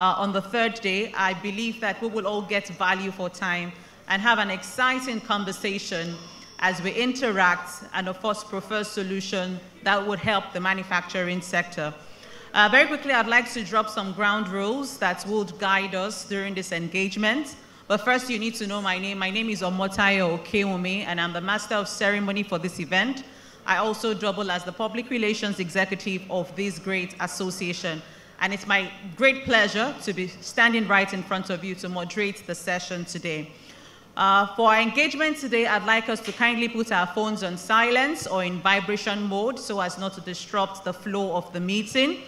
uh, on the third day, I believe that we will all get value for time and have an exciting conversation as we interact and, of course, propose solution that would help the manufacturing sector. Uh, very quickly, I'd like to drop some ground rules that would guide us during this engagement. But first, you need to know my name. My name is Omotayo Okewumi, and I'm the Master of Ceremony for this event. I also double as the Public Relations Executive of this great association. And it's my great pleasure to be standing right in front of you to moderate the session today. Uh, for our engagement today, I'd like us to kindly put our phones on silence or in vibration mode so as not to disrupt the flow of the meeting.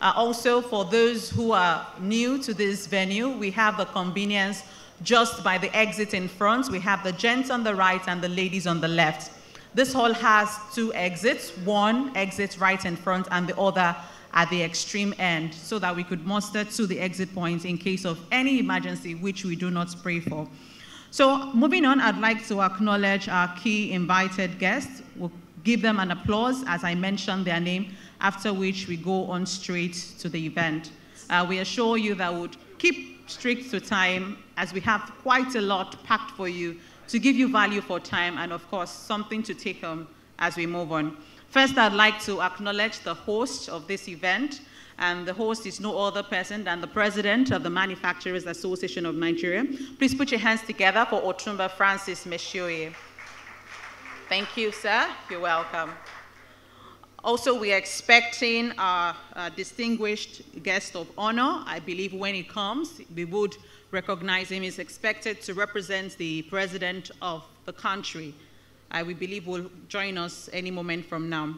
Uh, also, for those who are new to this venue, we have the convenience just by the exit in front. We have the gents on the right and the ladies on the left. This hall has two exits, one exit right in front and the other at the extreme end so that we could muster to the exit points in case of any emergency, which we do not pray for. So moving on, I'd like to acknowledge our key invited guests. We'll give them an applause as I mention their name, after which we go on straight to the event. Uh, we assure you that we'll keep strict to time as we have quite a lot packed for you to give you value for time and, of course, something to take home as we move on. First, I'd like to acknowledge the host of this event. And the host is no other person than the president of the Manufacturers Association of Nigeria. Please put your hands together for Otumba Francis Meshioye. Thank you, sir. You're welcome. Also, we are expecting our, distinguished guest of honor. I believe when he comes, we would recognize him. He's expected to represent the president of the country. Uh, we believe will join us any moment from now.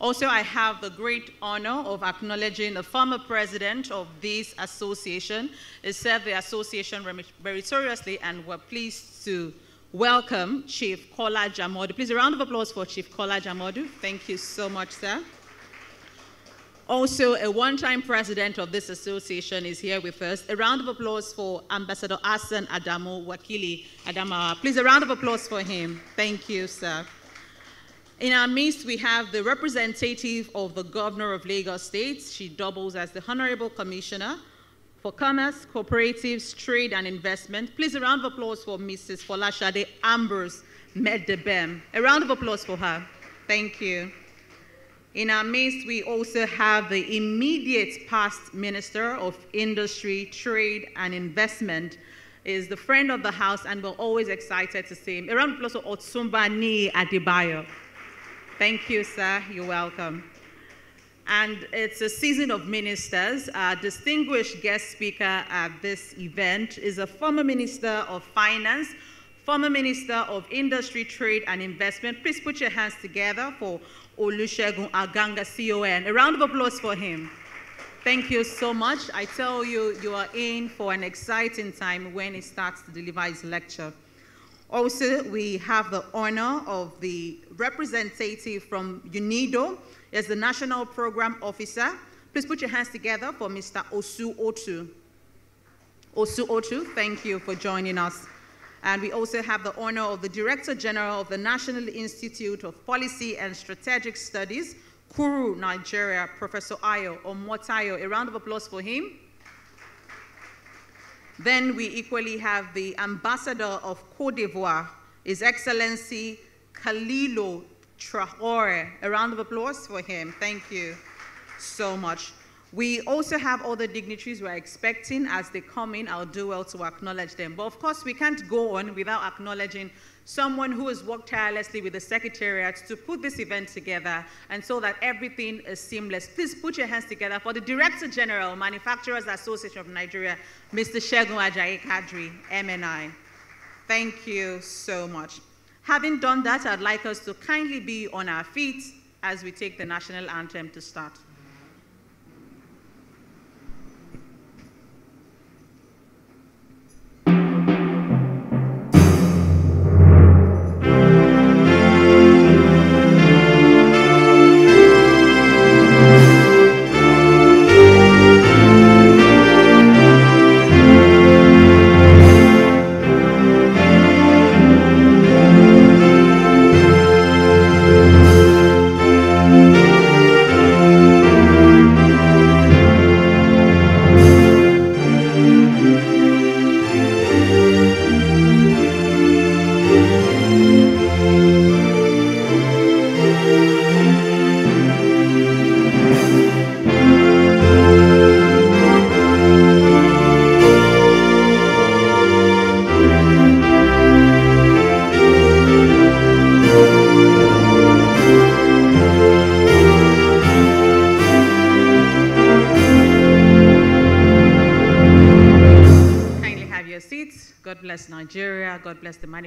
Also, I have the great honor of acknowledging the former president of this association. He served the association meritoriously, and we're pleased to welcome Chief Kola Jamodu. Please, a round of applause for Chief Kola Jamodu. Thank you so much, sir. Also, a one-time president of this association is here with us. A round of applause for Ambassador Asan Adamu Wakili Adamawa. Please, a round of applause for him. Thank you, sir. In our midst, we have the representative of the governor of Lagos State. She doubles as the Honorable Commissioner for Commerce, Cooperatives, Trade, and Investment. Please, a round of applause for Mrs. Folashade Ambrose Medebem. A round of applause for her. Thank you. In our midst, we also have the immediate past Minister of Industry, Trade, and Investment, is the friend of the house, and we're always excited to see him. A round of applause for Otumba Niyi Adebayo. Thank you, sir. You're welcome. And it's a season of ministers. Our distinguished guest speaker at this event is a former Minister of Finance, former Minister of Industry, Trade, and Investment. Please put your hands together for Olusegun Aganga CON. A round of applause for him. Thank you so much. I tell you, you are in for an exciting time when he starts to deliver his lecture. Also, we have the honor of the representative from UNIDO as the National Program Officer. Please put your hands together for Mr. Osu Otu. Osu Otu, thank you for joining us. And we also have the honor of the Director General of the National Institute of Policy and Strategic Studies, Kuru, Nigeria, Professor Ayo Omotayo. A round of applause for him. Then we equally have the Ambassador of Cote d'Ivoire, His Excellency Khalilo Traore. A round of applause for him. Thank you so much. We also have other dignitaries we're expecting as they come in. I'll do well to acknowledge them. But of course, we can't go on without acknowledging someone who has worked tirelessly with the Secretariat to put this event together and so that everything is seamless. Please put your hands together for the Director General, Manufacturers Association of Nigeria, Mr. Segun Ajayi Kadir, MNI. Thank you so much. Having done that, I'd like us to kindly be on our feet as we take the national anthem to start.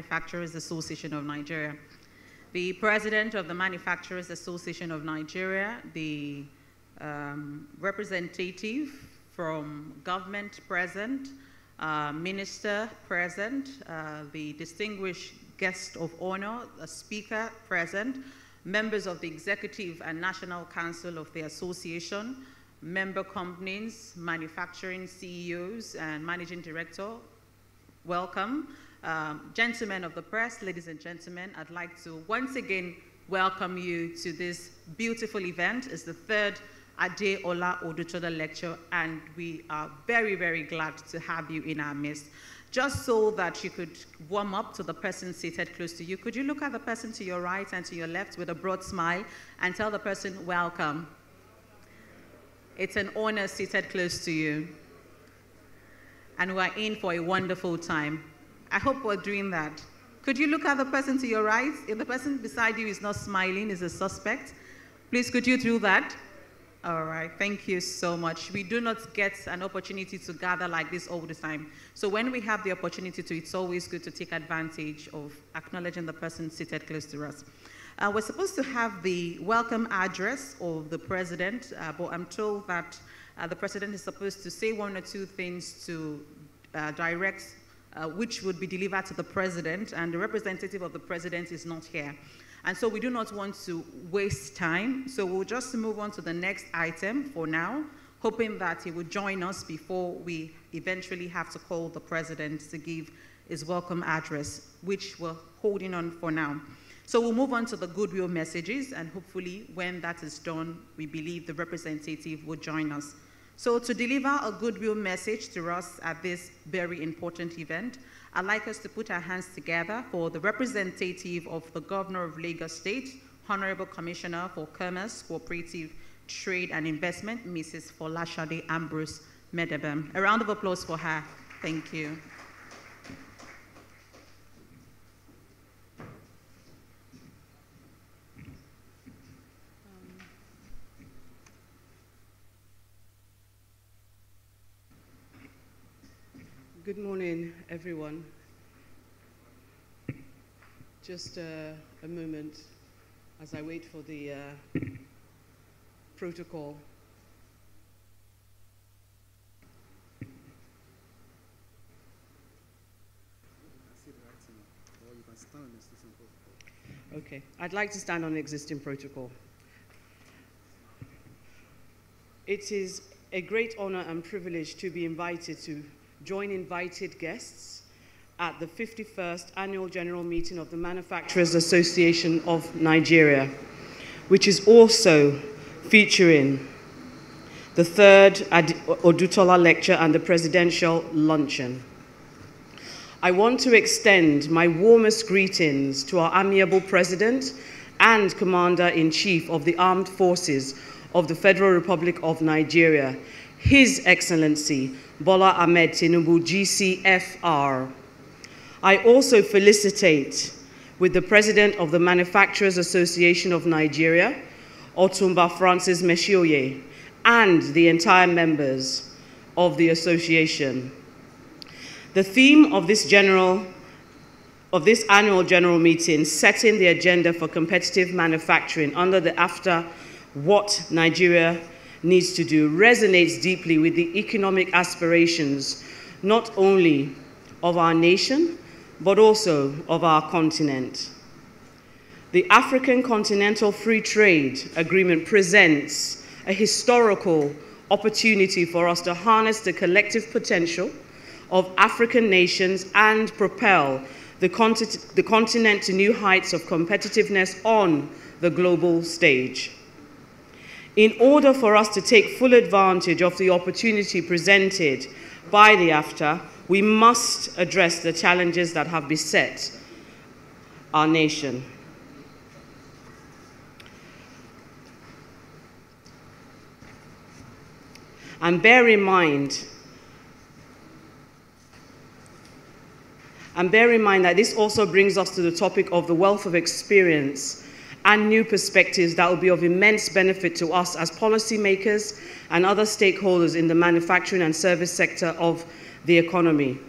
Manufacturers Association of Nigeria. The president of the Manufacturers Association of Nigeria, the um, representative from government present, uh, minister present, uh, the distinguished guest of honor, the speaker present, members of the executive and national council of the association, member companies, manufacturing CEOs, and managing director, welcome. Um, gentlemen of the press, ladies and gentlemen, I'd like to once again welcome you to this beautiful event. It's the third Adeola lecture, and we are very, very glad to have you in our midst. Just so that you could warm up to the person seated close to you, could you look at the person to your right and to your left with a broad smile and tell the person, welcome. It's an honor seated close to you. And we're in for a wonderful time. I hope we're doing that. Could you look at the person to your right? If the person beside you is not smiling, is a suspect, please could you do that? All right, thank you so much. We do not get an opportunity to gather like this all the time. So when we have the opportunity to, it's always good to take advantage of acknowledging the person seated close to us. Uh, we're supposed to have the welcome address of the president, uh, but I'm told that uh, the president is supposed to say one or two things to uh, direct uh, which would be delivered to the president, and the representative of the president is not here. And so we do not want to waste time, so we'll just move on to the next item for now, hoping that he will join us before we eventually have to call the president to give his welcome address, which we're holding on for now. So we'll move on to the goodwill messages, and hopefully, when that is done, we believe the representative will join us. So, to deliver a goodwill message to us at this very important event, I'd like us to put our hands together for the representative of the Governor of Lagos State, Honorable Commissioner for Commerce, Cooperative Trade and Investment, Mrs. Folashade Ambrose Medebem. A round of applause for her. Thank you. Good morning, everyone. Just uh, a moment as I wait for the uh, protocol. Okay, I'd like to stand on existing protocol. It is a great honor and privilege to be invited to join invited guests at the 51st Annual General Meeting of the Manufacturers Association of Nigeria, which is also featuring the third Odutola lecture and the presidential luncheon. I want to extend my warmest greetings to our amiable president and commander-in-chief of the armed forces of the Federal Republic of Nigeria, His Excellency Bola Ahmed Tinubu, GCFR. I also felicitate with the President of the Manufacturers Association of Nigeria, Otumba Francis Meshioye, and the entire members of the association. The theme of this general of this annual general meeting, setting the agenda for competitive manufacturing under the AFTA What Nigeria needs to do resonates deeply with the economic aspirations not only of our nation, but also of our continent. The African Continental Free Trade Agreement presents a historical opportunity for us to harness the collective potential of African nations and propel the, continent, the continent to new heights of competitiveness on the global stage. In order for us to take full advantage of the opportunity presented by the AFTA, we must address the challenges that have beset our nation. And bear in mind, and bear in mind that this also brings us to the topic of the wealth of experience and new perspectives that will be of immense benefit to us as policymakers and other stakeholders in the manufacturing and service sector of the economy.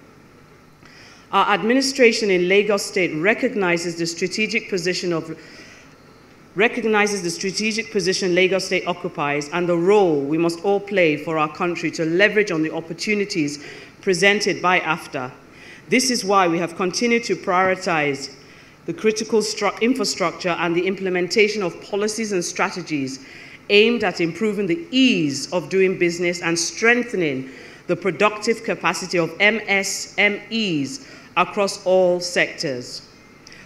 Our administration in Lagos State recognizes the strategic position of recognizes the strategic position Lagos State occupies and the role we must all play for our country to leverage on the opportunities presented by AFTA. This is why we have continued to prioritize the critical infrastructure and the implementation of policies and strategies aimed at improving the ease of doing business and strengthening the productive capacity of MSMEs across all sectors.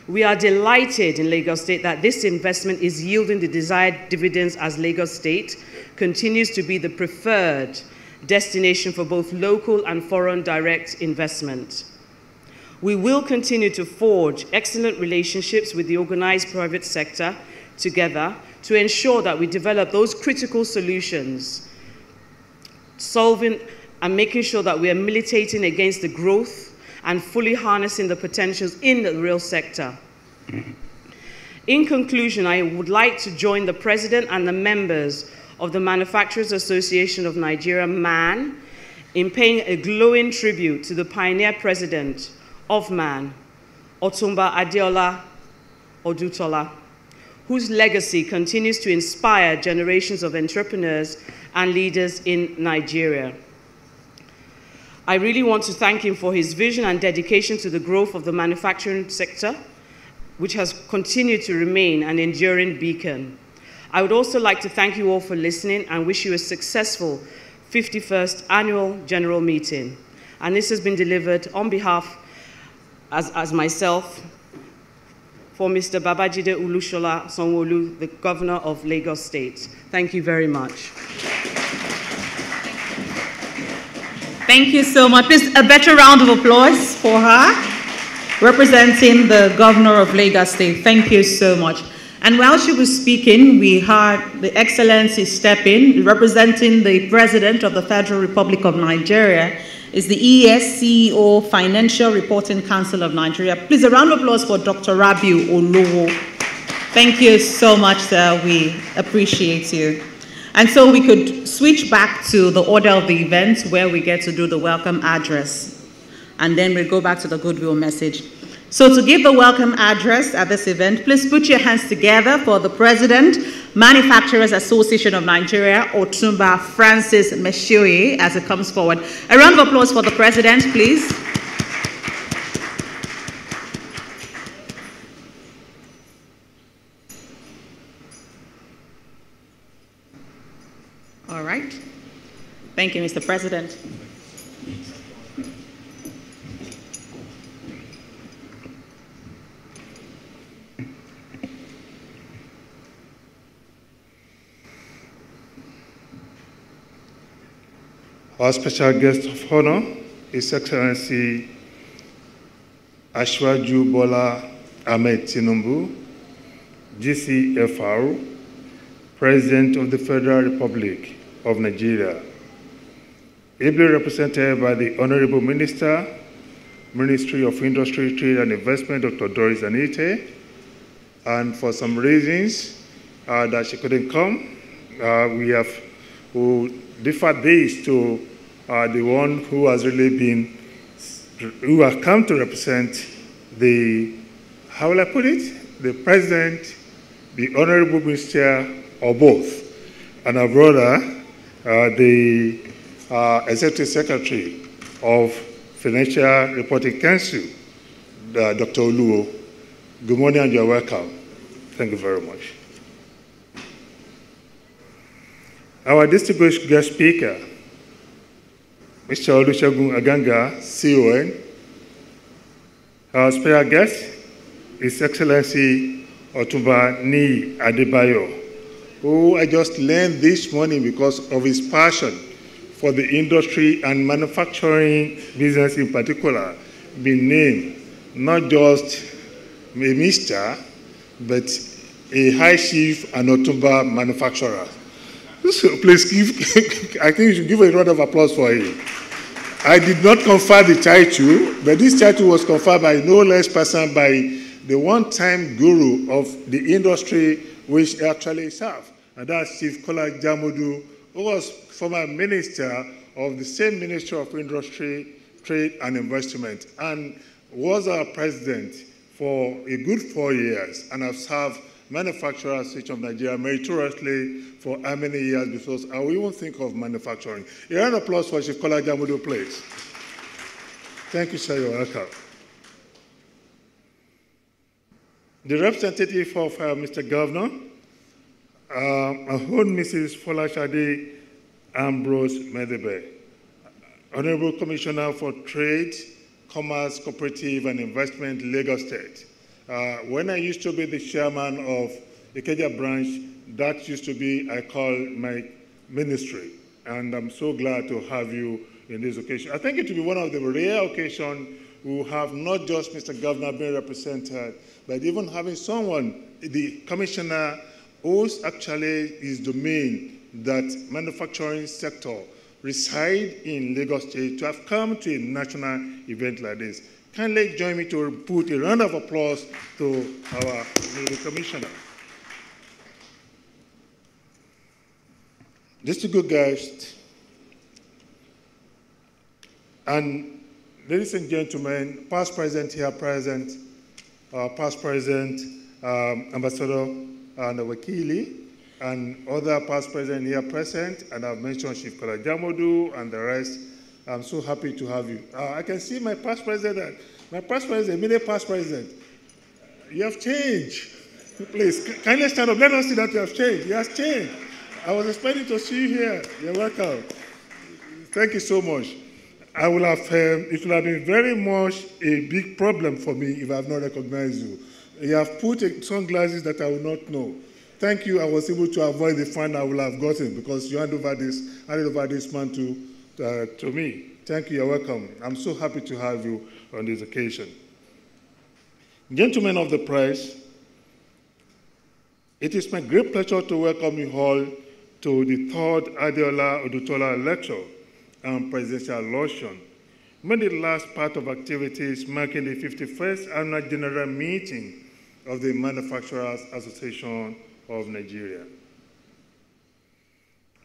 We are delighted in Lagos State that this investment is yielding the desired dividends as Lagos State continues to be the preferred destination for both local and foreign direct investment. We will continue to forge excellent relationships with the organized private sector together to ensure that we develop those critical solutions, solving and making sure that we are militating against the growth and fully harnessing the potentials in the real sector. In conclusion, I would like to join the President and the members of the Manufacturers Association of Nigeria, MAN, in paying a glowing tribute to the pioneer president of MAN, Otumba Adeola Odutola, whose legacy continues to inspire generations of entrepreneurs and leaders in Nigeria. I really want to thank him for his vision and dedication to the growth of the manufacturing sector, which has continued to remain an enduring beacon. I would also like to thank you all for listening and wish you a successful 51st Annual General Meeting. And this has been delivered on behalf, as, as myself, for Mr. Babajide Olusola Sanwo-Olu, the Governor of Lagos State. Thank you very much. Thank you so much. Please, a better round of applause for her, representing the governor of Lagos State. Thank you so much. And while she was speaking, we heard the Excellency step in, representing the President of the Federal Republic of Nigeria, is the ESCO Financial Reporting Council of Nigeria. Please, a round of applause for Dr. Rabiu Olowo. Thank you so much, sir. We appreciate you. And so we could switch back to the order of the event where we get to do the welcome address. And then we'll go back to the goodwill message. So to give the welcome address at this event, please put your hands together for the President, Manufacturers Association of Nigeria, Otumba Francis Meshioye, as it comes forward. A round of applause for the President, please. All right. Thank you, Mr. President. Our special guest of honor, His Excellency Asiwaju Bola Ahmed Tinubu, GCFR, President of the Federal Republic of Nigeria, ably represented by the Honorable Minister, Ministry of Industry, Trade and Investment, Dr. Doris Anite, and for some reasons uh, that she couldn't come, uh, we have who deferred this to uh, the one who has really been, who has come to represent the, how will I put it, the President, the Honorable Minister or both. And our brother, uh, the uh, Executive Secretary of Financial Reporting Council, uh, Dr. Oluo. Good morning and you're welcome. Thank you very much. Our distinguished guest speaker, Mr. Olusegun Aganga, CON. Our special guest, His Excellency Otumba Niyi Adebayo, who I just learned this morning because of his passion for the industry and manufacturing business in particular, being named not just a Mr., but a high chief and Otumba manufacturer. So please give, I think you should give a round of applause for him. I did not confer the title, but this title was conferred by no less person by the one-time guru of the industry which actually served. And that's Chief Kola Jamodu, who was former minister of the same Ministry of Industry, Trade and Investment. And was our president for a good four years and have served Manufacturers Association of Nigeria meritoriously for how many years because I will even think of manufacturing. A round of applause for Chief Kola Jamodu, please. Thank you, sir. You're welcome. The representative of uh, Mr. Governor, um, own Mrs. Folashade Ambrose Medebe, Honorable Commissioner for Trade, Commerce, Cooperative and Investment, Lagos State. Uh, when I used to be the chairman of the Ikeja branch, that used to be, I call my ministry. And I'm so glad to have you in this occasion. I think it will be one of the rare occasions we have not just Mr. Governor being represented, but even having someone, the commissioner, who's actually his domain, that manufacturing sector reside in Lagos State, to have come to a national event like this. Kindly join me to put a round of applause to our new commissioner. Distinguished guests, and ladies and gentlemen, past president here present, uh, past president, um, ambassador and Wakili, and other past president here present, and I've mentioned Chief Kola Jamodu and the rest. I'm so happy to have you. Uh, I can see my past president, my past president, immediate past president. You have changed. Please, kindly stand up. Let us see that you have changed. You have changed. I was expecting to see you here. You're welcome. Thank you so much. I will have, um, it will have been very much a big problem for me if I have not recognized you. You have put sunglasses that I will not know. Thank you. I was able to avoid the fine I would have gotten because you handed over this, handed over this man to, uh, to me. Thank you. You're welcome. I'm so happy to have you on this occasion. Gentlemen of the press, it is my great pleasure to welcome you all to the third Adeola Odutola lecture and presidential luncheon. Made the last part of activities marking the 51st annual general meeting of the Manufacturers Association of Nigeria.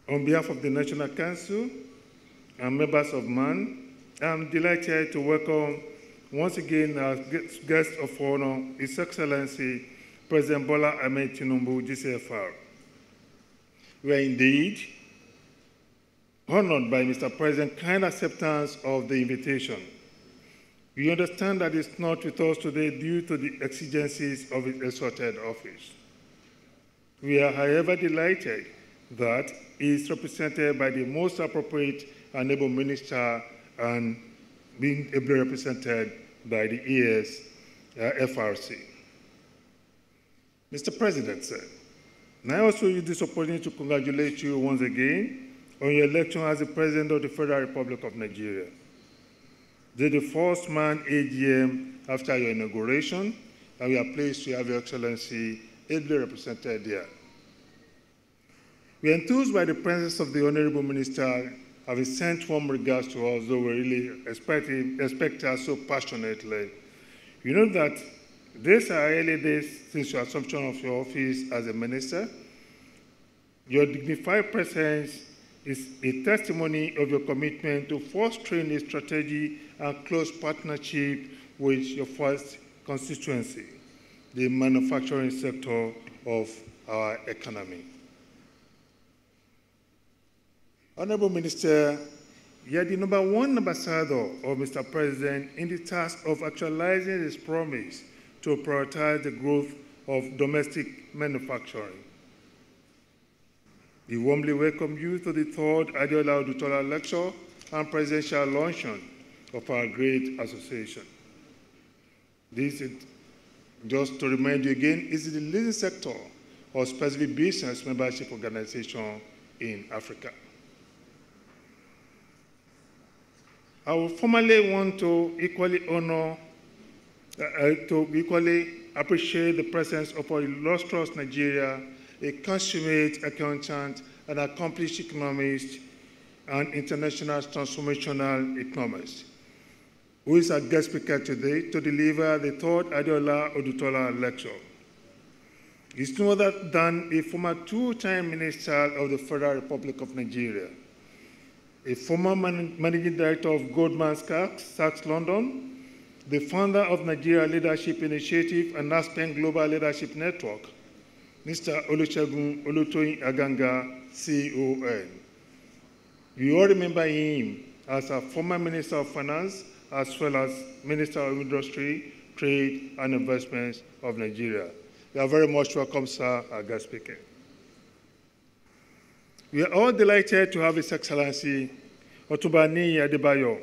On behalf of the National Council and members of MAN, I'm delighted to welcome once again our guest of honor, His Excellency President Bola Ahmed Tinubu, GCFR. We are indeed honored by Mr. President's kind acceptance of the invitation. We understand that it's not with us today due to the exigencies of his exalted office. We are, however, delighted that he is represented by the most appropriate and able minister and being ably represented by the ES uh, FRC. Mr. President, sir, I also use this opportunity to congratulate you once again on your election as the President of the Federal Republic of Nigeria. This is the first man AGM after your inauguration, and we are pleased to have Your Excellency ably represented there. We are enthused by the presence of the Honorable Minister having sent warm regards to us, though we really expect, expect her so passionately. You know that these are early days since your assumption of your office as a minister. Your dignified presence is a testimony of your commitment to fostering a strategy and close partnership with your first constituency the manufacturing sector of our economy. Honorable Minister, you are the number one ambassador of Mr. President in the task of actualizing his promise to prioritize the growth of domestic manufacturing. We warmly welcome you to the third Adeola Odutola lecture and presidential luncheon of our great association. This is just to remind you again, is the leading sector or specific business membership organization in Africa. I would formally want to equally honor, uh, uh, to equally appreciate the presence of our illustrious Nigeria, a consummate accountant, an accomplished economist, and international transformational economist who is our guest speaker today to deliver the third Adeola Odutola lecture. He's no other than a former two-time minister of the Federal Republic of Nigeria, a former man managing director of Goldman Sachs, London, the founder of Nigeria Leadership Initiative and Aspen Global Leadership Network, Mr. Olusegun Olutoyin Aganga, CON. You all remember him as a former Minister of Finance as well as Minister of Industry, Trade and Investments of Nigeria. You are very much welcome, sir, our guest speaker. We are all delighted to have His Excellency Otumba Niyi Adebayo,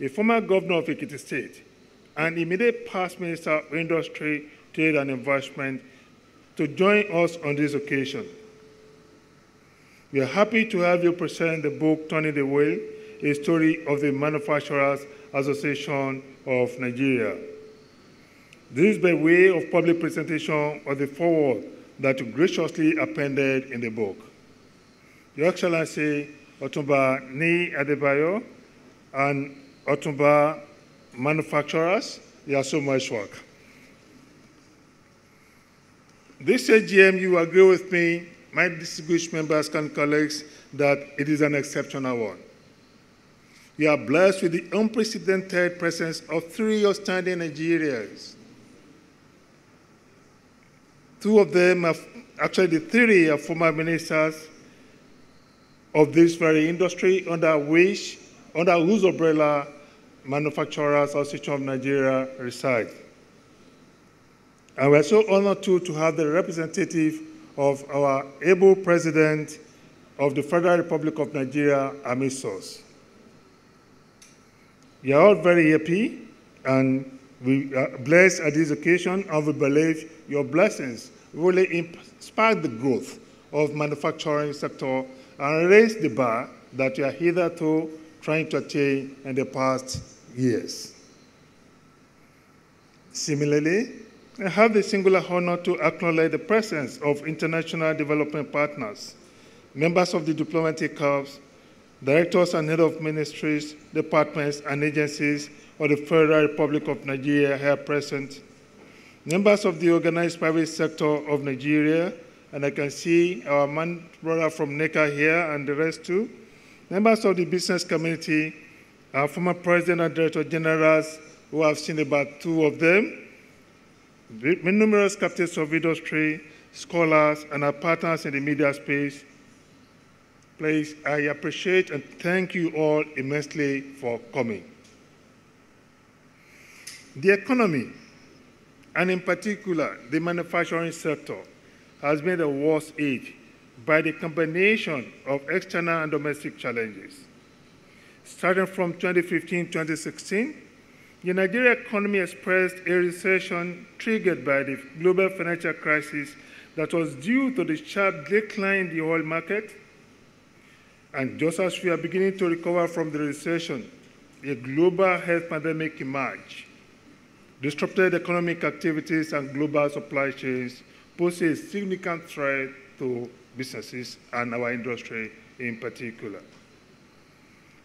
a former governor of Ekiti State and immediate past Minister of Industry, Trade and Investment, to join us on this occasion. We are happy to have you present the book Turning the Wheel, a story of the Manufacturers Association of Nigeria. This is by way of public presentation of the foreword that you graciously appended in the book. Your Excellency Otumba Niyi Adebayo and Otumba manufacturers, you are so much work. This AGM, you agree with me, my distinguished members and colleagues, that it is an exceptional one. We are blessed with the unprecedented presence of three outstanding Nigerians. Two of them, are, actually the three are former ministers of this very industry under which, under whose umbrella Manufacturers Association of Nigeria reside. And we're so honored too to have the representative of our able president of the Federal Republic of Nigeria amidst us. We are all very happy and we are blessed at this occasion and we believe your blessings really inspire the growth of manufacturing sector and raise the bar that you are hitherto trying to attain in the past years. Similarly, I have the singular honor to acknowledge the presence of international development partners, members of the diplomatic corps, directors and head of ministries, departments, and agencies of the Federal Republic of Nigeria here present, members of the organized private sector of Nigeria, and I can see our man brother from NECA here and the rest too, members of the business community, our former president and director generals, who have seen about two of them, numerous captains of industry, scholars, and our partners in the media space. Please, I appreciate and thank you all immensely for coming. The economy, and in particular the manufacturing sector, has been the worst hit by the combination of external and domestic challenges. Starting from 2015-2016, the Nigerian economy expressed a recession triggered by the global financial crisis that was due to the sharp decline in the oil market. And just as we are beginning to recover from the recession, a global health pandemic emerged, disrupted economic activities and global supply chains, pose a significant threat to businesses and our industry in particular.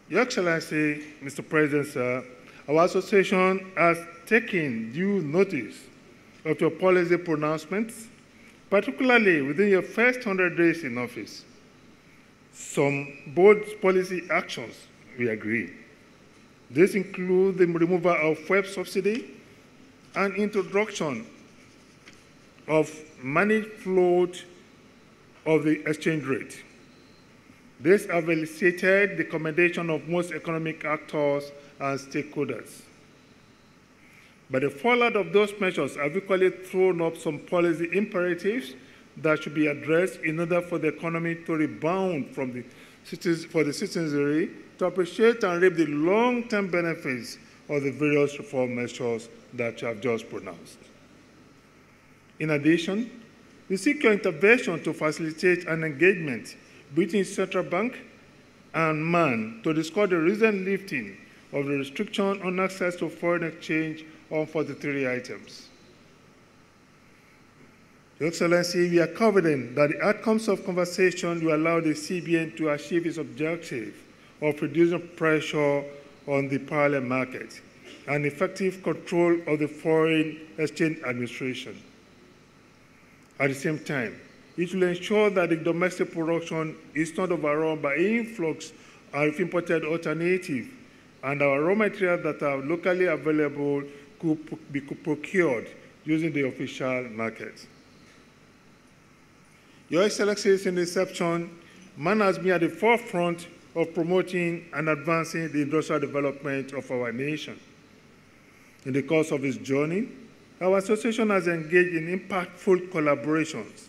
Your Excellency, Mr. President, sir, our association has taken due notice of your policy pronouncements, particularly within your first 100 days in office. Some bold policy actions, we agree. This include the removal of fuel subsidy and introduction of money float of the exchange rate. This have elicited the commendation of most economic actors and stakeholders. But the fallout of those measures have equally thrown up some policy imperatives that should be addressed in order for the economy to rebound from the for the citizenry to appreciate and reap the long-term benefits of the various reform measures that you have just pronounced. In addition, we seek your intervention to facilitate an engagement between Central Bank and MAN to discuss the recent lifting of the restriction on access to foreign exchange on 43 items. Your Excellency, we are confident that the outcomes of conversation will allow the CBN to achieve its objective of reducing pressure on the parallel market and effective control of the foreign exchange administration. At the same time, it will ensure that the domestic production is not overrun by influx of imported alternatives and our raw materials that are locally available could be procured using the official market. Your Excellency, in inception, man has been at the forefront of promoting and advancing the industrial development of our nation. In the course of his journey, our association has engaged in impactful collaborations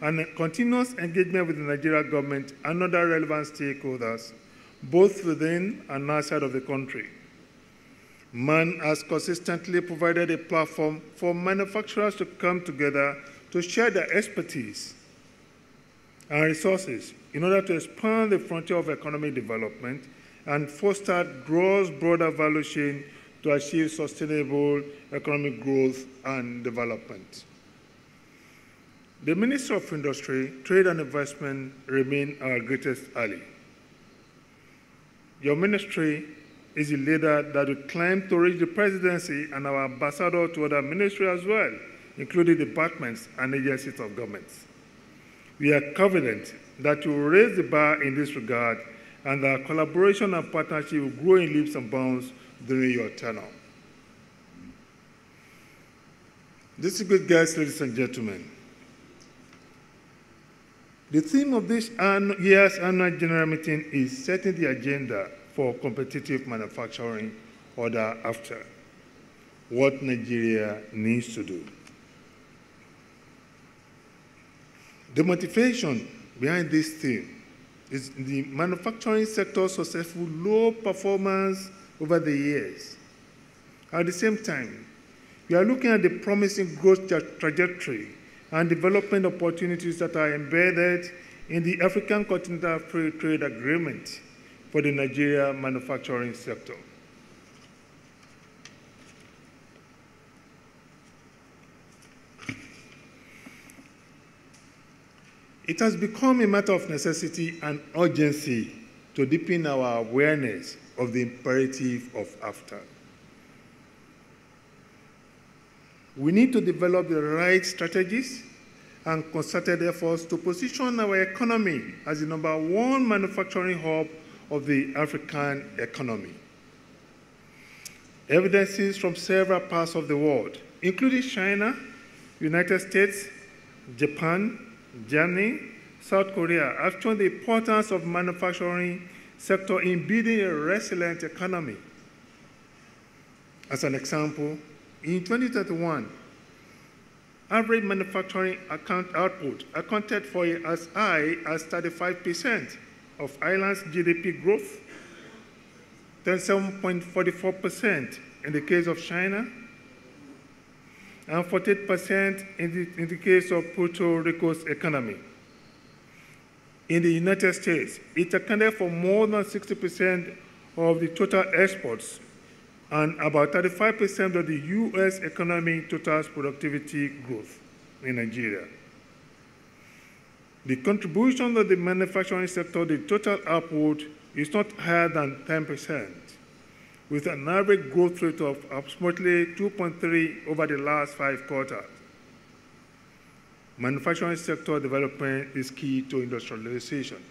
and continuous engagement with the Nigerian government and other relevant stakeholders, both within and outside of the country. MAN has consistently provided a platform for manufacturers to come together to share their expertise and resources in order to expand the frontier of economic development and foster gross broader value chain to achieve sustainable economic growth and development. The Minister of Industry, Trade and Investment remain our greatest ally. Your ministry is a leader that will climb to reach the presidency and our ambassador to other ministries as well, including departments and agencies of government. We are confident that you will raise the bar in this regard and our collaboration and partnership will grow in leaps and bounds during your tenure. Distinguished guests, ladies and gentlemen, the theme of this year's annual general meeting is setting the agenda for competitive manufacturing order after What Nigeria needs to do. The motivation behind this theme is the manufacturing sector's successful low performance over the years. At the same time, we are looking at the promising growth trajectory and development opportunities that are embedded in the African Continental Free Trade Agreement for the Nigeria manufacturing sector. It has become a matter of necessity and urgency to deepen our awareness of the imperative of after. We need to develop the right strategies and concerted efforts to position our economy as the number one manufacturing hub of the African economy. Evidences from several parts of the world, including China, United States, Japan, Germany, South Korea, have shown the importance of manufacturing sector in building a resilient economy. As an example, in 2021, average manufacturing account output accounted for as high as 35% of Ireland's GDP growth, 37.44% in the case of China, and 48% in the, in the case of Puerto Rico's economy. In the United States, it accounted for more than 60% of the total exports and about 35% of the U.S. economy total productivity growth in Nigeria. The contribution of the manufacturing sector to the total output is not higher than 10%, with an average growth rate of approximately 2.3 over the last five quarters. Manufacturing sector development is key to industrialization.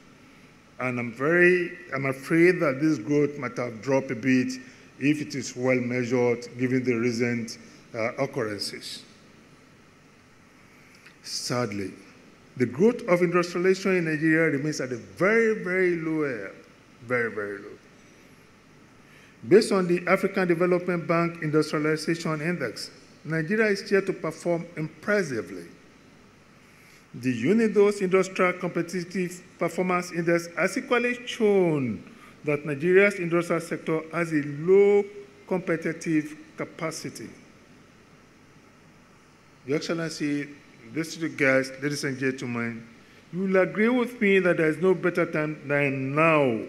And I'm very, I'm afraid that this growth might have dropped a bit if it is well measured given the recent uh, occurrences. Sadly, the growth of industrialization in Nigeria remains at a very, very low area, very, very low. Based on the African Development Bank Industrialization Index, Nigeria is here to perform impressively. The UNIDOS Industrial Competitive Performance Index has equally shown that Nigeria's industrial sector has a low competitive capacity. Your Excellency, ladies and gentlemen, you will agree with me that there is no better time than now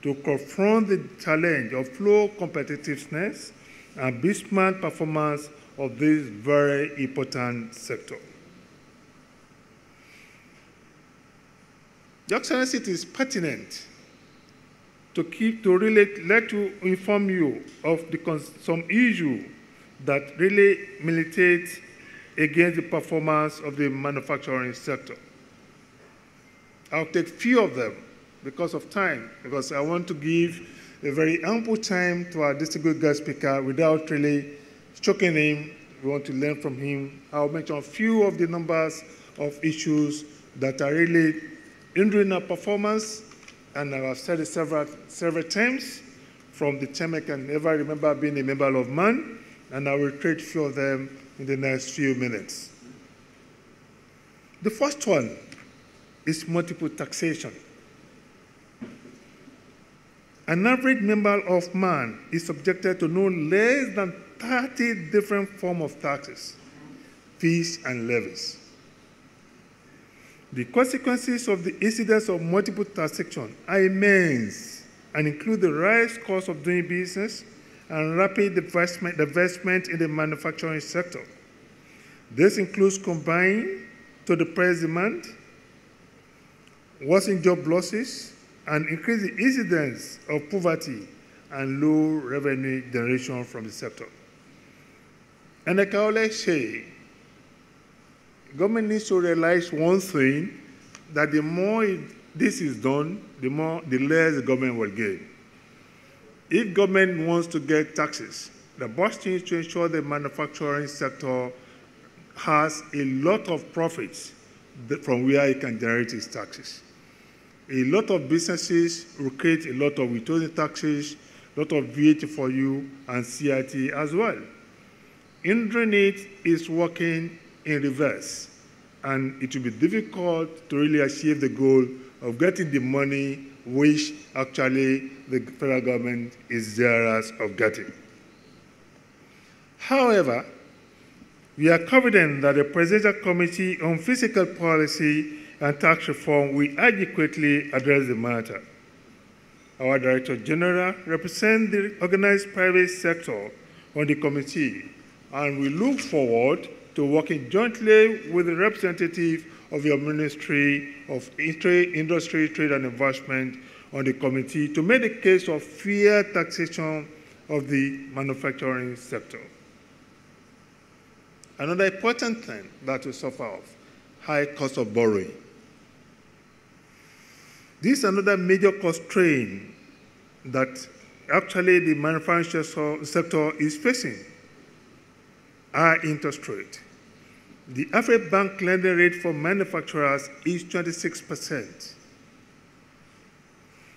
to confront the challenge of low competitiveness and abysmal performance of this very important sector. Your Excellency, it is pertinent to keep to relate, let to inform you of the, some issue that really militate against the performance of the manufacturing sector. I'll take few of them because of time, because I want to give a very ample time to our distinguished guest speaker without really choking him. We want to learn from him. I'll mention a few of the numbers of issues that are really hindering our performance, and I've said it several, several times. From the time I can ever remember being a member of MAN, and I will trade few of them in the next few minutes. The first one is multiple taxation. An average member of MAN is subjected to no less than 30 different forms of taxes, fees, and levies. The consequences of the incidence of multiple transactions are immense and include the rise cost of doing business and rapid investment, investment in the manufacturing sector. This includes combined to the price demand, worsening job losses, and increasing incidence of poverty and low revenue generation from the sector. And I can only say, government needs to realize one thing, that the more this is done, the more, the less the government will gain. If government wants to get taxes, the best thing is to ensure the manufacturing sector has a lot of profits from where it can generate its taxes. A lot of businesses create a lot of withholding taxes, a lot of VAT for you, and CIT as well. Internet is working in reverse, and it will be difficult to really achieve the goal of getting the money which actually the federal government is desirous of getting. However, we are confident that the Presidential Committee on Fiscal Policy and Tax Reform will adequately address the matter. Our Director General represents the organized private sector on the committee, and we look forward to working jointly with the representative of your Ministry of Industry, Trade and Investment on the committee to make the case of fair taxation of the manufacturing sector. Another important thing that we suffer of, high cost of borrowing. This is another major constraint that actually the manufacturing sector is facing, high interest rate. The average bank lending rate for manufacturers is 26%.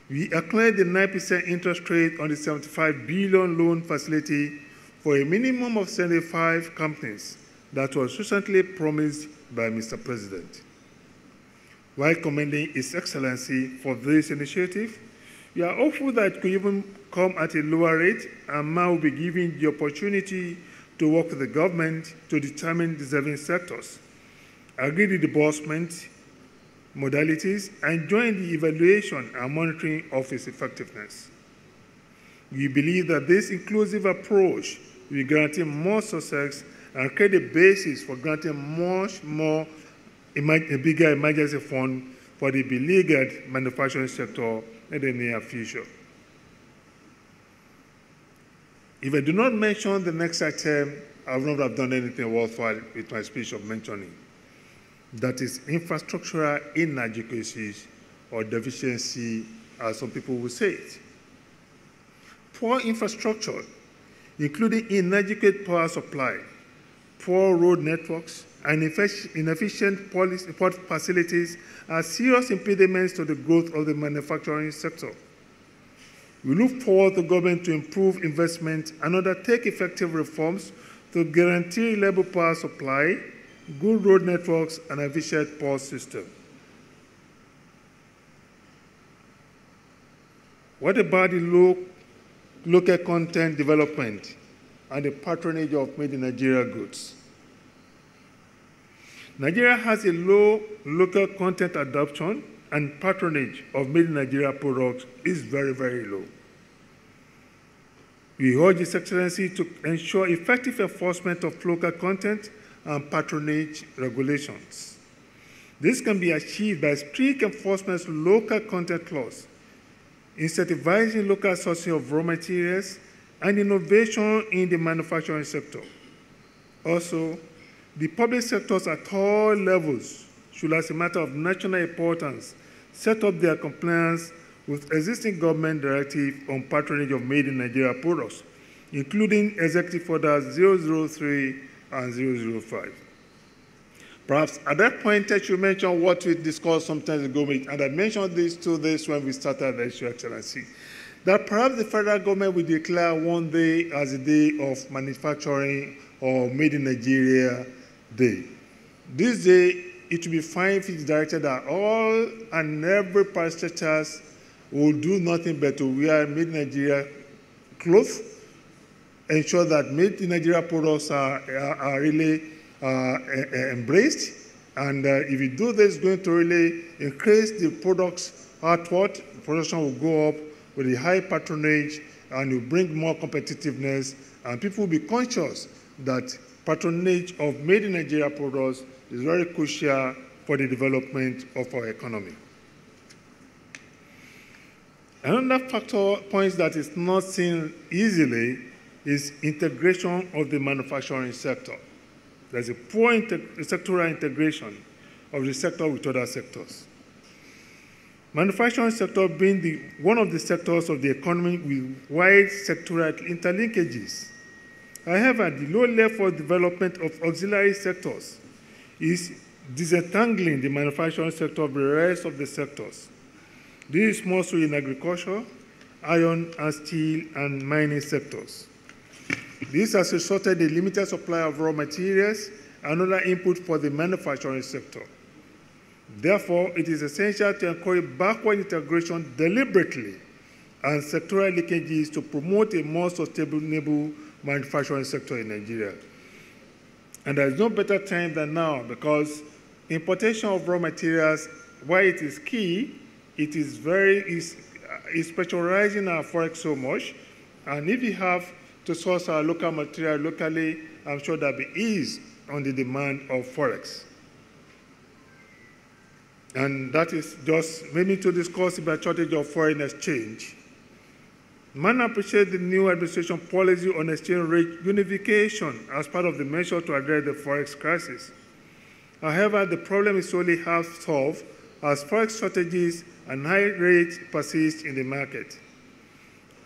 We applied the 9% interest rate on the 75 billion loan facility for a minimum of 75 companies that was recently promised by Mr. President. While commending His Excellency for this initiative, we are hopeful that it could even come at a lower rate and MAN will be given the opportunity to work with the government to determine deserving sectors, agree the disbursement modalities, and join the evaluation and monitoring of its effectiveness. We believe that this inclusive approach will guarantee more success and create a basis for granting much more, a bigger emergency fund for the beleaguered manufacturing sector in the near future. If I do not mention the next item, I would not have done anything worthwhile with my speech of mentioning. That is infrastructural inadequacies or deficiency, as some people will say it. Poor infrastructure, including inadequate power supply, poor road networks, and inefficient port facilities are serious impediments to the growth of the manufacturing sector. We look forward to government to improve investment and undertake effective reforms to guarantee reliable power supply, good road networks, and efficient power system. What about the low, local content development and the patronage of made in Nigeria goods? Nigeria has a low local content adoption and patronage of made in Nigeria products is very, very low. We urge His Excellency to ensure effective enforcement of local content and patronage regulations. This can be achieved by strict enforcement of local content clause, incentivizing local sourcing of raw materials, and innovation in the manufacturing sector. Also, the public sectors at all levels should, as a matter of national importance, set up their compliance with existing government directive on patronage of made in Nigeria products including Executive Orders 003 and 005. Perhaps at that point, I should mention what we discussed some time ago, and I mentioned this to this when we started the Your Excellency, that perhaps the federal government will declare one day as a day of manufacturing or made in Nigeria day. This day, it will be fine if it's directed at all and every parastatals will do nothing but to wear made in Nigeria clothes, ensure that made in Nigeria products are, are, are really uh, embraced. And uh, if you do this, it's going to really increase the products output. Production will go up with a high patronage and you bring more competitiveness. And people will be conscious that patronage of made in Nigeria products is very crucial for the development of our economy. Another factor points that is not seen easily is integration of the manufacturing sector. There's a poor sectoral integration of the sector with other sectors. Manufacturing sector being the, one of the sectors of the economy with wide sectoral interlinkages. However, the low level development of auxiliary sectors is disentangling the manufacturing sector of the rest of the sectors. This is mostly in agriculture, iron and steel and mining sectors. This has resulted in limited supply of raw materials and other input for the manufacturing sector. Therefore, it is essential to encourage backward integration deliberately and sectoral linkages to promote a more sustainable manufacturing sector in Nigeria. And there is no better time than now because importation of raw materials, while it is key, it is very, is, uh, is pressurizing our forex so much. And if we have to source our local material locally, I'm sure there'll be ease on the demand of forex. And that is just maybe to discuss about shortage of foreign exchange. Man appreciates the new administration policy on exchange rate unification as part of the measure to address the forex crisis. However, the problem is only half solved as forex strategies and high rates persist in the market.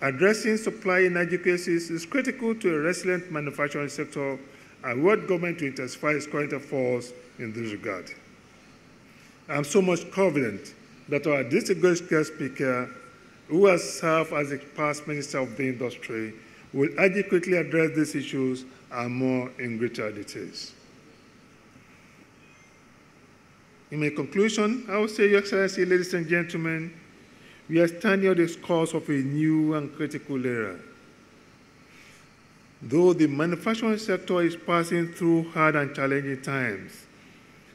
Addressing supply inadequacies is critical to a resilient manufacturing sector and want government to intensify its current efforts in this regard. I'm so much confident that our distinguished guest speaker, who has served as a past minister of the industry, will adequately address these issues and more in greater details. In my conclusion, I will say, Your Excellency, ladies and gentlemen, we are standing on the course of a new and critical era. Though the manufacturing sector is passing through hard and challenging times,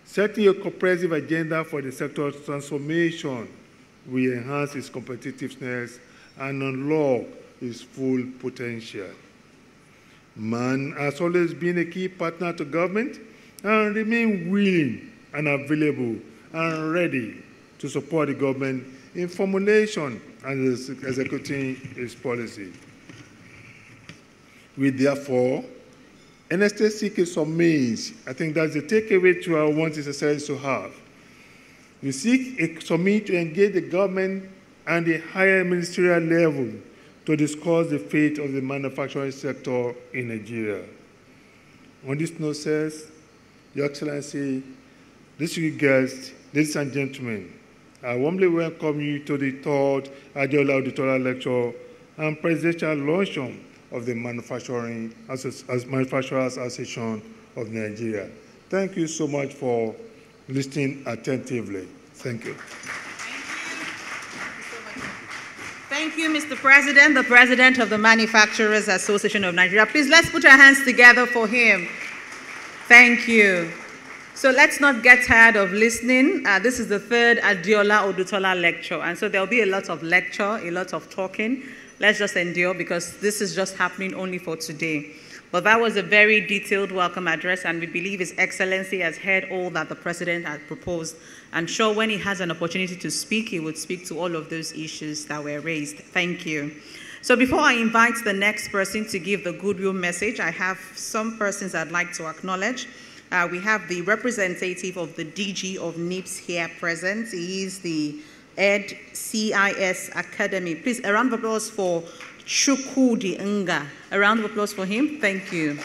setting a comprehensive agenda for the sector's transformation will enhance its competitiveness and unlock its full potential. MAN has always been a key partner to government and remain willing and available and ready to support the government in formulation and executing its policy. We therefore earnestly seek means. I think that's the takeaway to our want is necessary to have. We seek a summit to engage the government and the higher ministerial level to discuss the fate of the manufacturing sector in Nigeria. On this note, says, Your Excellency, distinguished guests, ladies and gentlemen, I warmly welcome you to the third Adeola Odutola Lecture and Presidential Luncheon of the Manufacturing Manufacturers Association of Nigeria. Thank you so much for listening attentively. Thank you. Thank you, Mr. President, the President of the Manufacturers Association of Nigeria. Please let's put our hands together for him. Thank you. So let's not get tired of listening. Uh, this is the third Adeola Odutola lecture. And so there'll be a lot of lecture, a lot of talking. Let's just endure because this is just happening only for today. But that was a very detailed welcome address, and we believe His Excellency has heard all that the President has proposed. And sure, when he has an opportunity to speak, he would speak to all of those issues that were raised. Thank you. So before I invite the next person to give the goodwill message, I have some persons I'd like to acknowledge. Uh, we have the representative of the DG of NIPS here present. He is the Ed CIS Academy. Please, a round of applause for Shukudi Nga. A round of applause for him. Thank you.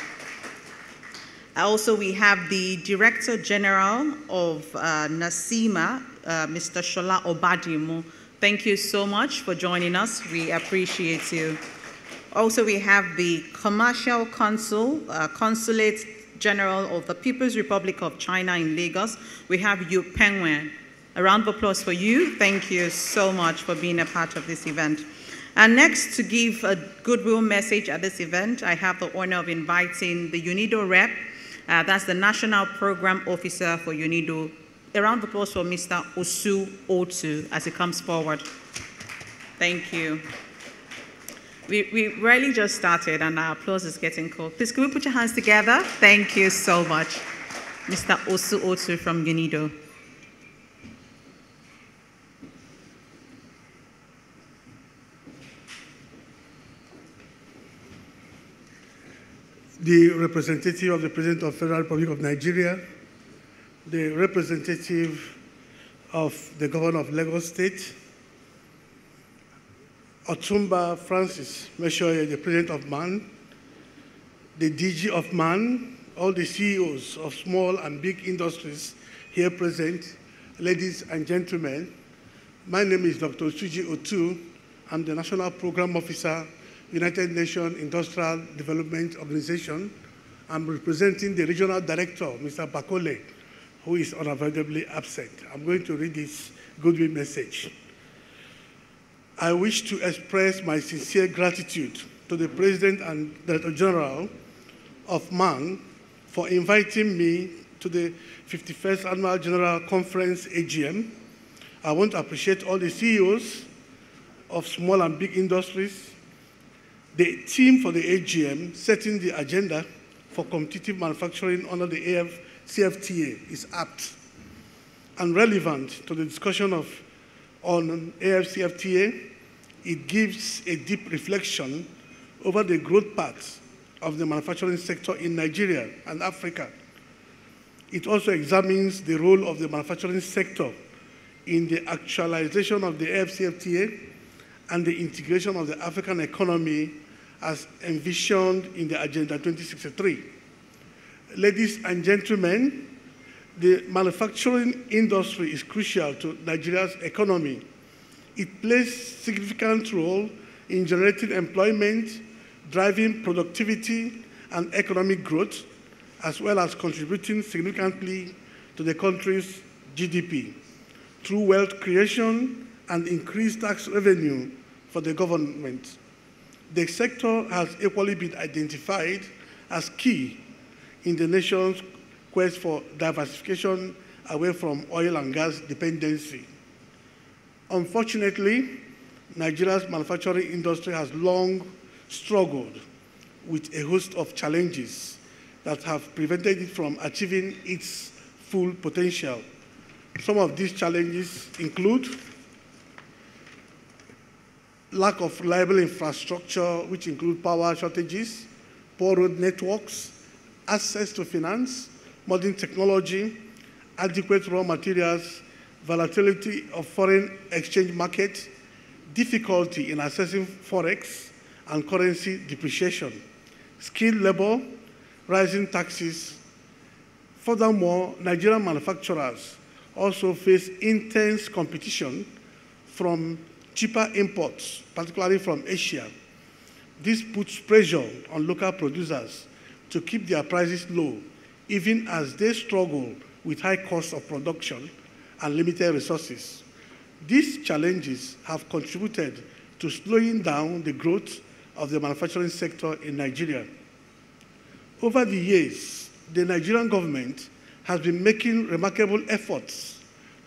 Also, we have the Director General of uh, NACCIMA, uh, Mr. Shola Obadimu. Thank you so much for joining us. We appreciate you. Also, we have the Commercial Consul, uh, Consulate General of the People's Republic of China in Lagos. We have Yu Pengwen. A round of applause for you. Thank you so much for being a part of this event. And next, to give a goodwill message at this event, I have the honor of inviting the UNIDO rep. Uh, that's the National Program Officer for UNIDO. A round of applause for Mr. Osu Otu as he comes forward. Thank you. We, we really just started and our applause is getting cold. Please, can we put your hands together? Thank you so much. Mr. Osu Otu from UNIDO. The representative of the President of Federal Republic of Nigeria, the representative of the governor of Lagos State, Otumba Francis Meshioye, the president of MAN, the DG of MAN, all the CEOs of small and big industries here present, ladies and gentlemen. My name is Dr. Suji Otu. I'm the National Program Officer United Nations Industrial Development Organization. I'm representing the Regional Director, Mr. Bakole, who is unavoidably absent. I'm going to read this goodwill message. I wish to express my sincere gratitude to the President and Director General of MAN for inviting me to the 51st Annual General Conference AGM. I want to appreciate all the CEOs of small and big industries, the theme for the AGM, setting the agenda for competitive manufacturing under the AF CFTA, is apt and relevant to the discussion of on AFCFTA. It gives a deep reflection over the growth path of the manufacturing sector in Nigeria and Africa. It also examines the role of the manufacturing sector in the actualization of the AFCFTA and the integration of the African economy as envisioned in the Agenda 2063. Ladies and gentlemen, the manufacturing industry is crucial to Nigeria's economy. It plays significant role in generating employment, driving productivity and economic growth, as well as contributing significantly to the country's GDP through wealth creation and increased tax revenue for the government. The sector has equally been identified as key in the nation's quest for diversification away from oil and gas dependency. Unfortunately, Nigeria's manufacturing industry has long struggled with a host of challenges that have prevented it from achieving its full potential. Some of these challenges include lack of reliable infrastructure, which include power shortages, poor road networks, access to finance, modern technology, adequate raw materials, volatility of foreign exchange markets, difficulty in accessing forex and currency depreciation, skilled labor, rising taxes. Furthermore, Nigerian manufacturers also face intense competition from cheaper imports, particularly from Asia. This puts pressure on local producers to keep their prices low, even as they struggle with high costs of production and limited resources. These challenges have contributed to slowing down the growth of the manufacturing sector in Nigeria. Over the years, the Nigerian government has been making remarkable efforts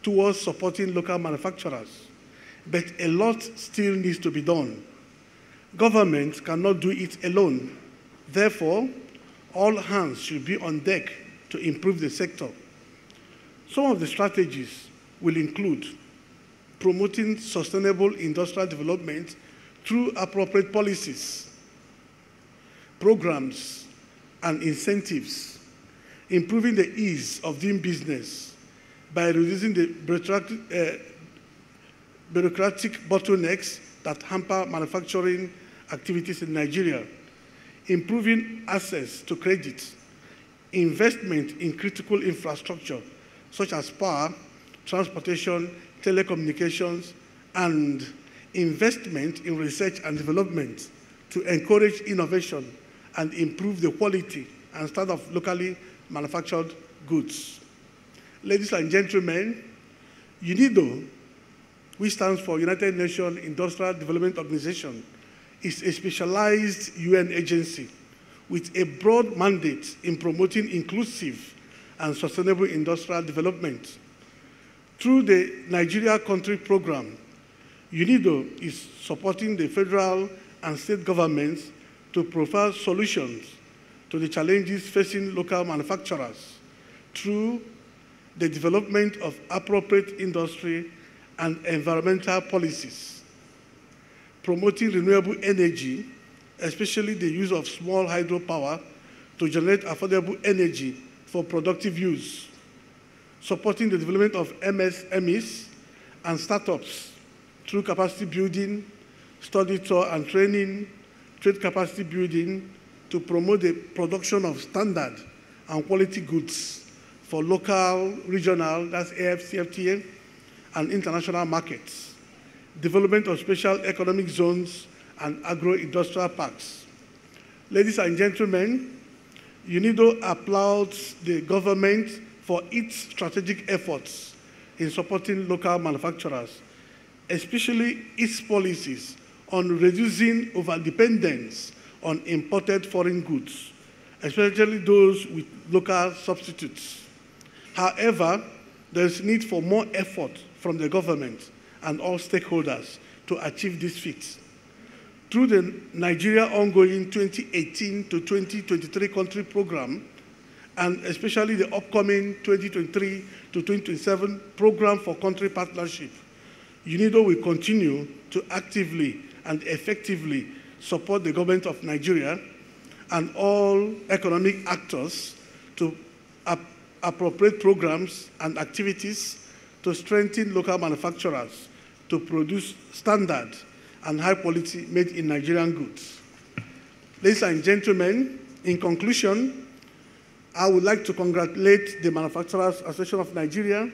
towards supporting local manufacturers, but a lot still needs to be done. Government cannot do it alone. Therefore, all hands should be on deck to improve the sector. Some of the strategies will include promoting sustainable industrial development through appropriate policies, programs, and incentives, improving the ease of doing business by reducing the bureaucratic, uh, bureaucratic bottlenecks that hamper manufacturing activities in Nigeria, improving access to credit, investment in critical infrastructure such as power, transportation, telecommunications, and investment in research and development to encourage innovation and improve the quality and standard of locally manufactured goods. Ladies and gentlemen, UNIDO, which stands for United Nations Industrial Development Organization, is a specialized UN agency with a broad mandate in promoting inclusive and sustainable industrial development. Through the Nigeria Country Program, UNIDO is supporting the federal and state governments to provide solutions to the challenges facing local manufacturers through the development of appropriate industry and environmental policies, promoting renewable energy, especially the use of small hydropower to generate affordable energy for productive use, supporting the development of MSMEs and startups through capacity building, study tour and training, trade capacity building to promote the production of standard and quality goods for local, regional, that's AFCFTA, and international markets, development of special economic zones and agro-industrial parks. Ladies and gentlemen, UNIDO applauds the government for its strategic efforts in supporting local manufacturers, especially its policies on reducing overdependence on imported foreign goods, especially those with local substitutes. However, there is need for more effort from the government and all stakeholders to achieve this feat. Through the Nigeria ongoing 2018 to 2023 country program, and especially the upcoming 2023 to 2027 program for country partnership, UNIDO will continue to actively and effectively support the government of Nigeria and all economic actors to ap appropriate programs and activities to strengthen local manufacturers to produce standard and high quality made in Nigerian goods. Ladies and gentlemen, in conclusion, I would like to congratulate the Manufacturers Association of Nigeria,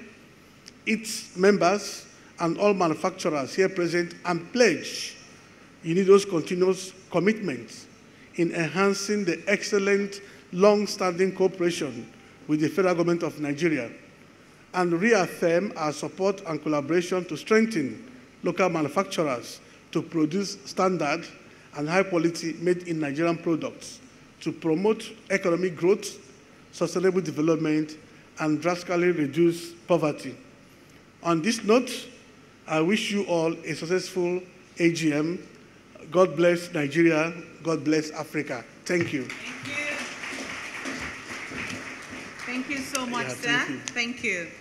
its members, and all manufacturers here present and pledge UNIDO's continuous commitment in enhancing the excellent long-standing cooperation with the federal government of Nigeria and reaffirm our support and collaboration to strengthen local manufacturers to produce standard and high quality made in Nigerian products to promote economic growth, sustainable development, and drastically reduce poverty. On this note, I wish you all a successful AGM God bless Nigeria. God bless Africa. Thank you. Thank you. Thank you so much, Yeah, sir. thank you. Thank you.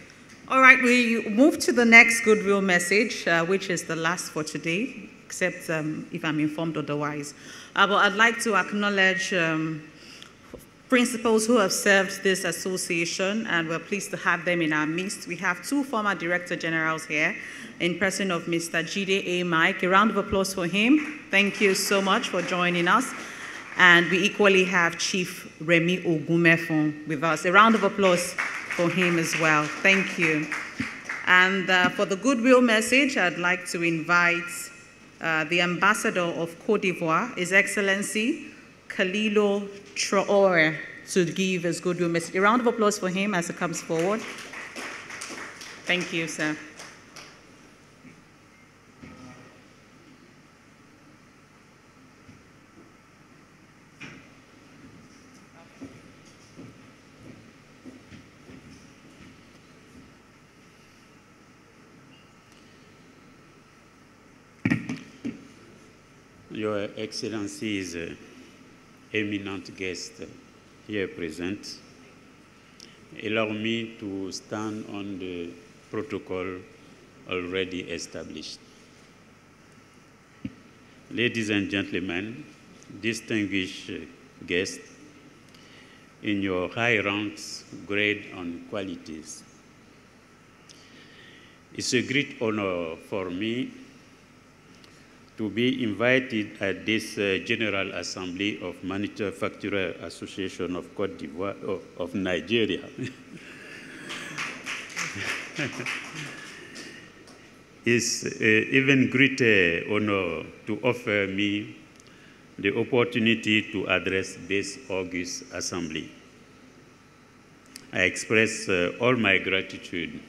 All right, we move to the next goodwill message, uh, which is the last for today, except um, if I'm informed otherwise. Uh, but I'd like to acknowledge um, principals who have served this association, and we're pleased to have them in our midst. We have two former director generals here, in person of Mr. Jide A. Mike. A round of applause for him. Thank you so much for joining us. And we equally have Chief Remy Ogumefon with us. A round of applause for him as well. Thank you. And uh, for the goodwill message, I'd like to invite uh, the ambassador of Cote d'Ivoire, His Excellency Kalilou Traore, to give his goodwill message. A round of applause for him as he comes forward. Thank you, sir. Your Excellencies, eminent guests here present, allow me to stand on the protocol already established. Ladies and gentlemen, distinguished guests, in your high ranks, grade, and qualities, it's a great honor for me to be invited at this uh, General Assembly of Manufacturer Association of Cote d'Ivoire, of, of Nigeria. it's uh, even greater honor to offer me the opportunity to address this august assembly. I express uh, all my gratitude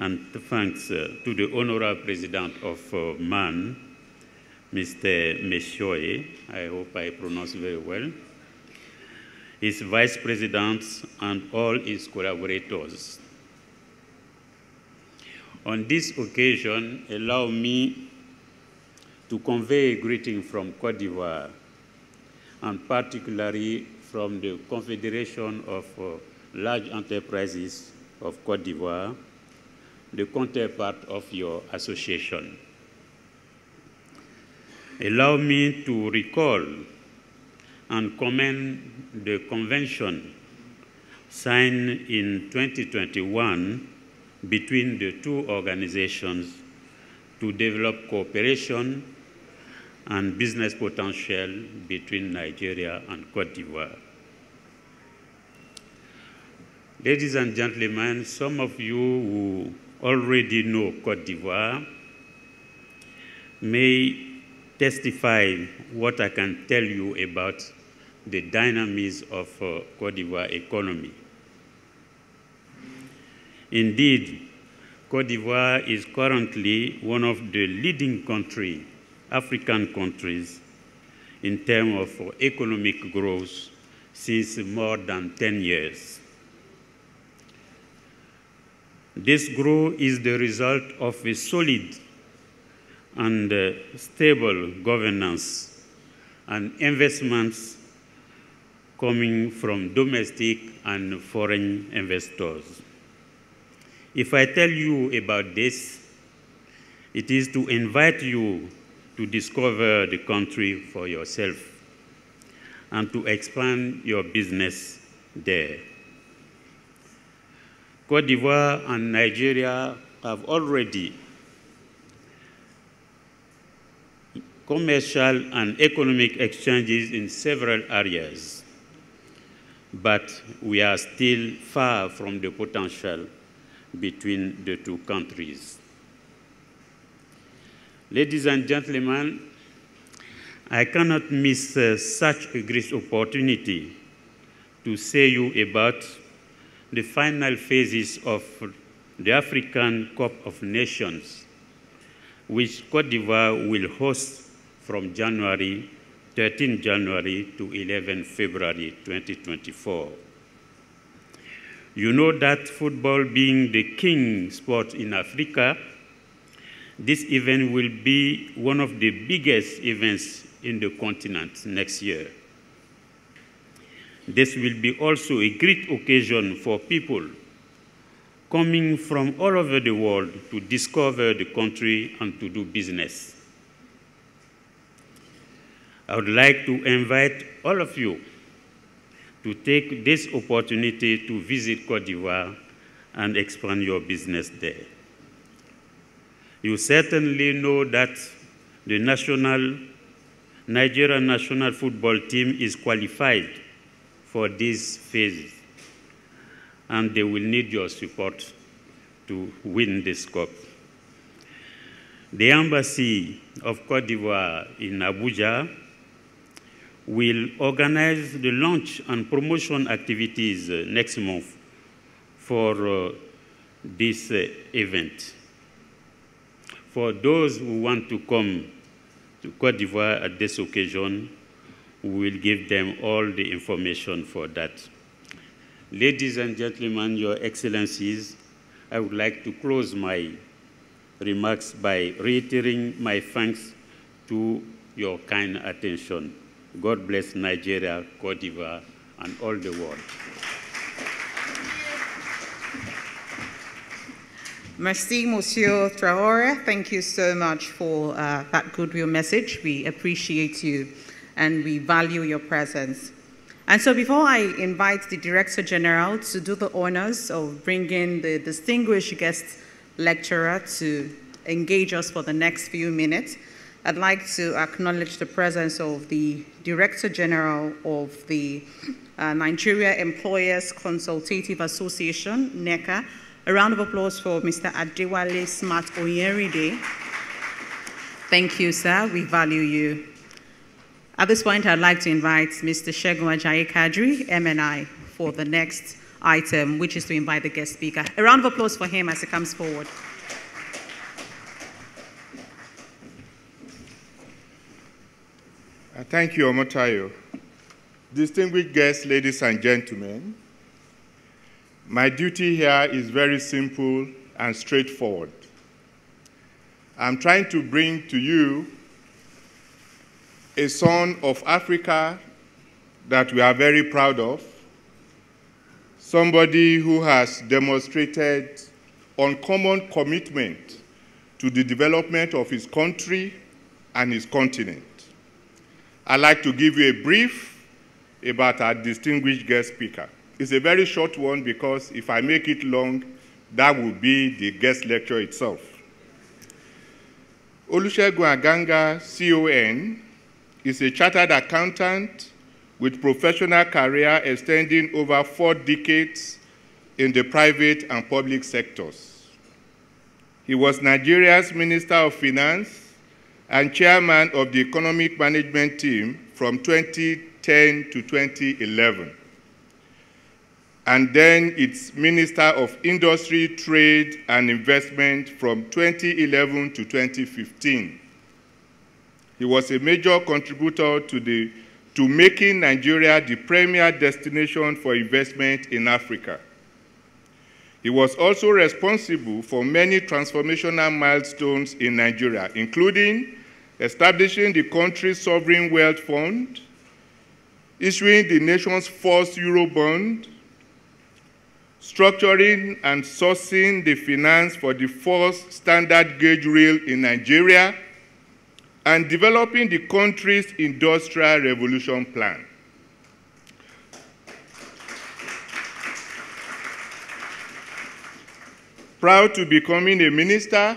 and thanks uh, to the Honorable President of uh, MAN, Mr. Meshioye, I hope I pronounce very well, his Vice Presidents, and all his collaborators. On this occasion, allow me to convey a greeting from Cote d'Ivoire, and particularly from the Confederation of uh, Large Enterprises of Cote d'Ivoire, the counterpart of your association. Allow me to recall and commend the convention signed in 2021 between the two organizations to develop cooperation and business potential between Nigeria and Cote d'Ivoire. Ladies and gentlemen, some of you who already know Cote d'Ivoire may testify what I can tell you about the dynamics of uh, Cote d'Ivoire economy. Indeed, Cote d'Ivoire is currently one of the leading country, African countries in terms of economic growth since more than 10 years. This growth is the result of a solid and uh, stable governance and investments coming from domestic and foreign investors. If I tell you about this, it is to invite you to discover the country for yourself and to expand your business there. Cote d'Ivoire and Nigeria have already commercial and economic exchanges in several areas, but we are still far from the potential between the two countries. Ladies and gentlemen, I cannot miss uh, such a great opportunity to say you about the final phases of the African Cup of Nations, which Cote d'Ivoire will host from January, 13 January to 11 February 2024. You know that football being the king sport in Africa, this event will be one of the biggest events in the continent next year. This will be also a great occasion for people coming from all over the world to discover the country and to do business. I would like to invite all of you to take this opportunity to visit Cote d'Ivoire and expand your business there. You certainly know that the national Nigerian national football team is qualified for this phase, and they will need your support to win this cup. The Embassy of Cote d'Ivoire in Abuja will organize the launch and promotion activities uh, next month for uh, this uh, event. For those who want to come to Cote d'Ivoire at this occasion, we will give them all the information for that. Ladies and gentlemen, your excellencies, I would like to close my remarks by reiterating my thanks to your kind attention. God bless Nigeria, Cote d'Ivoire, and all the world. Merci, Monsieur Traore. Thank you so much for uh, that goodwill message. We appreciate you and we value your presence. And so before I invite the Director General to do the honors of bringing the distinguished guest lecturer to engage us for the next few minutes, I'd like to acknowledge the presence of the Director General of the uh, Nigeria Employers Consultative Association, NECA. A round of applause for Mr. Adewale Smart Oyerinde. Thank you, sir. We value you. At this point, I'd like to invite Mr. Segun Ajayi Kadir, MNI, for the next item, which is to invite the guest speaker. A round of applause for him as he comes forward. Uh, thank you, Omotayo. Distinguished guests, ladies and gentlemen, my duty here is very simple and straightforward. I'm trying to bring to you a son of Africa that we are very proud of, somebody who has demonstrated uncommon commitment to the development of his country and his continent. I'd like to give you a brief about our distinguished guest speaker. It's a very short one because if I make it long, that will be the guest lecture itself. Olusegun Aganga, CON, is a chartered accountant with professional career extending over four decades in the private and public sectors. He was Nigeria's Minister of Finance and chairman of the economic management team from 2010 to 2011. And then its Minister of Industry, Trade and Investment from 2011 to 2015. He was a major contributor to, the, to making Nigeria the premier destination for investment in Africa. He was also responsible for many transformational milestones in Nigeria, including establishing the country's sovereign wealth fund, issuing the nation's first Eurobond, structuring and sourcing the finance for the first standard gauge rail in Nigeria, and developing the country's industrial revolution plan. Proud to becoming a minister,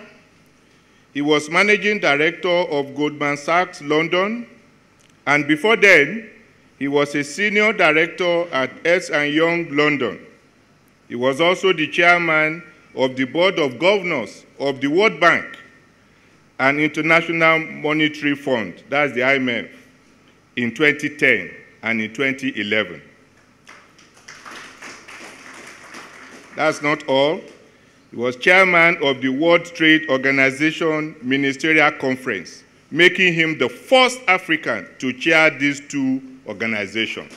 he was managing director of Goldman Sachs London, and before then, he was a senior director at Ernst And Young London. He was also the chairman of the board of governors of the World Bank and International Monetary Fund, that's the IMF, in 2010 and in 2011. That's not all. He was chairman of the World Trade Organization Ministerial Conference, making him the first African to chair these two organizations.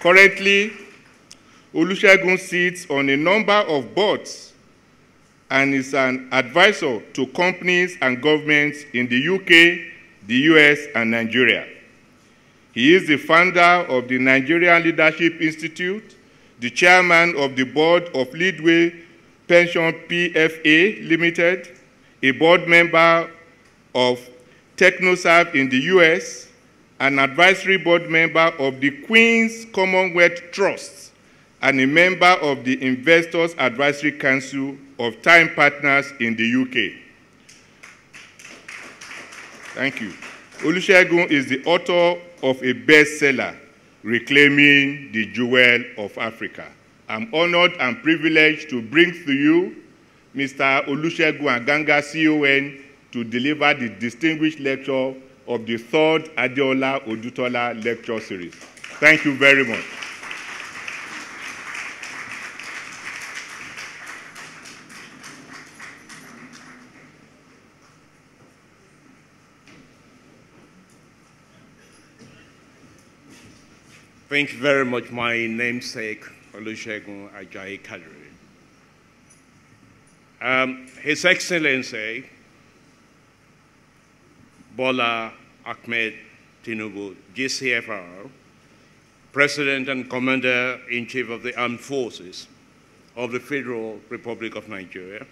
Currently, Olusegun sits on a number of boards and is an advisor to companies and governments in the UK, the US, and Nigeria. He is the founder of the Nigerian Leadership Institute, the chairman of the board of Leadway Pensure PFA Limited, a board member of TechnoServe in the US, an advisory board member of the Queen's Commonwealth Trust, and a member of the Investors Advisory Council of Time Partners in the UK. Thank you. Olusegun is the author of a bestseller, Reclaiming the Jewel of Africa. I'm honored and privileged to bring to you Mr. Olusegun Aganga, CON, to deliver the distinguished lecture of the third Adeola Odutola lecture series. Thank you very much. Thank you very much, my namesake, Olusegun Ajayi Kadir. Um, His Excellency, Bola Ahmed Tinubu, GCFR, President and Commander-in-Chief of the Armed Forces of the Federal Republic of Nigeria,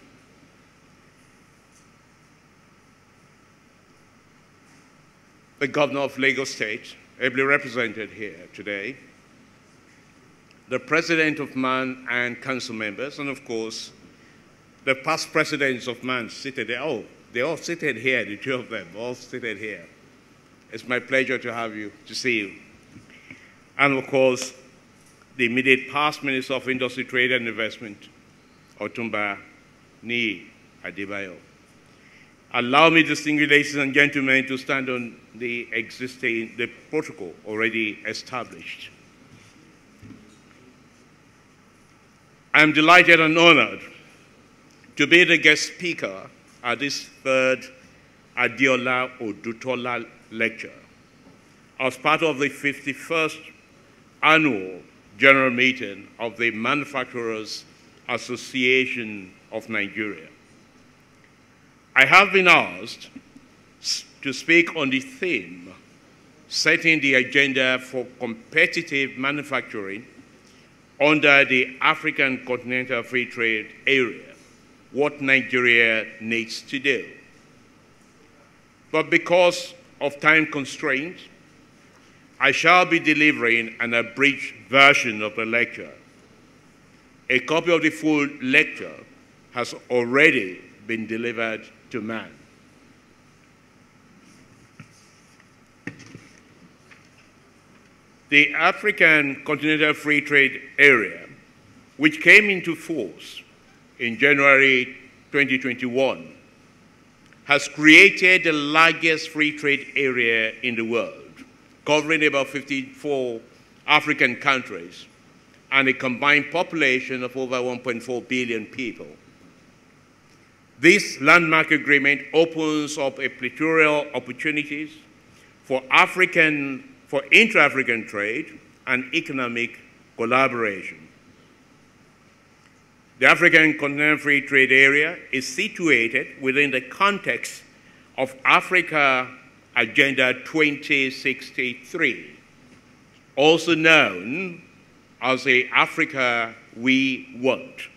the Governor of Lagos State, ably represented here today, the President of MAN and Council members, and of course, the past presidents of MAN seated there. Oh, They all seated here, the two of them, all seated here. It's my pleasure to have you, to see you. And of course, the immediate past Minister of Industry, Trade and Investment, Otumba Niyi Adebayo. Allow me, distinguished ladies and gentlemen, to stand on the existing, the protocol already established. I am delighted and honored to be the guest speaker at this third Adeola Odutola lecture as part of the 51st annual general meeting of the Manufacturers Association of Nigeria. I have been asked to speak on the theme, setting the agenda for competitive manufacturing under the African Continental Free Trade Area, what Nigeria needs to do. But because of time constraints, I shall be delivering an abridged version of the lecture. A copy of the full lecture has already been delivered to man. The African Continental Free Trade Area, which came into force in January 2021, has created the largest free trade area in the world, covering about 54 African countries and a combined population of over 1.4 billion people. This landmark agreement opens up a plethora of opportunities for African for intra-African trade and economic collaboration. The African Continental Free Trade Area is situated within the context of Africa Agenda 2063, also known as the Africa We Want.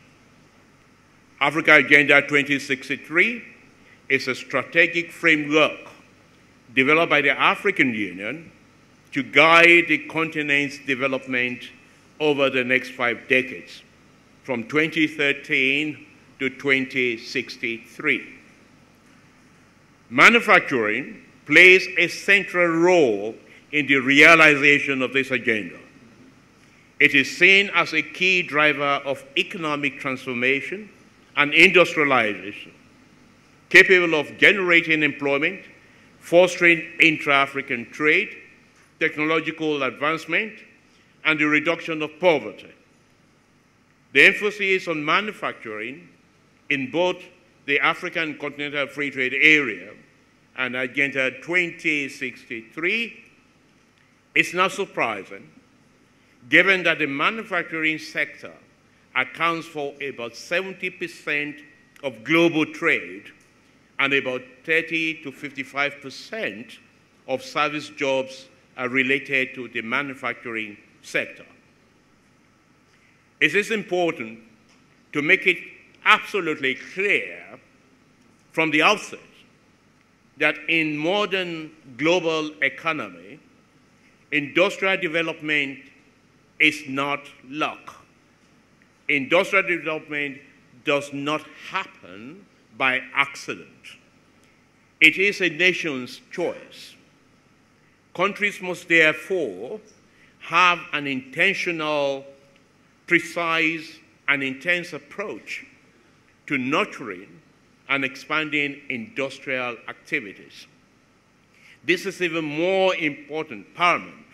Africa Agenda 2063 is a strategic framework developed by the African Union to guide the continent's development over the next five decades, from 2013 to 2063. Manufacturing plays a central role in the realization of this agenda. It is seen as a key driver of economic transformation and industrialization, capable of generating employment, fostering intra-African trade, technological advancement, and the reduction of poverty. The emphasis on manufacturing in both the African Continental Free Trade Area and Agenda 2063 is not surprising, given that the manufacturing sector accounts for about 70% of global trade and about 30 to 55% of service jobs are related to the manufacturing sector. It is important to make it absolutely clear from the outset that in modern global economy, industrial development is not luck. Industrial development does not happen by accident. It is a nation's choice. Countries must therefore have an intentional, precise, and intense approach to nurturing and expanding industrial activities. This is even more important, paramount,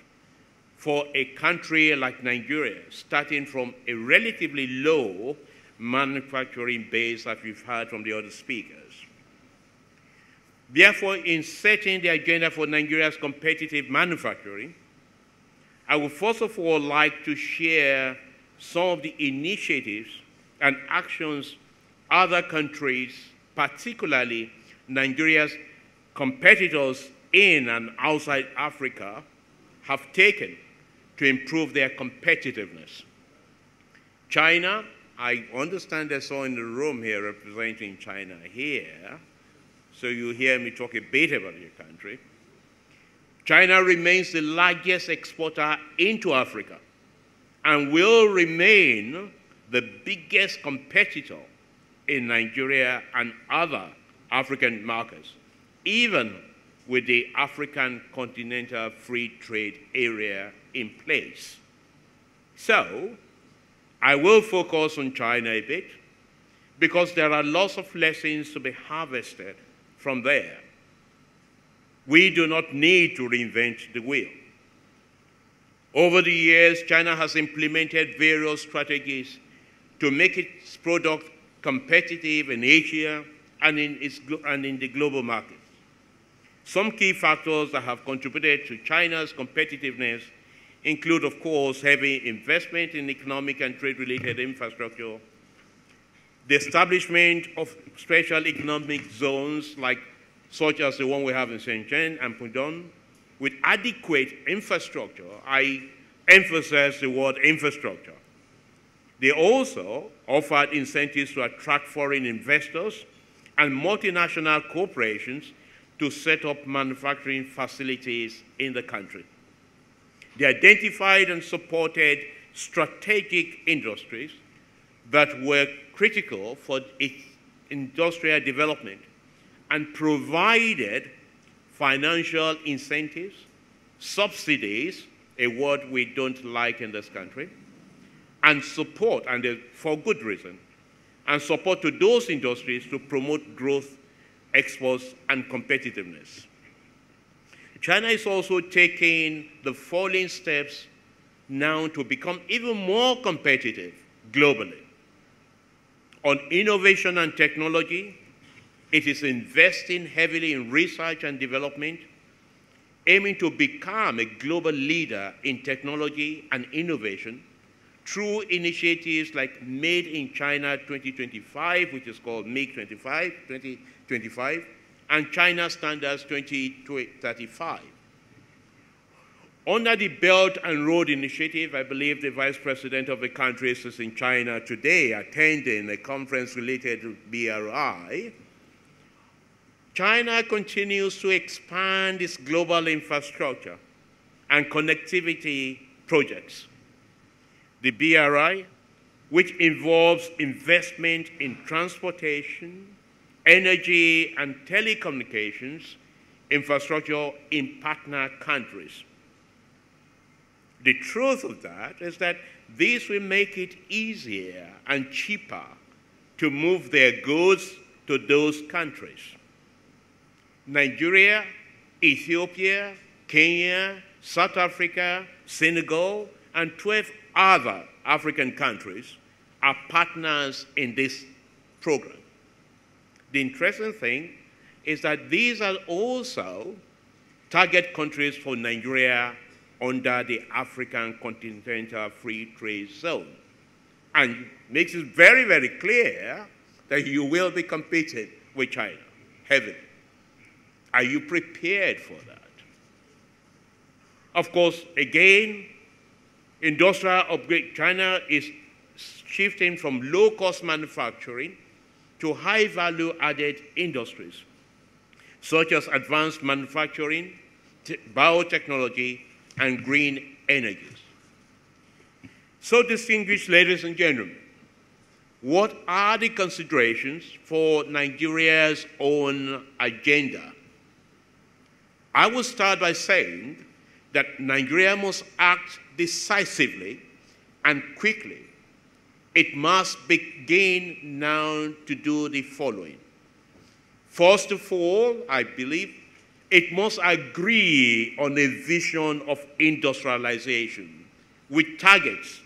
for a country like Nigeria, starting from a relatively low manufacturing base that we've heard from the other speakers. Therefore, in setting the agenda for Nigeria's competitive manufacturing, I would first of all like to share some of the initiatives and actions other countries, particularly Nigeria's competitors in and outside Africa, have taken to improve their competitiveness. China, I understand there's someone in the room here representing China here, so you hear me talk a bit about your country. China remains the largest exporter into Africa and will remain the biggest competitor in Nigeria and other African markets, even with the African Continental Free Trade Area in place. So, I will focus on China a bit because there are lots of lessons to be harvested from there. We do not need to reinvent the wheel. Over the years, China has implemented various strategies to make its product competitive in Asia and in, its, and in the global market. Some key factors that have contributed to China's competitiveness include, of course, heavy investment in economic and trade-related infrastructure, the establishment of special economic zones like such as the one we have in Shenzhen and Pudong, with adequate infrastructure. I emphasize the word infrastructure. They also offered incentives to attract foreign investors and multinational corporations to set up manufacturing facilities in the country. They identified and supported strategic industries that were critical for its industrial development and provided financial incentives, subsidies, a word we don't like in this country, and support, and uh, for good reason, and support to those industries to promote growth, exports, and competitiveness. China is also taking the following steps now to become even more competitive globally. On innovation and technology, it is investing heavily in research and development, aiming to become a global leader in technology and innovation through initiatives like Made in China 2025, which is called MIC 25, 2025, and China Standards 2035. Under the Belt and Road Initiative, I believe the Vice President of the country is in China today attending a conference related to BRI. China continues to expand its global infrastructure and connectivity projects. The BRI, which involves investment in transportation, energy, and telecommunications infrastructure in partner countries. The truth of that is that this will make it easier and cheaper to move their goods to those countries. Nigeria, Ethiopia, Kenya, South Africa, Senegal, and 12 other African countries are partners in this program. The interesting thing is that these are also target countries for Nigeria under the African Continental Free Trade Zone and makes it very, very clear that you will be competing with China heavily. Are you prepared for that? Of course, again, industrial upgrade, China is shifting from low-cost manufacturing to high-value added industries, such as advanced manufacturing, biotechnology, and green energies. So, distinguished ladies and gentlemen, what are the considerations for Nigeria's own agenda? I will start by saying that Nigeria must act decisively and quickly. It must begin now to do the following. First of all, I believe it must agree on a vision of industrialization with targets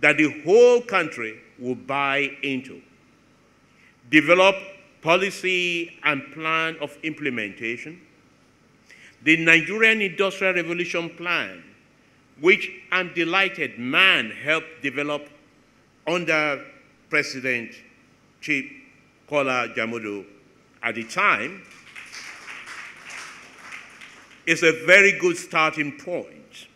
that the whole country will buy into. Develop policy and plan of implementation the Nigerian Industrial Revolution Plan, which I'm delighted man helped develop under President Chief Kola Jamodu at the time, is a very good starting point.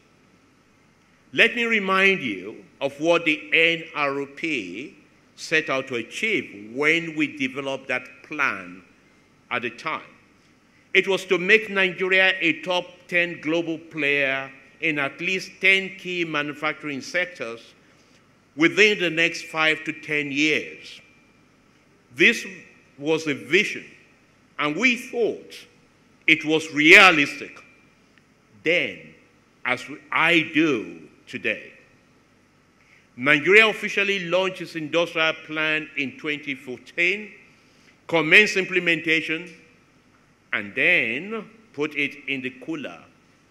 Let me remind you of what the NRP set out to achieve when we developed that plan at the time. It was to make Nigeria a top 10 global player in at least 10 key manufacturing sectors within the next five to 10 years. This was a vision And we thought it was realistic then, as I do today. Nigeria officially launched its industrial plan in 2014, commenced implementation, and then put it in the cooler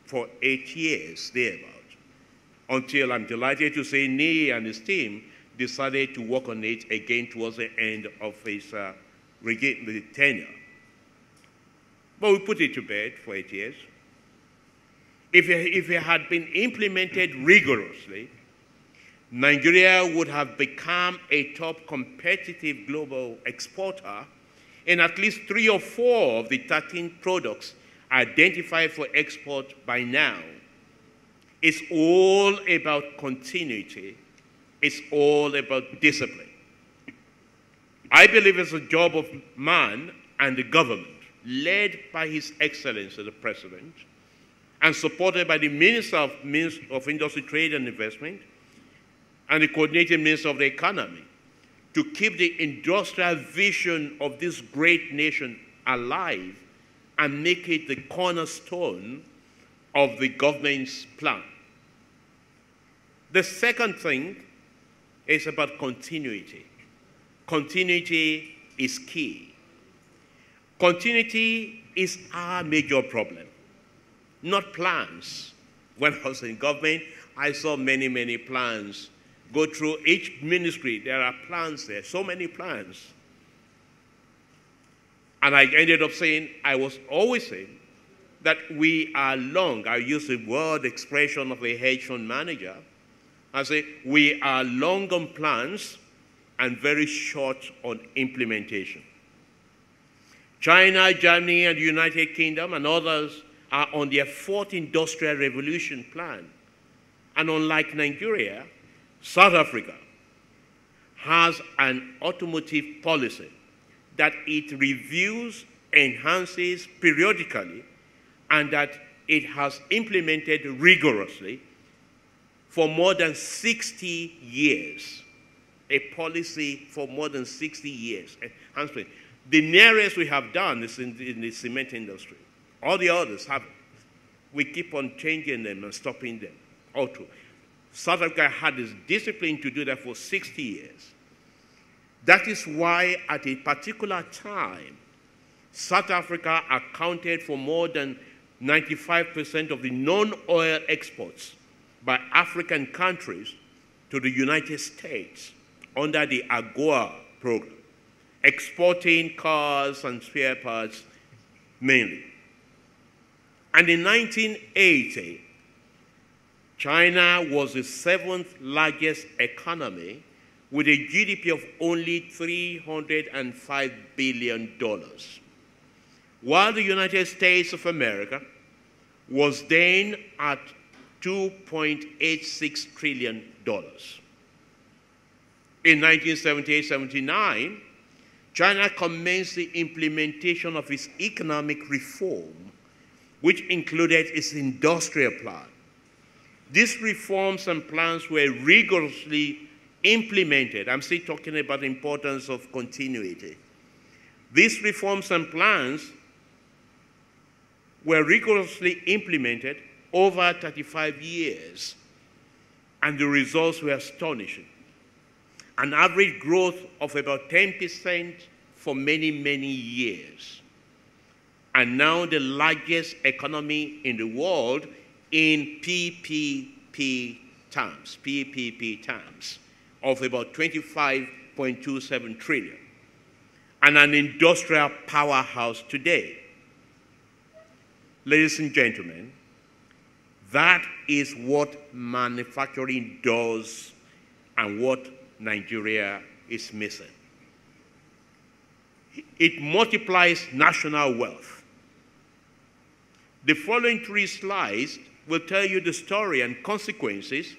for eight years, thereabout, until I'm delighted to say Niyi and his team decided to work on it again towards the end of his uh, tenure. But we put it to bed for eight years. If it, if it had been implemented rigorously, Nigeria would have become a top competitive global exporter in at least three or four of the 13 products identified for export by now. It's all about continuity. It's all about discipline. I believe it's a job of man and the government, led by His Excellency the President, and supported by the Minister of, Minister of Industry, Trade and Investment, and the Coordinating Minister of the Economy, to keep the industrial vision of this great nation alive and make it the cornerstone of the government's plan. The second thing is about continuity. Continuity is key. Continuity is our major problem, not plans. When I was in government, I saw many, many plans. Go through each ministry, there are plans there, so many plans. And I ended up saying, I was always saying, that we are long. I use the word expression of a hedge fund manager. I say, we are long on plans and very short on implementation. China, Germany, and the United Kingdom and others are on their fourth industrial revolution plan. And unlike Nigeria, South Africa has an automotive policy that it reviews, enhances periodically, and that it has implemented rigorously for more than 60 years. A policy for more than 60 years. Eh, the nearest we have done is in, in the cement industry. All the others have, we keep on changing them and stopping them. Also, South Africa had this discipline to do that for 60 years. That is why at a particular time, South Africa accounted for more than 95% of the non-oil exports by African countries to the United States under the AGOA program, exporting cars and spare parts mainly. And in 1980, China was the seventh largest economy with a GDP of only $305 billion, while the United States of America was then at $2.86 trillion. In 1978-79, China commenced the implementation of its economic reform, which included its industrial plan. These reforms and plans were rigorously implemented. I'm still talking about the importance of continuity. These reforms and plans were rigorously implemented over 35 years, and the results were astonishing. An average growth of about 10% for many, many years. And now the largest economy in the world in PPP terms, PPP terms, of about 25.27 trillion. And an industrial powerhouse today Ladies and gentlemen, that is what manufacturing does and what Nigeria is missing. It multiplies national wealth. The following three slides will tell you the story and consequences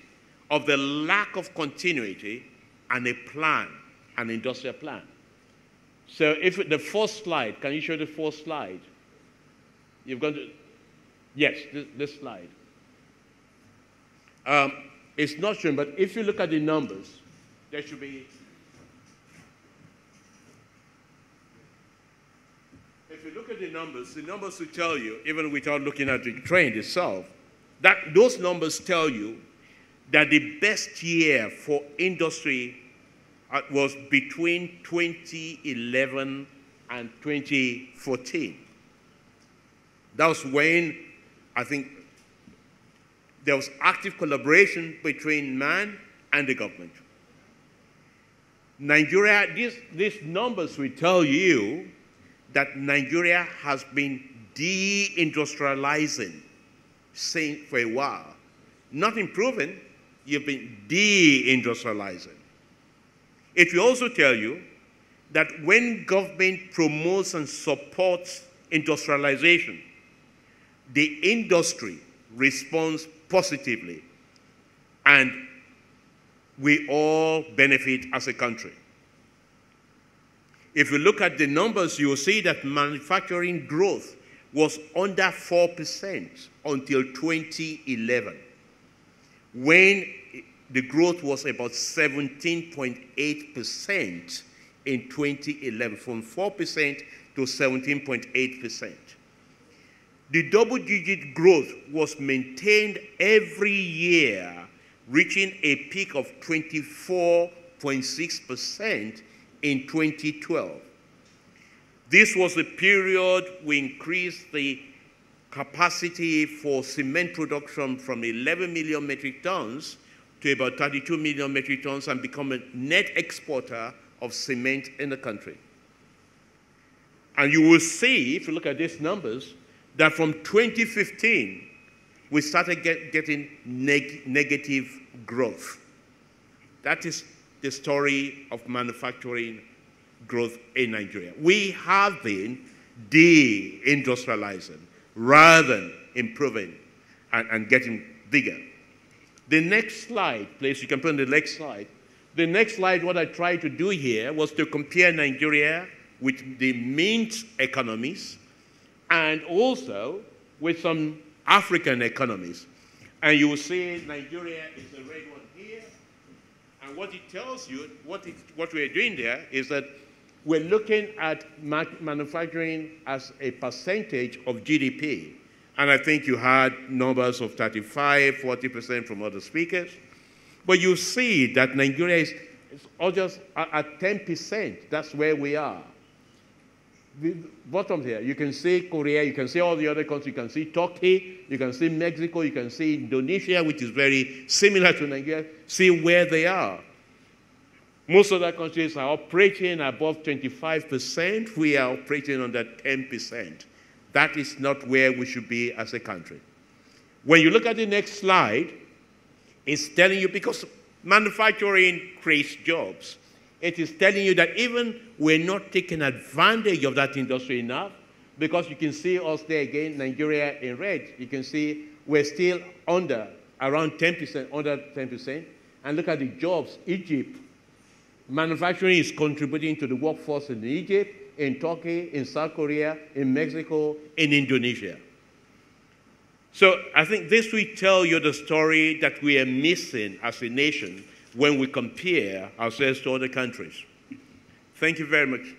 of the lack of continuity and a plan, an industrial plan. So if the first slide, can you show the first slide? You've got to, yes, this, this slide. Um, it's not shown, but if you look at the numbers, there should be if you look at the numbers, the numbers will tell you, even without looking at the trend itself, that those numbers tell you that the best year for industry uh, was between 2011 and 2014. That was when I think there was active collaboration between man and the government. Nigeria, these, these numbers will tell you that Nigeria has been deindustrializing for a while. Not improving, you've been deindustrializing. It will also tell you that when government promotes and supports industrialization, the industry responds positively and we all benefit as a country. If you look at the numbers, you will see that manufacturing growth was under 4% until 2011, when the growth was about 17.8% in 2011, from 4% to 17.8%. The double digit growth was maintained every year, reaching a peak of 24.6% in 2012. This was the period we increased the capacity for cement production from 11 million metric tons to about 32 million metric tons and become a net exporter of cement in the country. And you will see, if you look at these numbers, that from 2015, we started get, getting neg negative growth. That is the story of manufacturing growth in Nigeria. We have been deindustrializing rather than improving and, and getting bigger. The next slide, please, you can put on the next slide. The next slide, what I tried to do here was to compare Nigeria with the mint economies and also with some African economies. And you will see Nigeria is the red one here. And what it tells you, what, it, what we're doing there is that we're looking at manufacturing as a percentage of GDP. And I think you had numbers of 35, 40% from other speakers. But you see that Nigeria is, is just at 10%. That's where we are. The bottom here, you can see Korea, you can see all the other countries, you can see Turkey, you can see Mexico, you can see Indonesia, which is very similar to Nigeria. See where they are. Most of other countries are operating above 25%. We are operating under 10%. That is not where we should be as a country. When you look at the next slide, it's telling you because manufacturing creates jobs. It is telling you that even we're not taking advantage of that industry enough because you can see us there again, Nigeria in red. You can see we're still under, around 10%, under 10%. And look at the jobs. Egypt, manufacturing is contributing to the workforce in Egypt, in Turkey, in South Korea, in Mexico, in Indonesia. So I think this will tell you the story that we are missing as a nation when we compare ourselves to other countries. Thank you very much.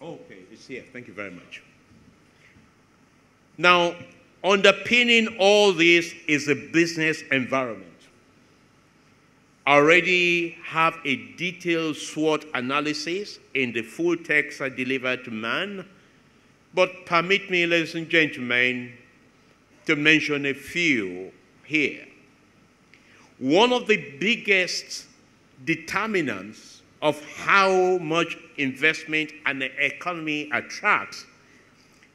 Okay, it's here. Thank you very much. Now, underpinning all this is a business environment. I already have a detailed SWOT analysis in the full text I delivered to man, but permit me, ladies and gentlemen, to mention a few here. One of the biggest determinants of how much investment an economy attracts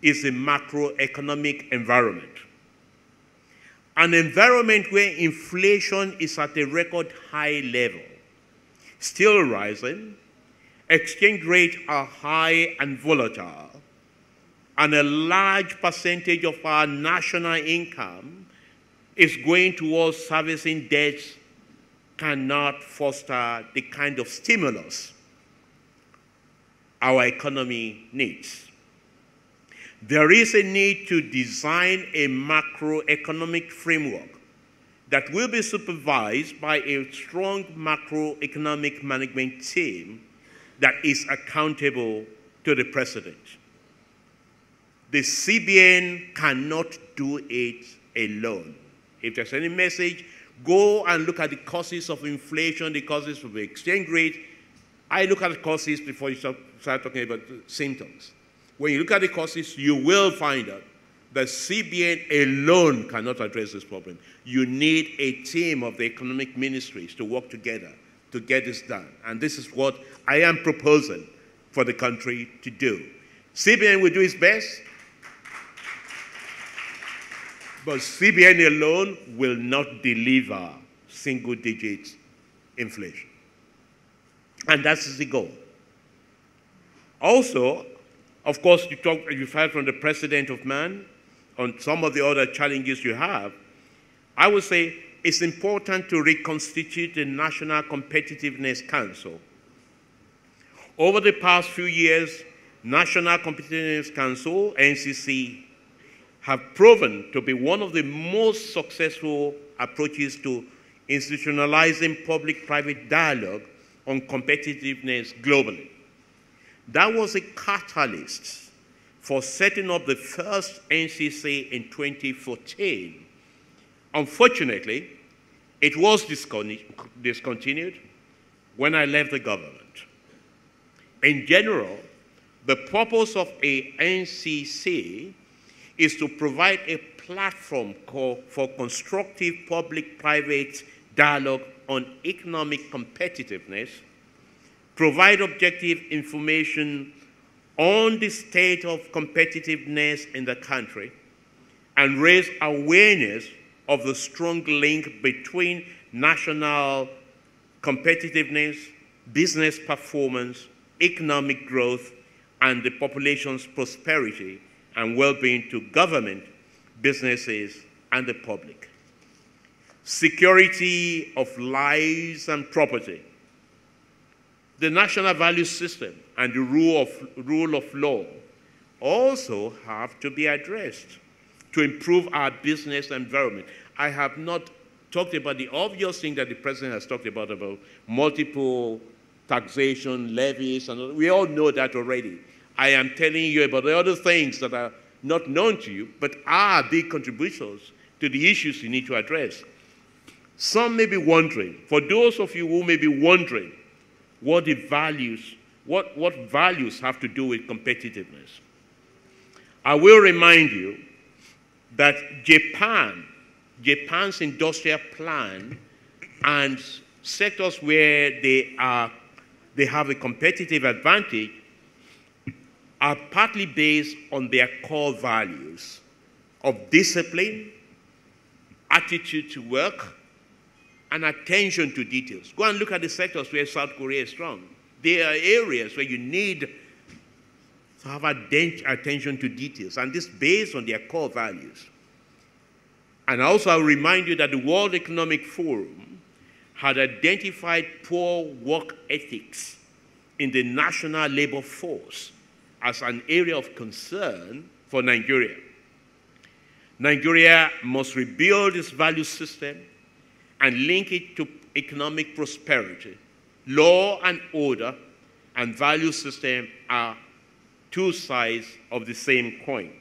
is the macroeconomic environment. An environment where inflation is at a record high level, still rising, exchange rates are high and volatile, and a large percentage of our national income is going towards servicing debts cannot foster the kind of stimulus our economy needs. There is a need to design a macroeconomic framework that will be supervised by a strong macroeconomic management team that is accountable to the president. The CBN cannot do it alone. If there's any message, go and look at the causes of inflation, the causes of the exchange rate. I look at the causes before you start, talking about symptoms. When you look at the causes, you will find out that CBN alone cannot address this problem. You need a team of the economic ministries to work together to get this done. And this is what I am proposing for the country to do. CBN will do its best, but CBN alone will not deliver single digit inflation. And that's the goal. Also, of course, you talk, you've heard from the president of man on some of the other challenges you have. I would say it's important to reconstitute the National Competitiveness Council. Over the past few years, National Competitiveness Council, NCC, have proven to be one of the most successful approaches to institutionalizing public-private dialogue on competitiveness globally. That was a catalyst for setting up the first NCC in 2014. Unfortunately, it was discontinued when I left the government. In general, the purpose of a NCC is to provide a platform for constructive public-private dialogue on economic competitiveness, provide objective information on the state of competitiveness in the country, and raise awareness of the strong link between national competitiveness, business performance, economic growth, and the population's prosperity and well-being to government, businesses, and the public. Security of lives and property. The national value system and the rule of, rule of law also have to be addressed to improve our business environment. I have not talked about the obvious thing that the president has talked about, about multiple taxation, levies, and we all know that already. I am telling you about the other things that are not known to you, but are big contributions to the issues you need to address. Some may be wondering, for those of you who may be wondering what the values, what, what values have to do with competitiveness, I will remind you that Japan, Japan's industrial plan and sectors where they, are, they have a competitive advantage are partly based on their core values of discipline, attitude to work, and attention to details. Go and look at the sectors where South Korea is strong. There are areas where you need to have attention to details, and this based on their core values. And also, I'll remind you that the World Economic Forum had identified poor work ethics in the national labor force as an area of concern for Nigeria. Nigeria must rebuild its value system and link it to economic prosperity. Law and order and value system are two sides of the same coin.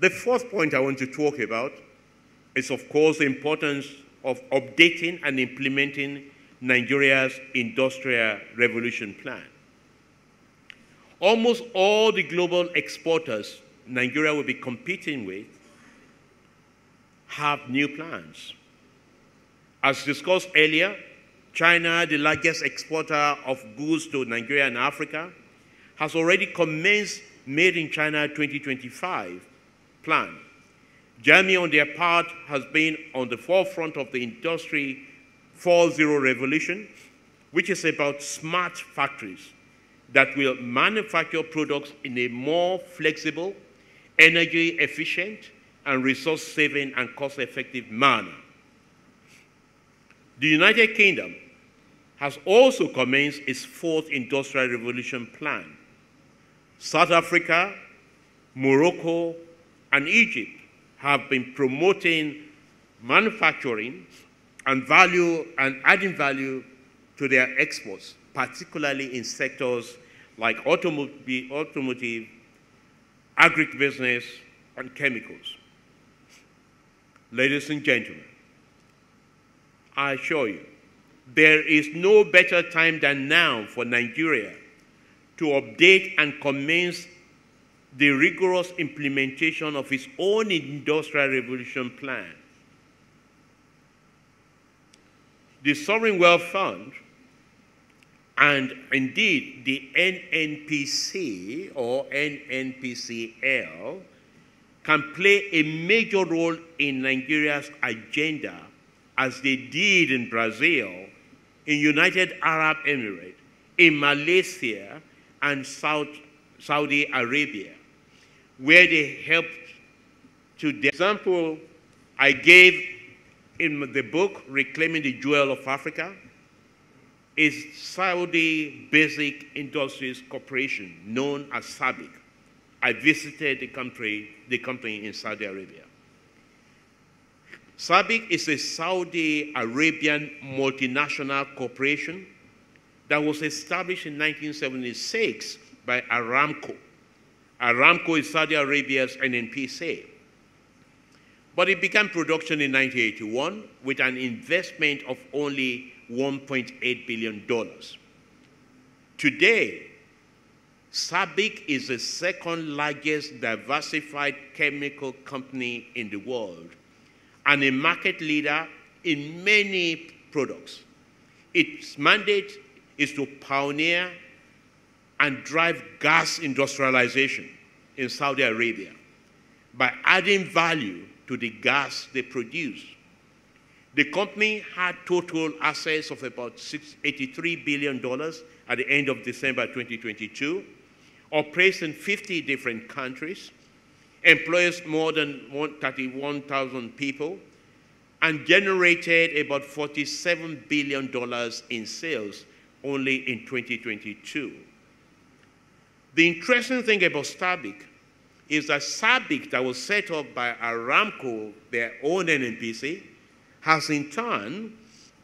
The fourth point I want to talk about is, of course, the importance of updating and implementing Nigeria's industrial revolution plan. Almost all the global exporters Nigeria will be competing with have new plans. As discussed earlier, China, the largest exporter of goods to Nigeria and Africa, has already commenced Made in China 2025 plan. Germany, on their part, has been on the forefront of the Industry 4.0 revolution, which is about smart factories that will manufacture products in a more flexible, energy efficient, and resource saving and cost effective manner. The United Kingdom has also commenced its fourth industrial revolution plan. South Africa, Morocco, and Egypt have been promoting manufacturing and value and adding value to their exports, particularly in sectors like automotive, automotive agribusiness, and chemicals. Ladies and gentlemen, I assure you, there is no better time than now for Nigeria to update and commence the rigorous implementation of its own industrial revolution plan. The Sovereign Wealth Fund and indeed the NNPC or NNPCL can play a major role in Nigeria's agenda as they did in Brazil, in United Arab Emirates, in Malaysia, and South, Saudi Arabia, where they helped to the example I gave in the book, Reclaiming the Jewel of Africa, is Saudi Basic Industries Corporation, known as SABIC. I visited the country, the company in Saudi Arabia. SABIC is a Saudi Arabian multinational corporation that was established in 1976 by Aramco. Aramco is Saudi Arabia's NNPC. But it began production in 1981 with an investment of only $1.8 billion. Today, SABIC is the second largest diversified chemical company in the world and a market leader in many products. Its mandate is to pioneer and drive gas industrialization in Saudi Arabia by adding value to the gas they produce. The company had total assets of about $83 billion at the end of December 2022, operates in 50 different countries, employs more than 31,000 people, and generated about $47 billion in sales only in 2022. The interesting thing about SABIC is that SABIC that was set up by Aramco, their own NNPC, has in turn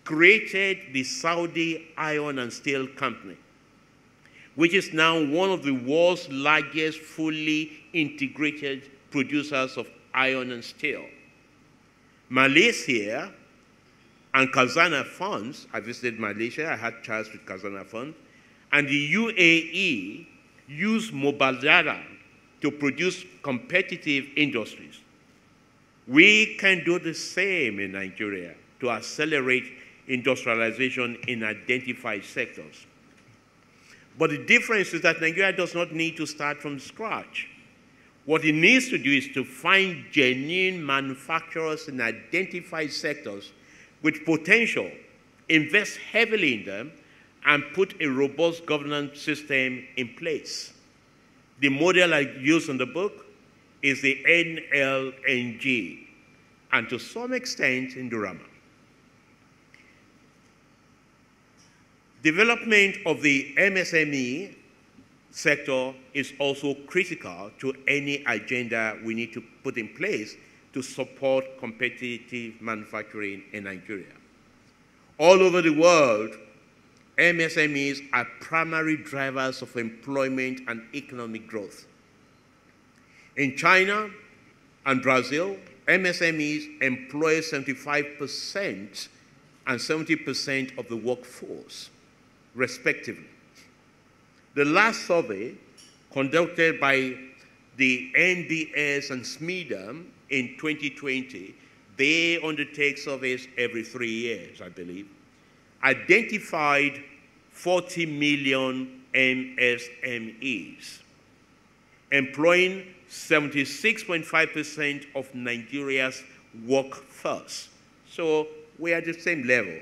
created the Saudi Iron and Steel Company, which is now one of the world's largest fully integrated producers of iron and steel. Malaysia and Khazanah Funds, I visited Malaysia, I had chats with Khazanah Fund, and the UAE use Mubadala to produce competitive industries. We can do the same in Nigeria to accelerate industrialization in identified sectors. But the difference is that Nigeria does not need to start from scratch. What it needs to do is to find genuine manufacturers in identified sectors with potential, invest heavily in them, and put a robust governance system in place. The model I use in the book is the NLNG, and to some extent Indorama. Development of the MSME sector is also critical to any agenda we need to put in place to support competitive manufacturing in Nigeria. All over the world, MSMEs are primary drivers of employment and economic growth. In China and Brazil, MSMEs employ 75% and 70% of the workforce, respectively. The last survey conducted by the NBS and SMEDAN in 2020, they undertake surveys every three years, I believe, identified 40 million MSMEs, employing 76.5% of Nigeria's workforce. So we are at the same level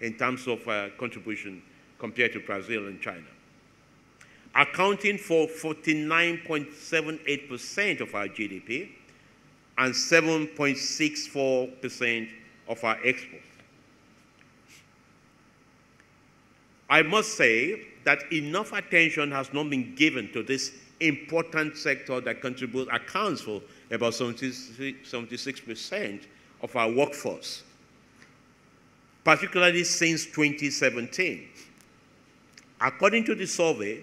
in terms of uh, contribution compared to Brazil and China accounting for 49.78% of our GDP and 7.64% of our exports. I must say that enough attention has not been given to this important sector that contributes, accounts for about 76% of our workforce. particularly since 2017. According to the survey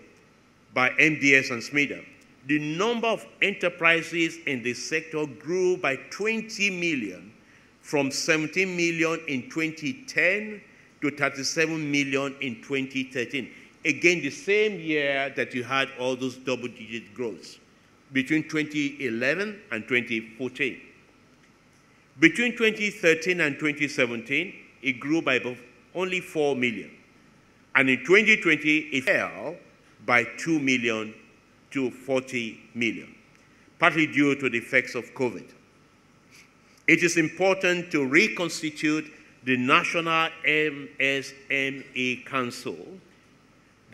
by NBS and SMEDAN, the number of enterprises in the sector grew by 20 million from 17 million in 2010 to 37 million in 2013. Again, the same year that you had all those double digit growths between 2011 and 2014. Between 2013 and 2017, it grew by only 4 million. And in 2020, it fell by 2 million to 40 million, partly due to the effects of COVID. It is important to reconstitute the National MSME Council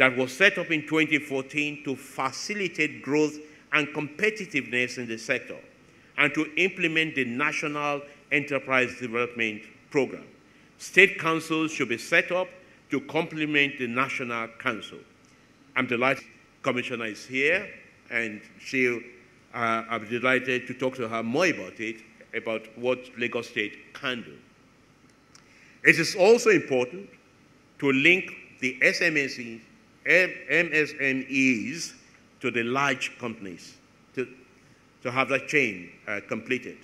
that was set up in 2014 to facilitate growth and competitiveness in the sector and to implement the National Enterprise Development Program. State councils should be set up to complement the National Council. I'm delighted Commissioner is here, and she'll, uh, I'm delighted to talk to her more about it, about what Lagos State can do. It is also important to link the SMSEs, MSMEs to the large companies to, to have that chain uh, completed.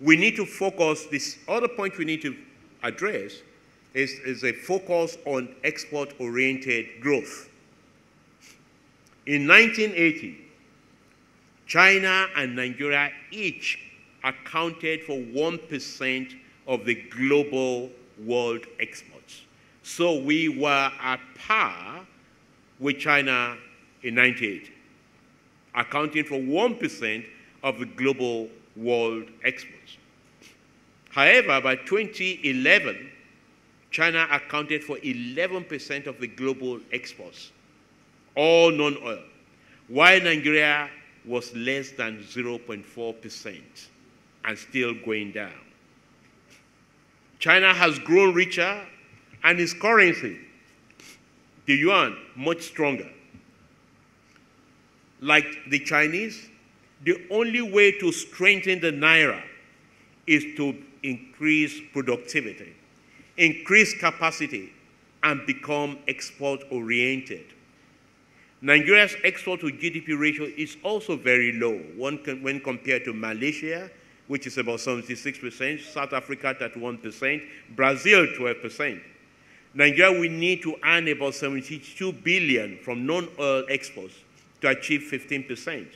We need to focus, this other point we need to address is, is a focus on export-oriented growth. In 1980, China and Nigeria each accounted for 1% of the global world exports. So we were at par with China in 98, accounting for 1% of the global world exports. However, by 2011, China accounted for 11% of the global exports, all non-oil, while Nigeria was less than 0.4% and still going down. China has grown richer and its currency, the yuan, much stronger. Like the Chinese, the only way to strengthen the naira is to increase productivity increase capacity, and become export oriented. Nigeria's export to GDP ratio is also very low when compared to Malaysia, which is about 76%, South Africa 31%, Brazil 12%. Nigeria will need to earn about 72 billion from non-oil exports to achieve 15%.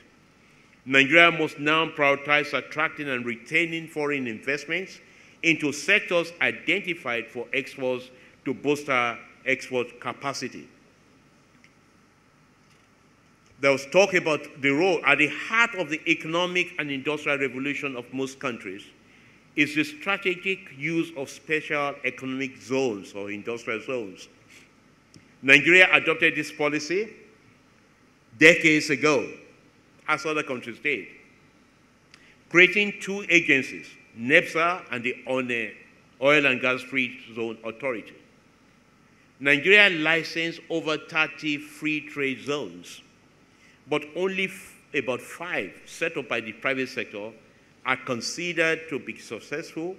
Nigeria must now prioritize attracting and retaining foreign investments into sectors identified for exports to bolster export capacity. There was talk about the role at the heart of the economic and industrial revolution of most countries is the strategic use of special economic zones or industrial zones. Nigeria adopted this policy decades ago, as other countries did, creating two agencies, NEPZA and the Oil and Gas Free Zone Authority. Nigeria licensed over 30 free trade zones, but only about five set up by the private sector are considered to be successful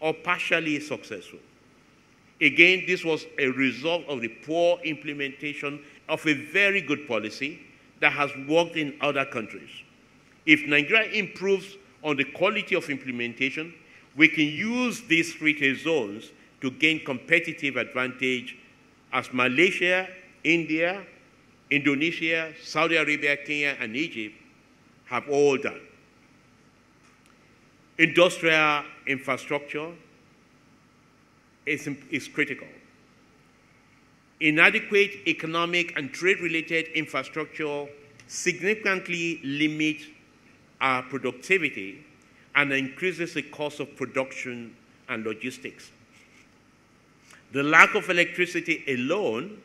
or partially successful. Again, this was a result of the poor implementation of a very good policy that has worked in other countries. If Nigeria improves on the quality of implementation, we can use these trade zones to gain competitive advantage as Malaysia, India, Indonesia, Saudi Arabia, Kenya, and Egypt have all done. Industrial infrastructure is, is critical. Inadequate economic and trade-related infrastructure significantly limits our productivity and increases the cost of production and logistics. The lack of electricity alone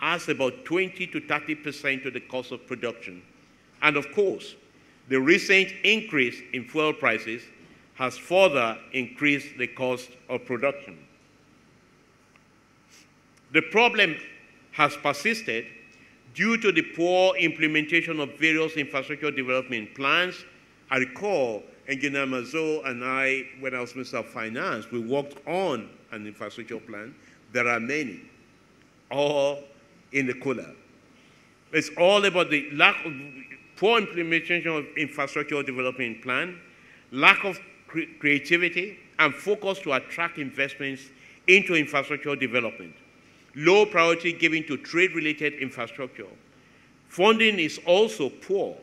adds about 20 to 30% to the cost of production. And of course, the recent increase in fuel prices has further increased the cost of production. The problem has persisted due to the poor implementation of various infrastructure development plans I recall Engineer Mazo and I, when I was Minister of Finance, we worked on an infrastructure plan. There are many, all in the cooler. It's all about the lack of poor implementation of infrastructure development plan, lack of creativity, and focus to attract investments into infrastructure development. Low priority given to trade-related infrastructure. Funding is also poor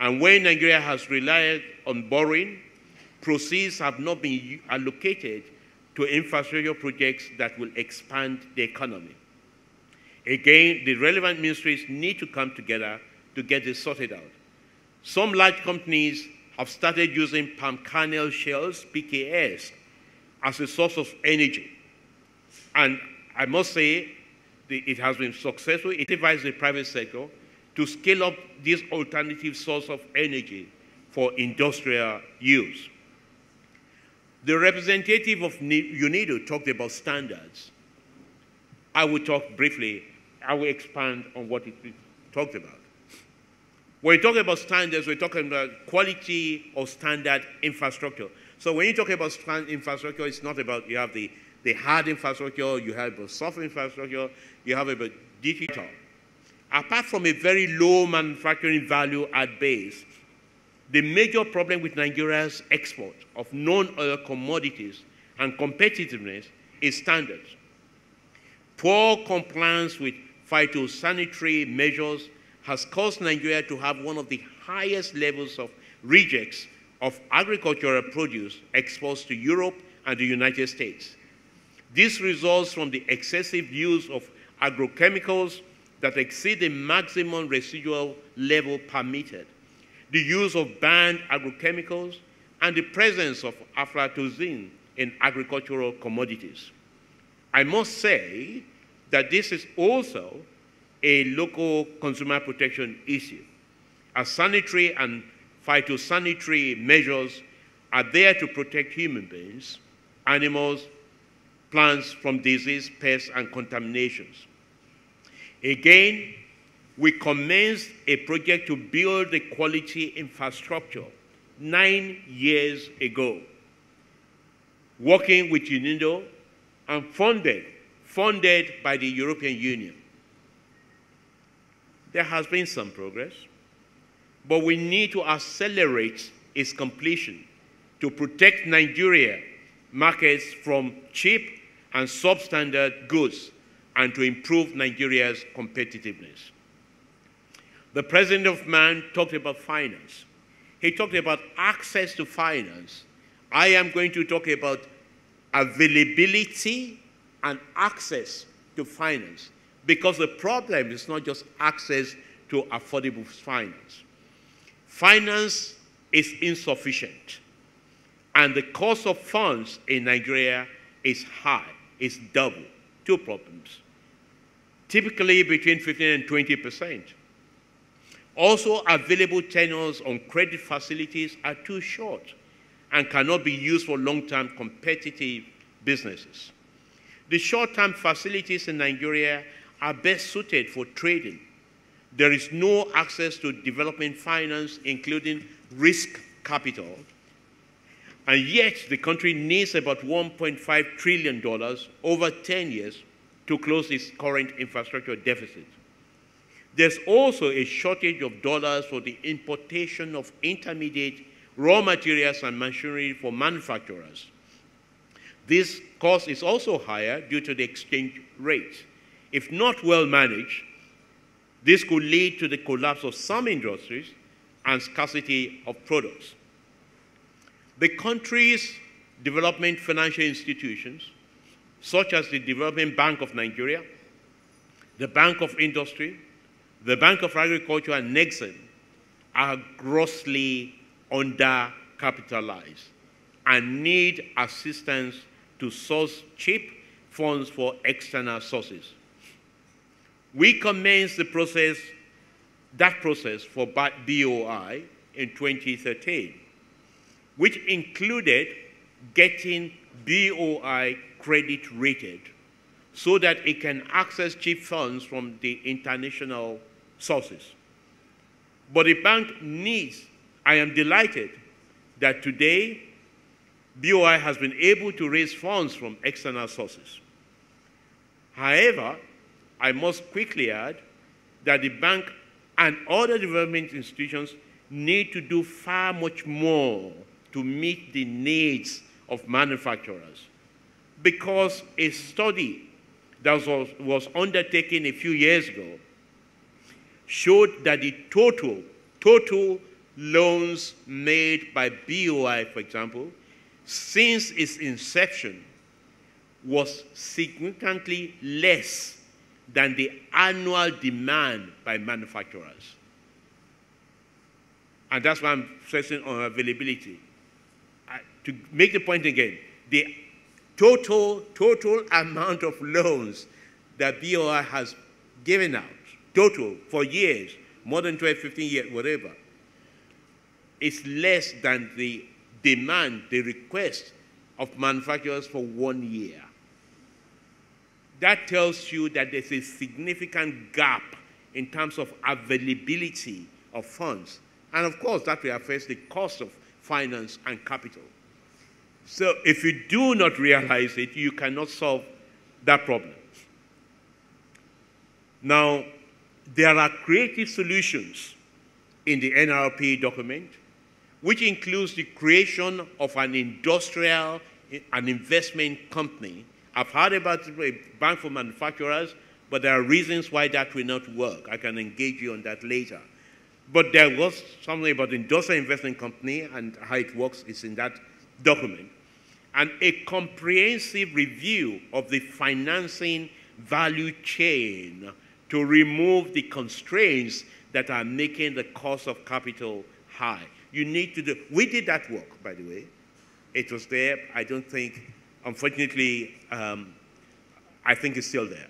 and when Nigeria has relied on borrowing, proceeds have not been allocated to infrastructure projects that will expand the economy. Again, the relevant ministries need to come together to get this sorted out. Some large companies have started using palm kernel shells, PKS, as a source of energy. And I must say, it has been successful. It invites the private sector to scale up this alternative source of energy for industrial use. The representative of UNIDO talked about standards. I will talk briefly, I will expand on what it talked about. When we talk about standards, we're talking about quality of standard infrastructure. So when you talk about infrastructure, it's not about you have the, the hard infrastructure, you have the soft infrastructure, you have about digital apart from a very low manufacturing value at base, the major problem with Nigeria's export of non-oil commodities and competitiveness is standards. Poor compliance with phytosanitary measures has caused Nigeria to have one of the highest levels of rejects of agricultural produce exports to Europe and the United States. This results from the excessive use of agrochemicals that exceed the maximum residual level permitted, the use of banned agrochemicals, and the presence of aflatoxin in agricultural commodities. I must say that this is also a local consumer protection issue, as sanitary and phytosanitary measures are there to protect human beings, animals, plants from disease, pests, and contaminations. Again, we commenced a project to build a quality infrastructure nine years ago, working with UNIDO and funded, funded by the European Union. There has been some progress, but we need to accelerate its completion to protect Nigeria markets from cheap and substandard goods and to improve Nigeria's competitiveness. The president of MAN talked about finance. He talked about access to finance. I am going to talk about availability and access to finance because the problem is not just access to affordable finance. Finance is insufficient and the cost of funds in Nigeria is high, it's double two problems, typically between 15 and 20 percent. Also, available tenures on credit facilities are too short and cannot be used for long-term competitive businesses. The short-term facilities in Nigeria are best suited for trading. There is no access to development finance, including risk capital, and yet, the country needs about $1.5 trillion over 10 years to close its current infrastructure deficit. There's also a shortage of dollars for the importation of intermediate raw materials and machinery for manufacturers. This cost is also higher due to the exchange rate. If not well managed, this could lead to the collapse of some industries and scarcity of products. The country's development financial institutions, such as the Development Bank of Nigeria, the Bank of Industry, the Bank of Agriculture, and NEXIM, are grossly undercapitalized and need assistance to source cheap funds for external sources. We commenced the process, that process for BOI in 2013 which included getting BOI credit rated so that it can access cheap funds from the international sources. But the bank needs, I am delighted that today BOI has been able to raise funds from external sources. However, I must quickly add that the bank and other development institutions need to do far much more to meet the needs of manufacturers. Because a study that was, was undertaken a few years ago showed that the total, total loans made by BOI, for example, since its inception was significantly less than the annual demand by manufacturers. And that's why I'm stressing on availability. to make the point again, the total, total amount of loans that BOI has given out, total, for years, more than 12, 15 years, whatever, is less than the demand, the request of manufacturers for one year. That tells you that there's a significant gap in terms of availability of funds. And of course, that will affect the cost of finance and capital. So if you do not realize it, you cannot solve that problem. Now, there are creative solutions in the NRP document, which includes the creation of an industrial an investment company. I've heard about a bank for manufacturers, but there are reasons why that will not work. I can engage you on that later. But there was something about the industrial investment company and how it works is in that document. And a comprehensive review of the financing value chain to remove the constraints that are making the cost of capital high. You need to do, we did that work, by the way. It was there. I don't think, unfortunately, um, I think it's still there.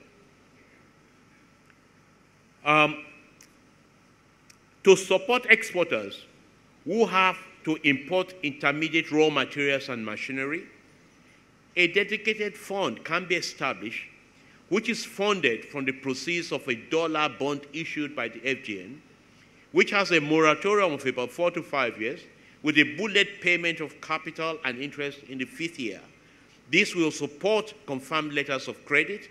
Um, to support exporters who have to import intermediate raw materials and machinery, a dedicated fund can be established which is funded from the proceeds of a dollar bond issued by the FGN, which has a moratorium of about four to five years, with a bullet payment of capital and interest in the fifth year. This will support confirmed letters of credit,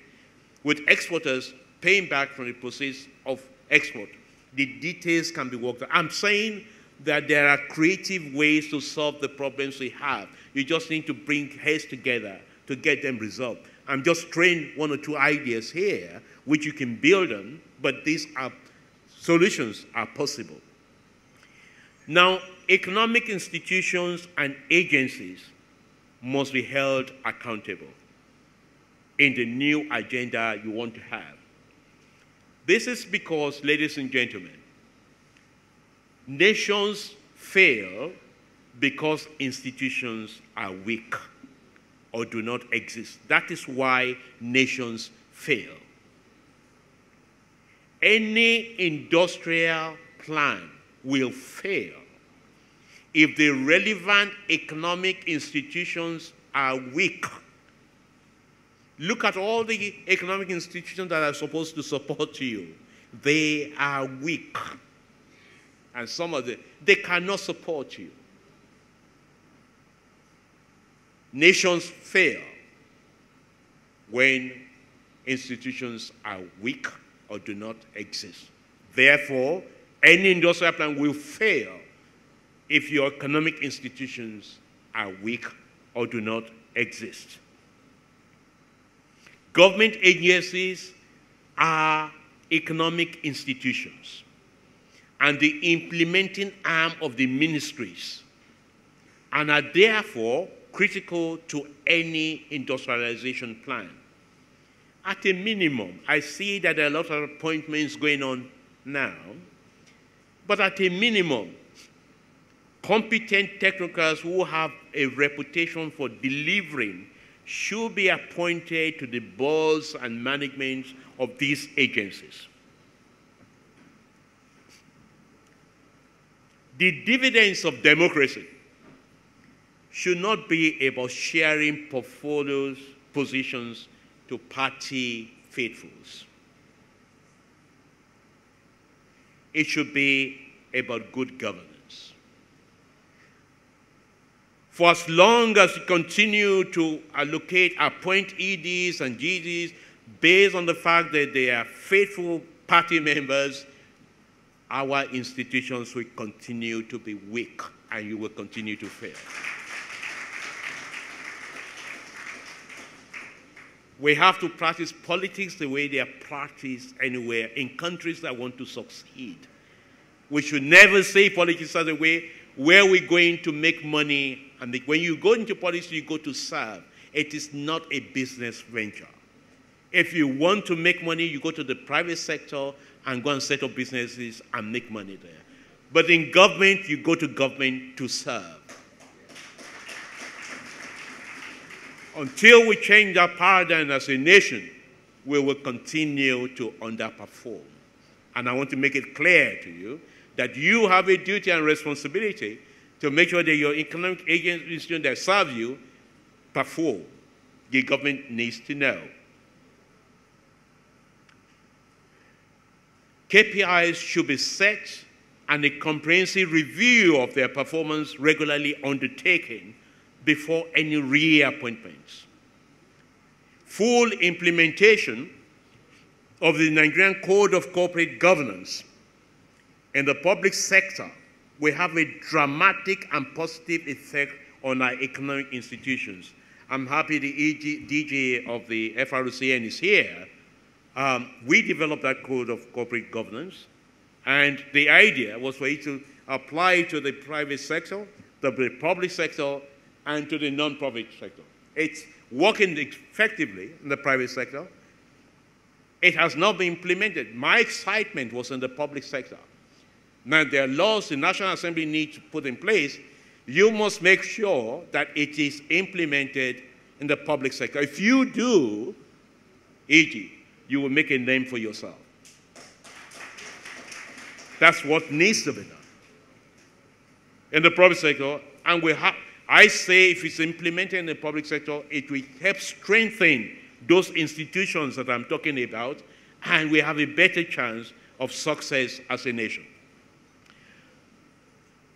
with exporters paying back from the proceeds of export. The details can be worked out. I'm saying that there are creative ways to solve the problems we have. You just need to bring heads together to get them resolved. I'm just throwing one or two ideas here, which you can build on, but these are solutions are possible. Now, economic institutions and agencies must be held accountable in the new agenda you want to have. This is because, ladies and gentlemen, nations fail because institutions are weak or do not exist. That is why nations fail. Any industrial plan will fail if the relevant economic institutions are weak. Look at all the economic institutions that are supposed to support you. They are weak. And some of them, they cannot support you. Nations fail when institutions are weak or do not exist. Therefore, any industrial plan will fail if your economic institutions are weak or do not exist. Government agencies are economic institutions and the implementing arm of the ministries and are therefore critical to any industrialization plan. At a minimum, I see that there are a lot of appointments going on now, but at a minimum, competent technocrats who have a reputation for delivering should be appointed to the boards and management of these agencies. The dividends of democracy should not be about sharing portfolios, positions to party faithfuls. It should be about good governance. For as long as we continue to allocate, appoint EDs and GDs based on the fact that they are faithful party members, our institutions will continue to be weak and you will continue to fail. We have to practice politics the way they are practiced anywhere in countries that want to succeed. We should never say politics as a way where we're going to make money. And when you go into politics, you go to serve. It is not a business venture. If you want to make money, you go to the private sector and go and set up businesses and make money there. But in government, you go to government to serve. Until we change our paradigm as a nation, we will continue to underperform. And I want to make it clear to you that you have a duty and responsibility to make sure that your economic agency that serve you perform. The government needs to know. KPIs should be set and a comprehensive review of their performance regularly undertaken before any reappointments. Full implementation of the Nigerian Code of Corporate Governance in the public sector will have a dramatic and positive effect on our economic institutions. I'm happy the EG, DG of the FRCN is here. Um, we developed that code of corporate governance, and the idea was for it to apply to the private sector, the public sector, and to the non-profit sector. It's working effectively in the private sector. It has not been implemented. My excitement was in the public sector. Now, there are laws the National Assembly needs to put in place. You must make sure that it is implemented in the public sector. If you do, e.g., you will make a name for yourself. That's what needs to be done. In the private sector, and we have I say if it's implemented in the public sector, it will help strengthen those institutions that I'm talking about, and we have a better chance of success as a nation.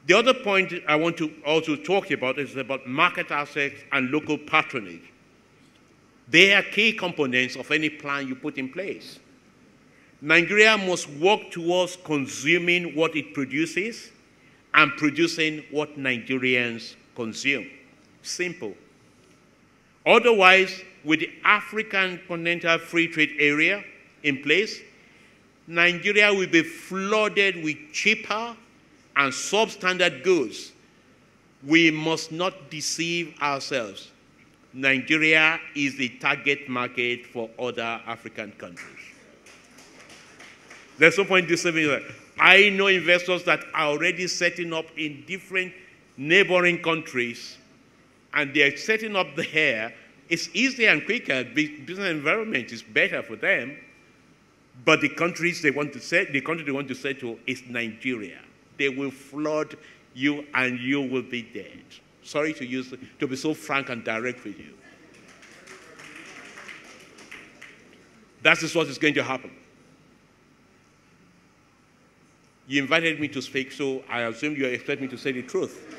The other point I want to also talk about is about market access and local patronage. They are key components of any plan you put in place. Nigeria must work towards consuming what it produces and producing what Nigerians consume. Simple. Otherwise, with the African Continental Free Trade Area in place, Nigeria will be flooded with cheaper and substandard goods. We must not deceive ourselves. Nigeria is the target market for other African countries. There's no point deceiving that. I know investors that are already setting up in different neighboring countries and they're setting up there, it's easier and quicker. Business environment is better for them. But the countries they want to set, the country they want to settle is Nigeria. They will flood you and you will be dead. Sorry to use to be so frank and direct with you. That is what is going to happen. You invited me to speak, so I assume you expect me to say the truth.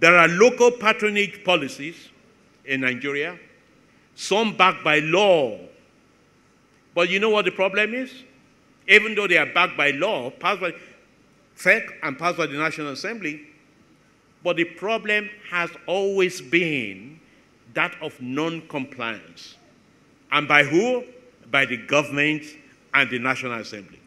There are local patronage policies in Nigeria, some backed by law. But you know what the problem is? Even though they are backed by law, passed by FEC and passed by the National Assembly, but the problem has always been that of non-compliance. And by who? By the government and the National Assembly.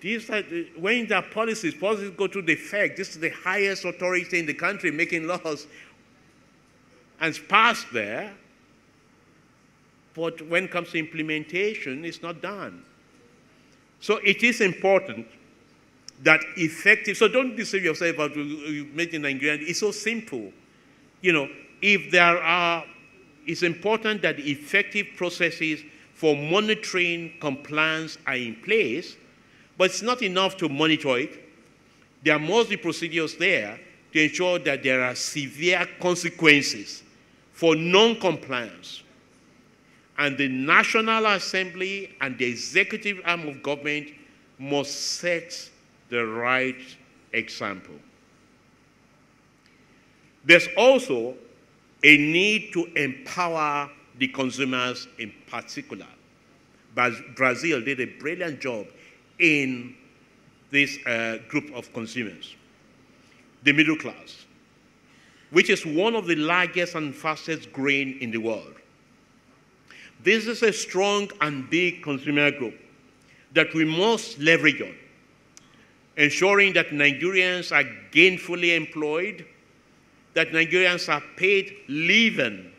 These are when the policies, policies go to the FEC, this is the highest authority in the country making laws, and it's passed there. But when it comes to implementation, it's not done. So it is important that effective, so don't deceive yourself about making Nigerian, it's so simple. You know, if there are, it's important that effective processes for monitoring compliance are in place, but it's not enough to monitor it. There must be procedures there to ensure that there are severe consequences for non-compliance. And the National Assembly and the executive arm of government must set the right example. There's also a need to empower the consumers in particular. Brazil did a brilliant job in this uh, group of consumers, the middle class, which is one of the largest and fastest growing in the world. This is a strong and big consumer group that we must leverage on, ensuring that Nigerians are gainfully employed, that Nigerians are paid living,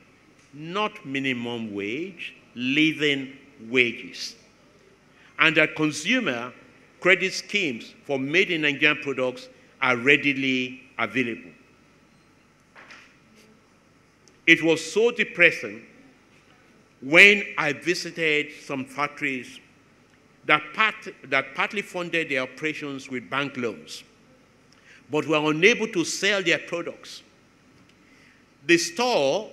not minimum wage, living wages, and that consumer credit schemes for made in Nigerian products are readily available. It was so depressing when I visited some factories that, part, that partly funded their operations with bank loans, but were unable to sell their products. The store,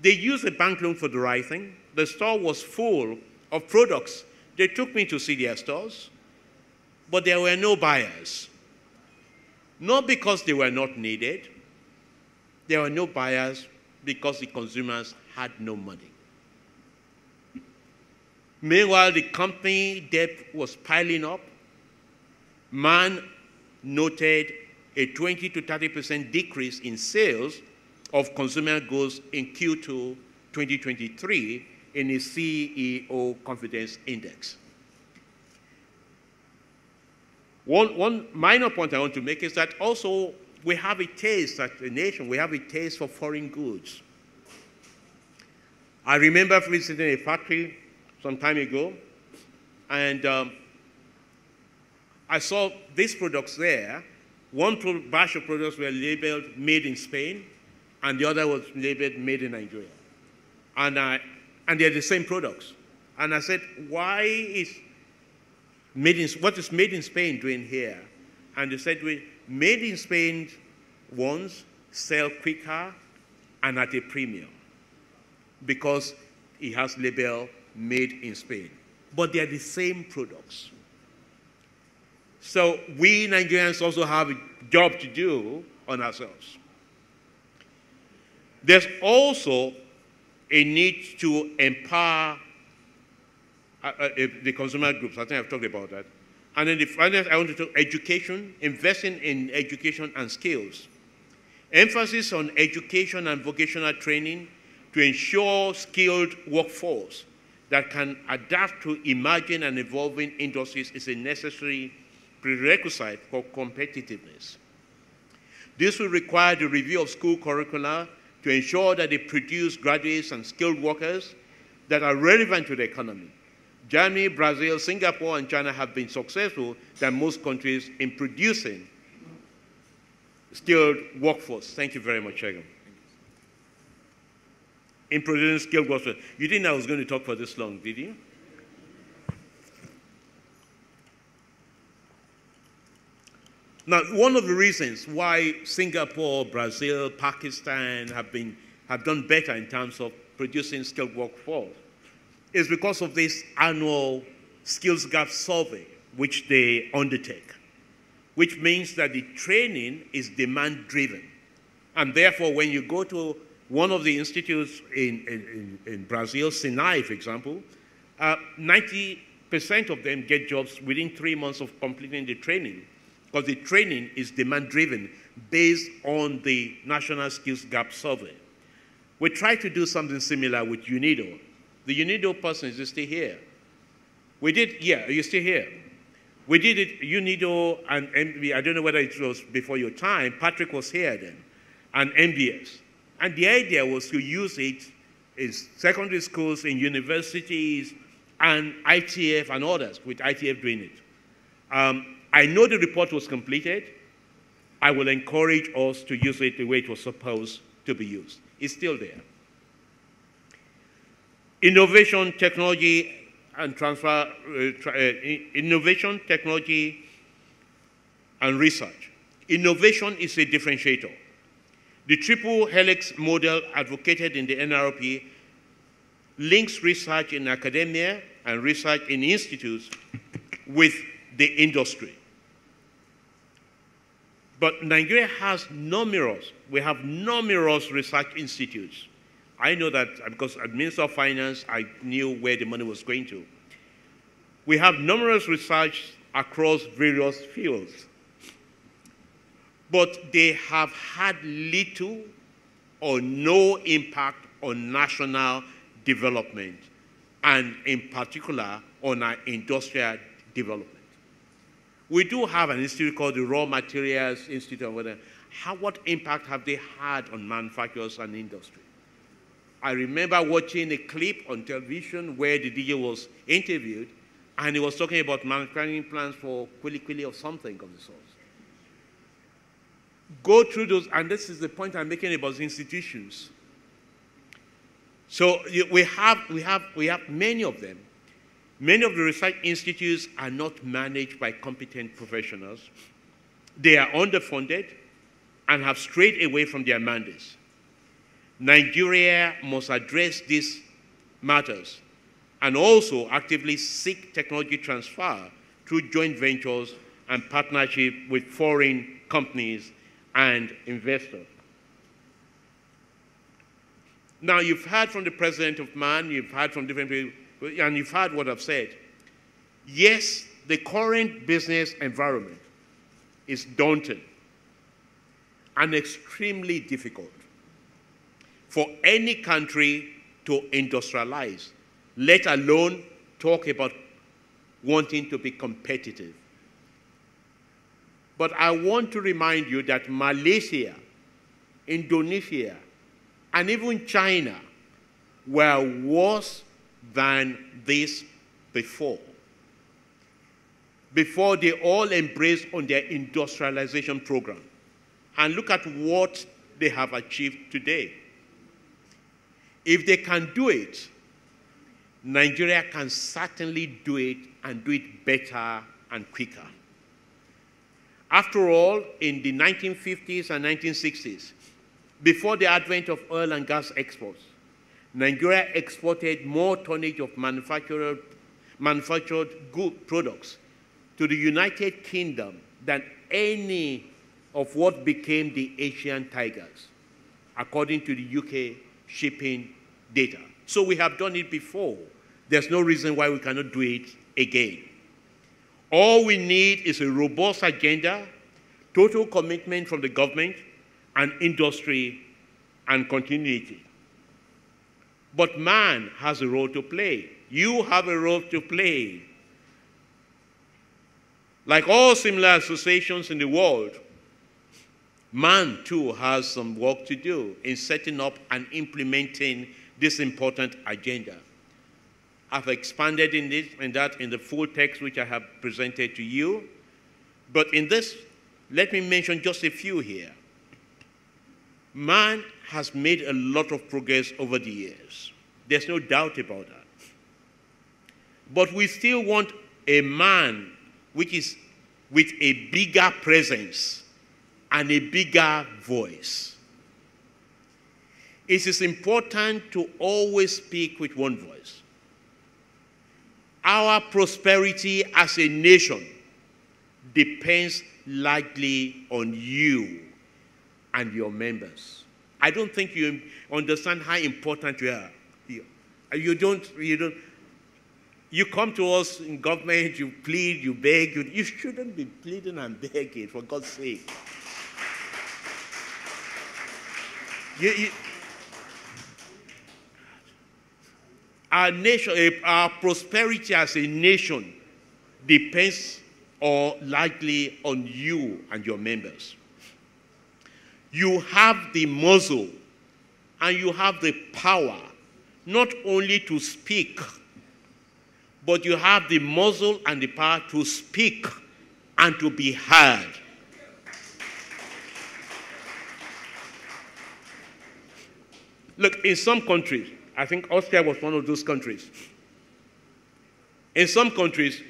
they used a bank loan for the right thing. The store was full of products. They took me to see their stores, but there were no buyers. Not because they were not needed, there were no buyers because the consumers had no money. Meanwhile, the company debt was piling up. MAN noted a 20 to 30% decrease in sales of consumer goods in Q2 2023 in the CEO Confidence Index. One, one minor point I want to make is that also we have a taste, as a nation, we have a taste for foreign goods. I remember visiting a factory some time ago, and um, I saw these products there. One batch of products were labeled made in Spain, and the other was labeled made in Nigeria. And, I, and they're the same products. And I said, why is made in, what is made in Spain doing here? And they said, we, made in Spain ones sell quicker and at a premium because it has label made in Spain. But they are the same products. So we Nigerians also have a job to do on ourselves. There's also a need to empower uh, uh, the consumer groups. I think I've talked about that. And then the finance, I want to talk education, investing in education and skills. Emphasis on education and vocational training to ensure skilled workforce that can adapt to emerging and evolving industries is a necessary prerequisite for competitiveness. This will require the review of school curricula to ensure that they produce graduates and skilled workers that are relevant to the economy. Germany, Brazil, Singapore, and China have been successful than most countries in producing skilled workforce. Thank you very much, Chairman in producing skilled workers. You didn't know I was going to talk for this long, did you? Now, one of the reasons why Singapore, Brazil, Pakistan have, been, have done better in terms of producing skilled workforce is because of this annual skills gap survey which they undertake, which means that the training is demand driven. And therefore, when you go to one of the institutes in, in, in Brazil, SENAI, for example, 90% uh, of them get jobs within three months of completing the training because the training is demand driven based on the National Skills Gap Survey. We try to do something similar with UNIDO. The UNIDO person is still here. We did, yeah, you're still here. We did it, UNIDO and I don't know whether it was before your time, Patrick was here then, and MBS. And the idea was to use it in secondary schools, in universities, and ITF and others, with ITF doing it. Um, I know the report was completed. I will encourage us to use it the way it was supposed to be used. It's still there. Innovation, technology, and transfer, uh, uh, innovation, technology, and research. Innovation is a differentiator. The triple helix model advocated in the NRP links research in academia and research in institutes with the industry. But Nigeria has numerous, we have numerous research institutes. I know that uh, because as Minister of Finance, I knew where the money was going to. We have numerous research across various fields. But they have had little or no impact on national development, and in particular on our industrial development. We do have an institute called the Raw Materials Institute. Of How, what impact have they had on manufacturers and industry? I remember watching a clip on television where the DG was interviewed, and he was talking about manufacturing plans for Kuli Kuli or something of the sort. Go through those, and this is the point I'm making about institutions. So we have, we, have, we have many of them. Many of the research institutes are not managed by competent professionals. They are underfunded and have strayed away from their mandates. Nigeria must address these matters and also actively seek technology transfer through joint ventures and partnership with foreign companies and investors. Now, you've heard from the president of MAN, you've heard from different people, and you've heard what I've said. Yes, the current business environment is daunting and extremely difficult for any country to industrialize, let alone talk about wanting to be competitive. But I want to remind you that Malaysia, Indonesia, and even China were worse than this before. Before they all embraced on their industrialization program. And look at what they have achieved today. If they can do it, Nigeria can certainly do it and do it better and quicker. After all, in the 1950s and 1960s, before the advent of oil and gas exports, Nigeria exported more tonnage of manufactured, manufactured good products to the United Kingdom than any of what became the Asian tigers, according to the UK shipping data. So we have done it before. There's no reason why we cannot do it again. All we need is a robust agenda, total commitment from the government and industry, and continuity. But MAN has a role to play. You have a role to play. Like all similar associations in the world, MAN too has some work to do in setting up and implementing this important agenda. I've expanded in, this, in that in the full text which I have presented to you. But in this, let me mention just a few here. MAN has made a lot of progress over the years. There's no doubt about that. But we still want a man which is with a bigger presence and a bigger voice. It is important to always speak with one voice. Our prosperity as a nation depends largely on you and your members. I don't think you understand how important you are. You, don't, you don't, you come to us in government, you plead, you beg, you, you shouldn't be pleading and begging, for God's sake. You, you, our nation, eh, our prosperity as a nation depends or likely on you and your members you have the muzzle and you have the power not only to speak, but you have the muzzle and the power to speak and to be heard. Look, in some countries, I think Austria was one of those countries. In some countries,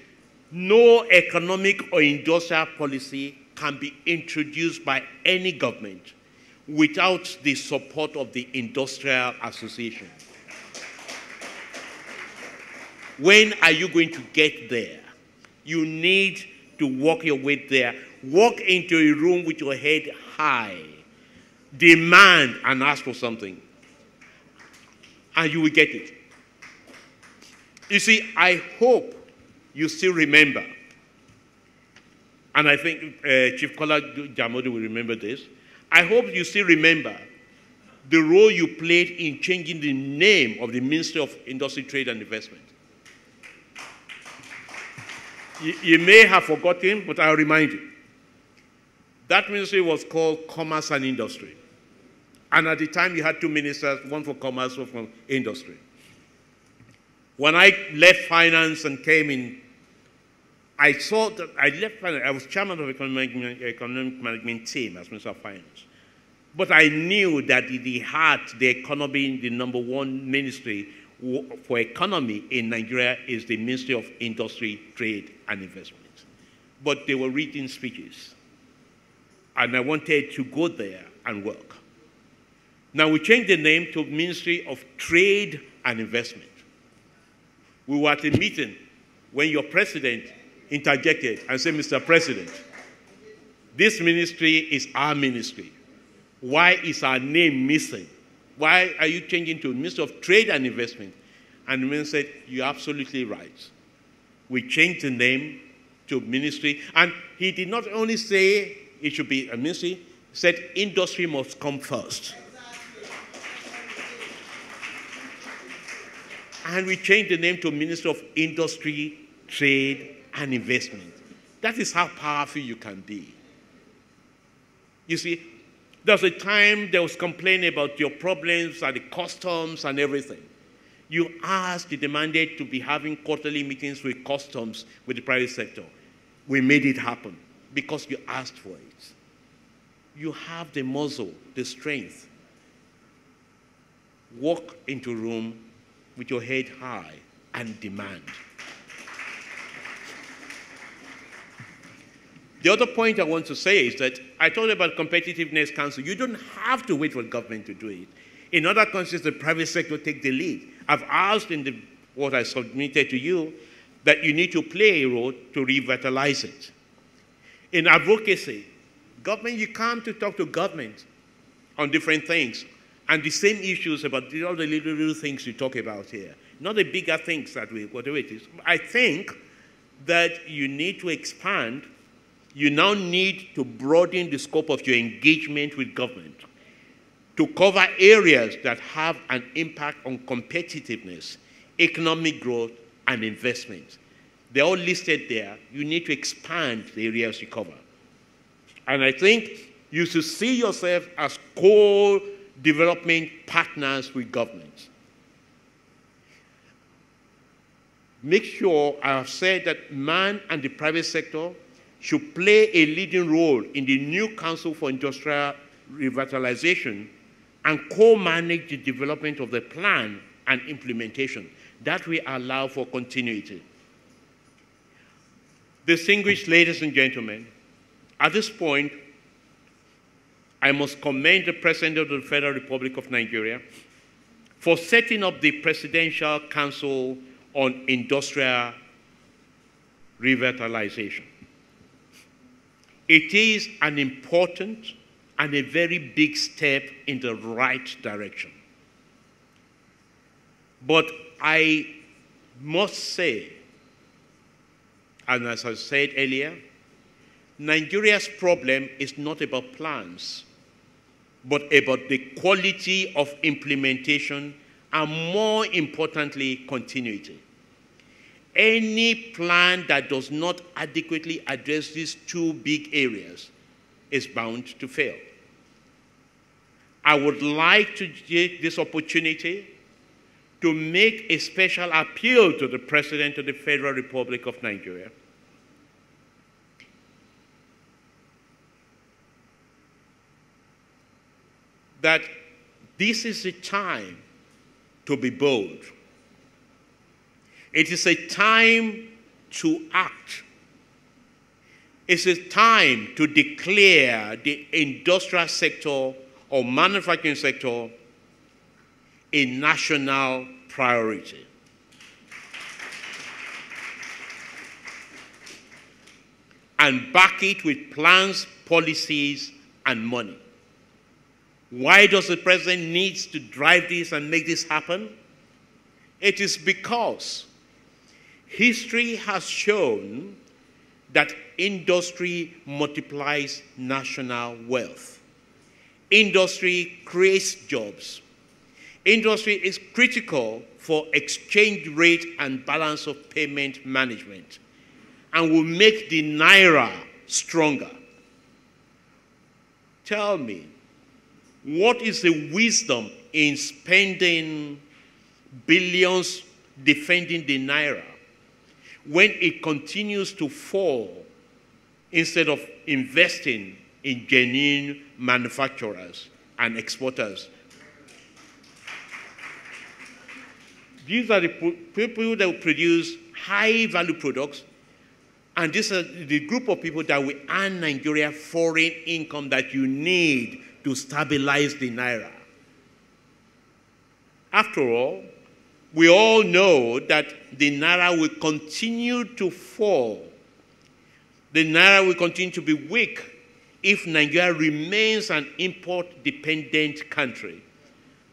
no economic or industrial policy can be introduced by any government without the support of the industrial association. When are you going to get there? You need to walk your way there. Walk into a room with your head high. Demand and ask for something. And you will get it. You see, I hope you still remember, and I think uh, Chief Kola Jamodu will remember this. I hope you still remember the role you played in changing the name of the Ministry of Industry, Trade and Investment. You, you may have forgotten, but I'll remind you. That ministry was called Commerce and Industry. And at the time, you had two ministers, one for commerce, one for industry. When I left finance and came in, I saw that I left finance, I was chairman of the economic, economic management team as Minister of Finance. But I knew that the heart, the economy, the number one ministry for economy in Nigeria is the Ministry of Industry, Trade and Investment. But they were reading speeches. And I wanted to go there and work. Now we changed the name to Ministry of Trade and Investment. We were at a meeting when your president interjected and said, Mr. President, this ministry is our ministry. Why is our name missing? Why are you changing to Ministry of Trade and Investment? And the minister said, You're absolutely right. We changed the name to ministry. And he did not only say it should be a ministry, he said industry must come first. And we changed the name to Minister of Industry, Trade, and Investment. That is how powerful you can be. You see, there was a time there was complaining about your problems at the customs and everything. You asked, you demanded to be having quarterly meetings with customs with the private sector. We made it happen because you asked for it. You have the muscle, the strength. Walk into room with your head high and demand. The other point I want to say is that I talked about competitiveness council. You don't have to wait for government to do it. In other countries, the private sector take the lead. I've asked in the, what I submitted to you that you need to play a role to revitalize it. In advocacy, government, you come to talk to government on different things and the same issues about all the little, little things you talk about here. Not the bigger things that we, whatever it is. I think that you need to expand you now need to broaden the scope of your engagement with government to cover areas that have an impact on competitiveness, economic growth, and investment. They're all listed there. You need to expand the areas you cover. And I think you should see yourself as co-development partners with governments. Make sure, I have said that man and the private sector should play a leading role in the new Council for Industrial Revitalization and co-manage the development of the plan and implementation. That will allow for continuity. Distinguished ladies and gentlemen, at this point, I must commend the President of the Federal Republic of Nigeria for setting up the Presidential Council on Industrial Revitalization. It is an important and a very big step in the right direction. But I must say, and as I said earlier, Nigeria's problem is not about plans, but about the quality of implementation and more importantly, continuity. Any plan that does not adequately address these two big areas is bound to fail. I would like to take this opportunity to make a special appeal to the President of the Federal Republic of Nigeria. that this is a time to be bold. It is a time to act. It's a time to declare the industrial sector or manufacturing sector a national priority. and back it with plans, policies, and money. Why does the president need to drive this and make this happen? It is because history has shown that industry multiplies national wealth. Industry creates jobs. Industry is critical for exchange rate and balance of payment management and will make the naira stronger. Tell me, what is the wisdom in spending billions defending the naira when it continues to fall instead of investing in genuine manufacturers and exporters? These are the people that produce high value products and this is the group of people that will earn Nigeria foreign income that you need to stabilize the naira. After all, we all know that the naira will continue to fall. The naira will continue to be weak if Nigeria remains an import dependent country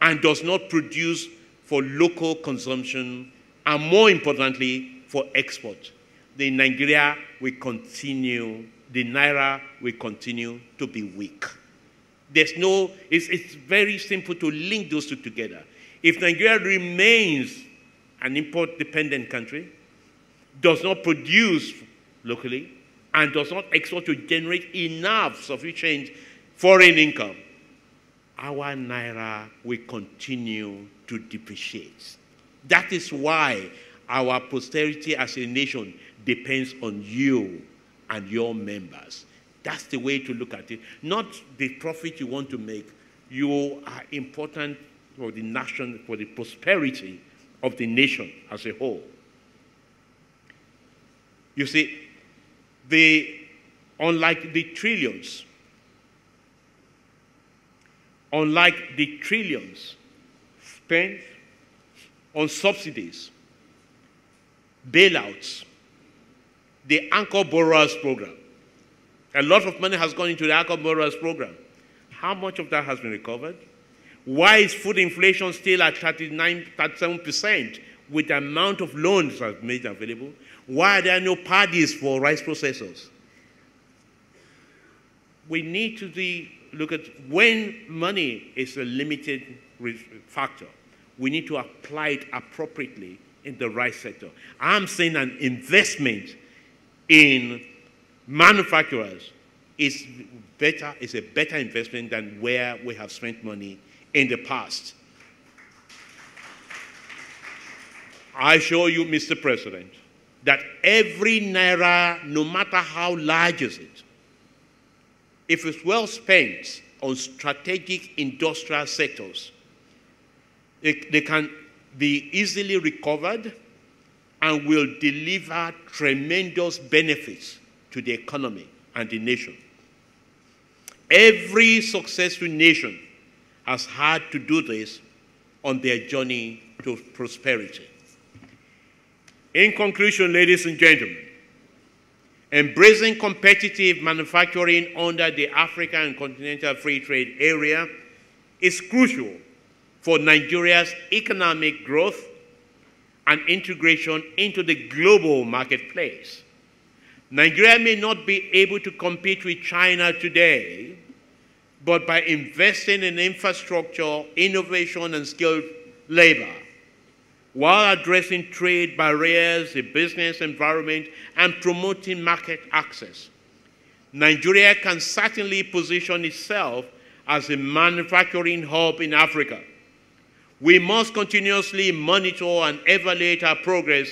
and does not produce for local consumption and, more importantly, for export. The Nigeria will continue, the naira will continue to be weak. There's no, it's, it's very simple to link those two together. If Nigeria remains an import dependent country, does not produce locally, and does not export to generate enough sufficient foreign income, our naira will continue to depreciate. That is why our posterity as a nation depends on you and your members. That's the way to look at it. Not the profit you want to make. You are important for the nation, for the prosperity of the nation as a whole. You see, the, unlike the trillions, unlike the trillions spent on subsidies, bailouts, the Anchor Borrowers Program. A lot of money has gone into the Anchor Borrowers Program. How much of that has been recovered? Why is food inflation still at 39, 37% with the amount of loans that are made available? Why are there no parties for rice processors? We need to be, look at when money is a limited factor, we need to apply it appropriately in the right sector. I'm saying an investment in manufacturers is better, is a better investment than where we have spent money in the past. I show you, Mr. President, that every naira, no matter how large is it, if it's well spent on strategic industrial sectors, it, they can be easily recovered and will deliver tremendous benefits to the economy and the nation. Every successful nation has had to do this on their journey to prosperity. In conclusion, ladies and gentlemen, embracing competitive manufacturing under the African and Continental Free Trade Area is crucial for Nigeria's economic growth and integration into the global marketplace. Nigeria may not be able to compete with China today, but by investing in infrastructure, innovation, and skilled labor, while addressing trade barriers, the business environment, and promoting market access, Nigeria can certainly position itself as a manufacturing hub in Africa. We must continuously monitor and evaluate our progress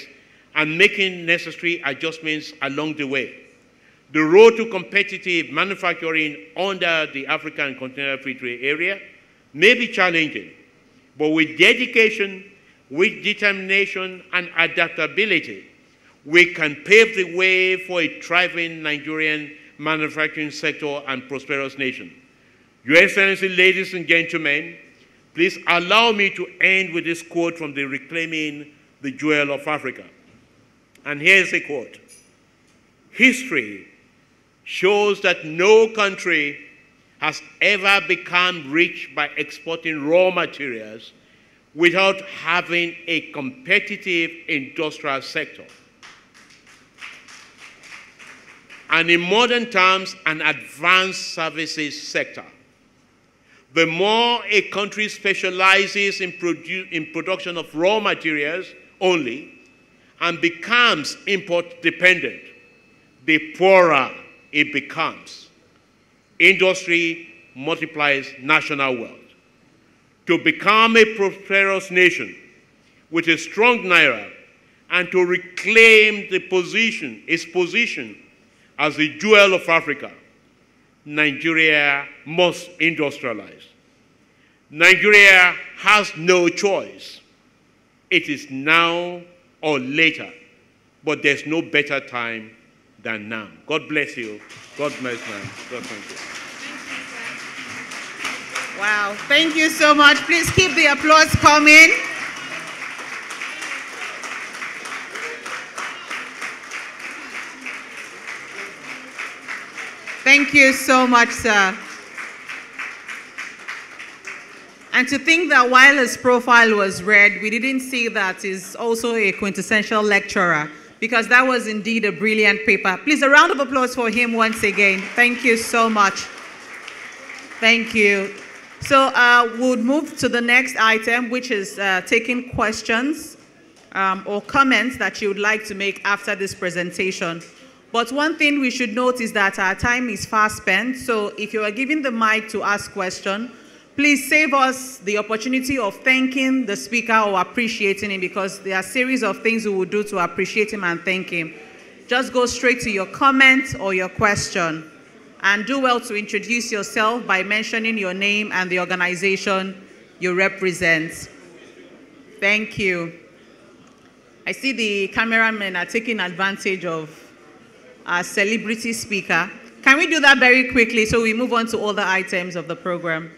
and making necessary adjustments along the way. The road to competitive manufacturing under the African Continental Free Trade Area may be challenging, but with dedication, with determination and adaptability, we can pave the way for a thriving Nigerian manufacturing sector and prosperous nation. Your Excellency, ladies and gentlemen, please allow me to end with this quote from the Reclaiming the Jewel of Africa. And here's a quote. History shows that no country has ever become rich by exporting raw materials without having a competitive industrial sector. And in modern terms, an advanced services sector. The more a country specializes in, produ in production of raw materials only and becomes import dependent, the poorer it becomes. Industry multiplies national wealth. To become a prosperous nation with a strong naira and to reclaim the position, its position as the jewel of Africa, Nigeria must industrialize. Nigeria has no choice. It is now or later, but there's no better time than now. God bless you. God bless man. God thank you. Wow, thank you so much. Please keep the applause coming. Thank you so much, sir. And to think that while his profile was read, we didn't see that he's also a quintessential lecturer because that was indeed a brilliant paper. Please, a round of applause for him once again. Thank you so much. Thank you. So uh, we'll move to the next item, which is uh, taking questions um, or comments that you would like to make after this presentation. But one thing we should note is that our time is fast spent. So if you are given the mic to ask question, Please save us the opportunity of thanking the speaker or appreciating him because there are a series of things we will do to appreciate him and thank him. Just go straight to your comment or your question. And do well to introduce yourself by mentioning your name and the organization you represent. Thank you. I see the cameramen are taking advantage of our celebrity speaker. Can we do that very quickly so we move on to other items of the program?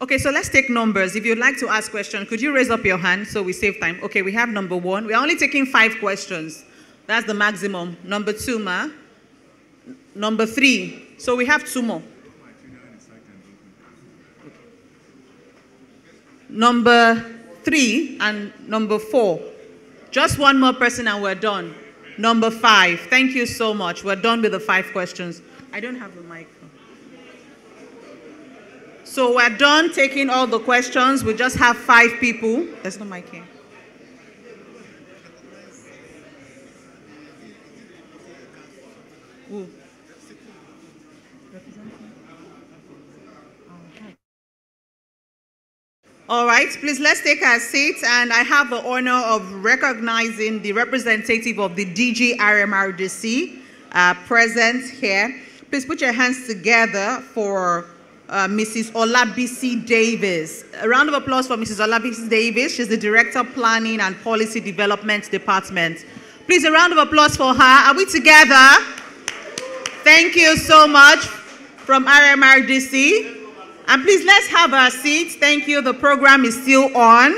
Okay, so let's take numbers. If you'd like to ask questions, could you raise up your hand so we save time? Okay, we have number one. We're only taking five questions. That's the maximum. Number two, ma. Number three. So we have two more. Number three and number four. Just one more person and we're done. Number five. Thank you so much. We're done with the five questions. I don't have the mic. So we're done taking all the questions. We just have five people. There's no mic here. Ooh. All right, please let's take our seats. And I have the honor of recognizing the representative of the DG RMRDC uh, present here. Please put your hands together for uh, Mrs. Olabisi Davis. A round of applause for Mrs. Olabisi Davis. She's the Director of Planning and Policy Development Department. Please, a round of applause for her. Are we together? Thank you so much from RMRDC. And please, let's have our seats. Thank you. The program is still on.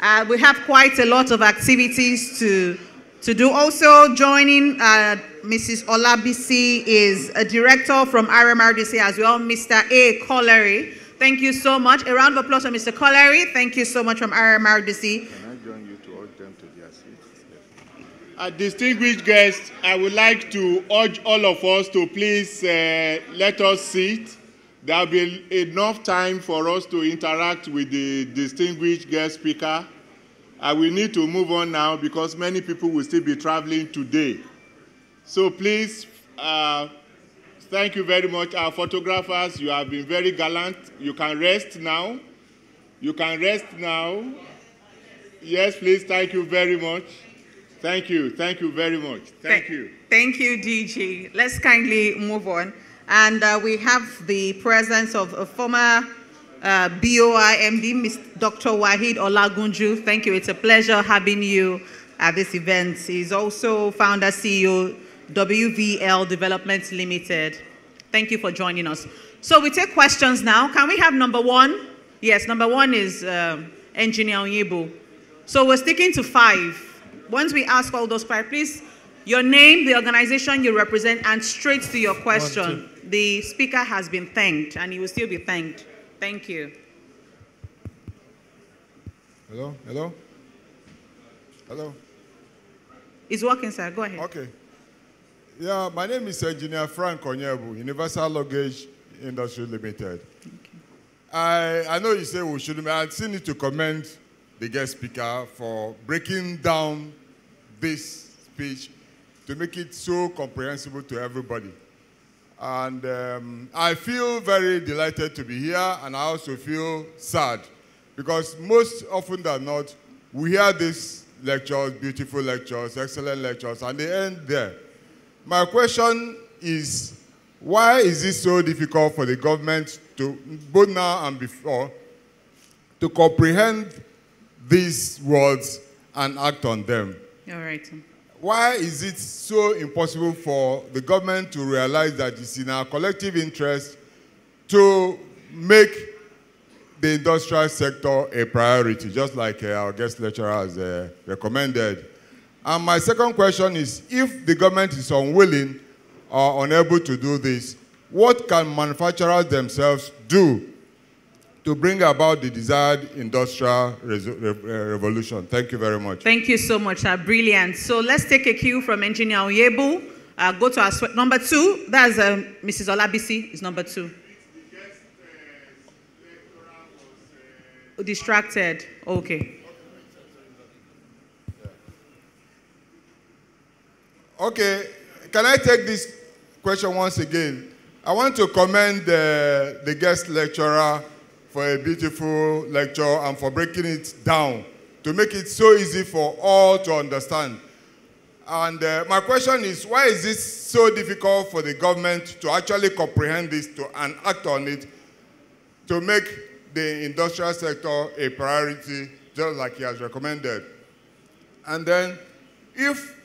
Uh, we have quite a lot of activities to, to do. Also joining uh, Mrs. Olabisi is a director from RMRDC as well, Mr. A. Collery. Thank you so much. A round of applause for Mr. Collery. Thank you so much from RMRDC. Can I join you to urge them to their seats? Uh, distinguished guests, I would like to urge all of us to please uh, let us sit. There will be enough time for us to interact with the distinguished guest speaker. Uh, will need to move on now because many people will still be traveling today. So please, uh, thank you very much. Our photographers, you have been very gallant. You can rest now. You can rest now. Yes, please, thank you very much. Thank you. Thank you very much. Thank you. Thank you, DG. Let's kindly move on. And uh, we have the presence of a former uh, BOI Ms. Dr. Wahid Olagunju. Thank you. It's a pleasure having you at this event. He's also founder CEO WVL Development Limited. Thank you for joining us. So we take questions now. Can we have number one? Yes, number one is um, Engineer Onyebu. So we're sticking to five. Once we ask all those five, please, your name, the organization you represent, and straight to your question. The speaker has been thanked, and he will still be thanked. Thank you. Hello? Hello? Hello? It's working, sir. Go ahead. Okay. Yeah, my name is Engineer Frank Onyebu, Universal Luggage Industry Limited. I, I know you say we shouldn't, I still need to commend the guest speaker for breaking down this speech to make it so comprehensible to everybody. And um, I feel very delighted to be here, and I also feel sad because most often than not, we hear these lectures, beautiful lectures, excellent lectures, and they end there. My question is, why is it so difficult for the government to, both now and before, to comprehend these words and act on them? All right. Why is it so impossible for the government to realize that it's in our collective interest to make the industrial sector a priority, just like uh, our guest lecturer has uh, recommended? And my second question is, if the government is unwilling or unable to do this, what can manufacturers themselves do to bring about the desired industrial revolution? Thank you very much. Thank you so much. Uh, brilliant. So let's take a cue from Engineer Onyebu. Uh, go to our number two. That's uh, Mrs. Olabisi is number two. Distracted. Okay. Okay, can I take this question once again? I want to commend uh, the guest lecturer for a beautiful lecture and for breaking it down to make it so easy for all to understand. And uh, my question is, why is it so difficult for the government to actually comprehend this to, and act on it to make the industrial sector a priority, just like he has recommended? And then, if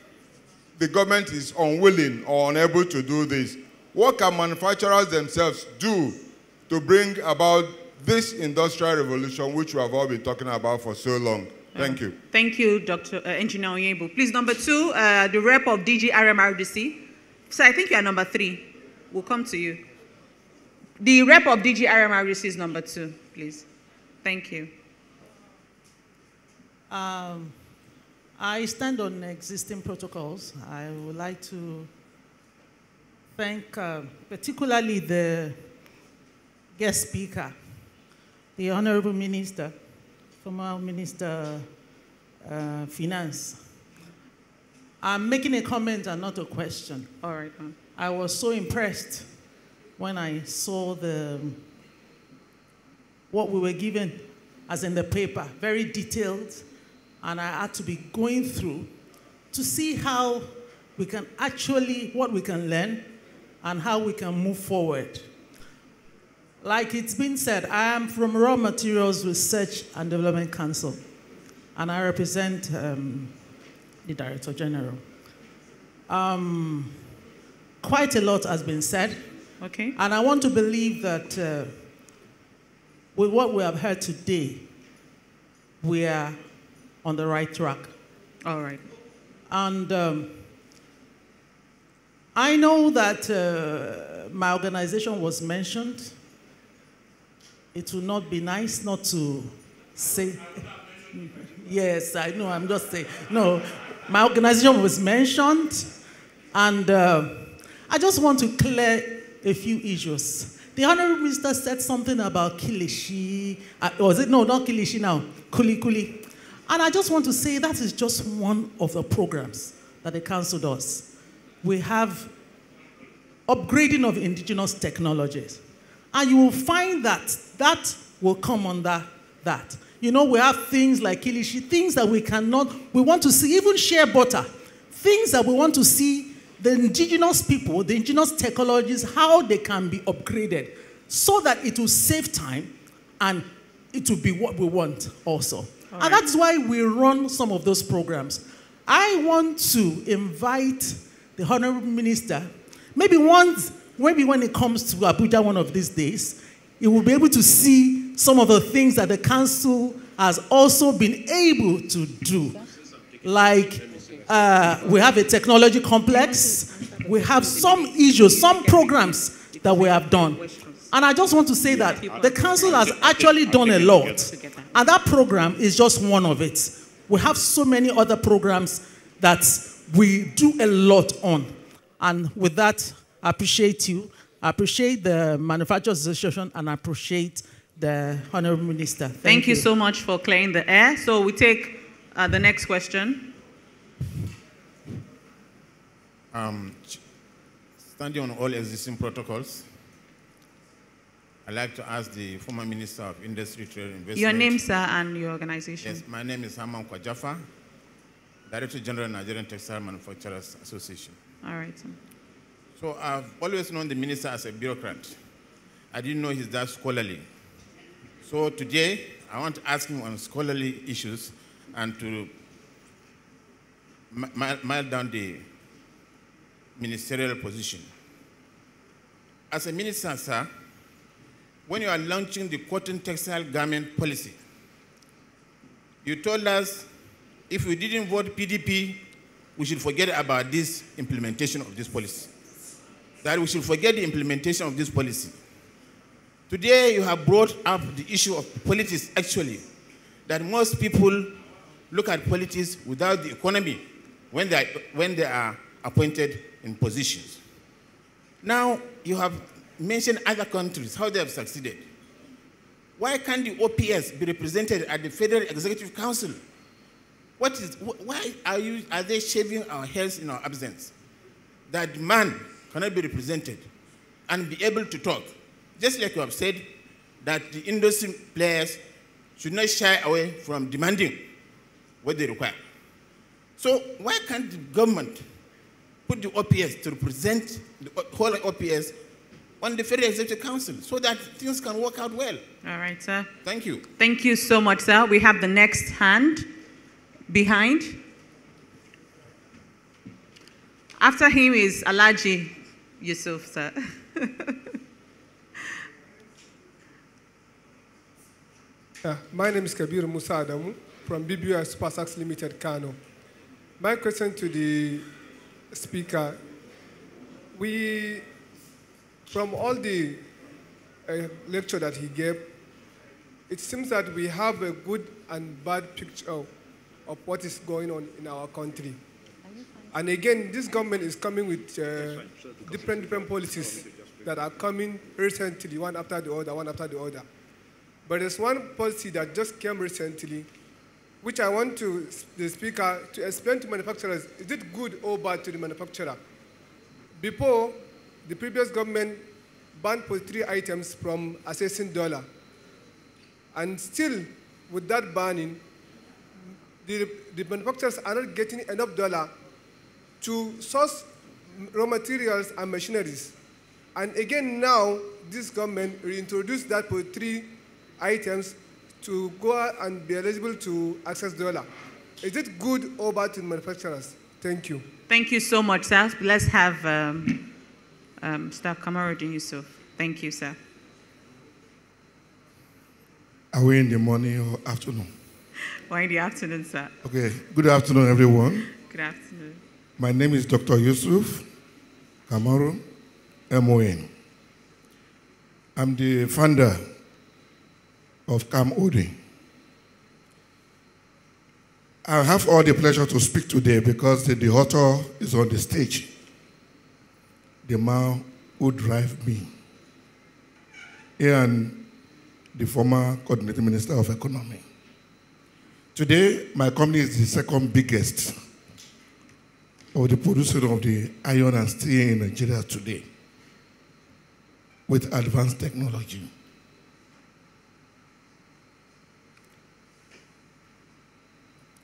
the government is unwilling or unable to do this, what can manufacturers themselves do to bring about this industrial revolution which we have all been talking about for so long? Thank you. Thank you, Dr. Uh, Engineer Onyebu. Please, number two, uh, the rep of DG RMRDC. So I think you are number three. We'll come to you. The rep of DG RMRDC is number two, please. Thank you. Um, I stand on existing protocols. I would like to thank uh, particularly the guest speaker, the Honorable Minister, former Minister uh, Finance. I'm making a comment and not a question. All right, ma'am. I was so impressed when I saw the what we were given as in the paper, very detailed, and I had to be going through to see how we can actually, what we can learn and how we can move forward. Like it's been said, I am from Raw Materials Research and Development Council, and I represent um, the Director General. Um, quite a lot has been said. Okay. And I want to believe that uh, with what we have heard today, we are on the right track. All right. And um, I know that uh, my organization was mentioned. It will not be nice not to say. yes, I know, I'm just saying. No, my organization was mentioned, and uh, I just want to clear a few issues. The Honorable Minister said something about Kilishi. Uh, was it? No, not Kilishi now. Kuli Kuli. And I just want to say that is just one of the programs that the council does. We have upgrading of indigenous technologies. And you will find that that will come under that. You know, we have things like Kilishi, things that we cannot, we want to see, even shea butter, things that we want to see the indigenous people, the indigenous technologies, how they can be upgraded so that it will save time and it will be what we want also. All and that's why we run some of those programs. I want to invite the Honorable Minister, maybe once, maybe when it comes to Abuja one of these days, he will be able to see some of the things that the council has also been able to do. Like uh, we have a technology complex, we have some issues, some programs that we have done. And I just want to say that the council has actually done a lot. And that program is just one of it. We have so many other programs that we do a lot on. And with that, appreciate you. I appreciate the Manufacturers Association and I appreciate the Honorable Minister. Thank, Thank you. so much for clearing the air. So we take uh, the next question. Um, standing on all existing protocols, I'd like to ask the former Minister of Industry, Trade and Investment. Your name, sir, and your organization. Yes, my name is Hamma Kwajaffa, Director General Nigerian Textile Manufacturers Association. All right, sir. So I've always known the minister as a bureaucrat. I didn't know he's that scholarly. So today, I want to ask him on scholarly issues and to mile down the ministerial position. As a minister, sir, when you are launching the cotton textile garment policy, you told us if we didn't vote PDP, we should forget about this implementation of this policy that we should forget the implementation of this policy. Today, you have brought up the issue of politics, actually, that most people look at politics without the economy when they, are, when they are appointed in positions. Now, you have mentioned other countries, how they have succeeded. Why can't the OPS be represented at the Federal Executive Council? What is, why are, you, are they shaving our heads in our absence? That man cannot be represented and be able to talk. Just like you have said, that the industry players should not shy away from demanding what they require. So why can't the government put the OPS to represent the whole OPS on the Federal Executive Council so that things can work out well? All right, sir. Thank you. Thank you so much, sir. We have the next hand behind. After him is Alhaji Yusuf, sir. yeah, my name is Kabir Musa Adamu from BBUS Super Sachs Limited, Kano. My question to the speaker, we, from all the uh, lecture that he gave, it seems that we have a good and bad picture of what is going on in our country. And again, this government is coming with uh, different, different policies that are coming recently, one after the other, one after the other. But there's one policy that just came recently, which I want to, the speaker to explain to manufacturers, is it good or bad to the manufacturer? Before, the previous government banned three items from assessing dollar. And still, with that banning, the, the manufacturers are not getting enough dollar to source raw materials and machineries. And again now, this government reintroduced that for three items to go out and be eligible to access dollar. Is it good or bad to manufacturers? Thank you. Thank you so much, sir. Let's have um, um, Staff Kamaruddin Yusuf. Thank you, sir. Are we in the morning or afternoon? We're in the afternoon, sir. Okay. Good afternoon, everyone. Good afternoon. My name is Dr. Yusuf Kamaru MON. I'm the founder of Cam Odi. I have all the pleasure to speak today because the, the author is on the stage. The man who drive me. And the former coordinating minister of economy. Today, my company is the second biggest of the producer of the iron and steel in Nigeria today with advanced technology.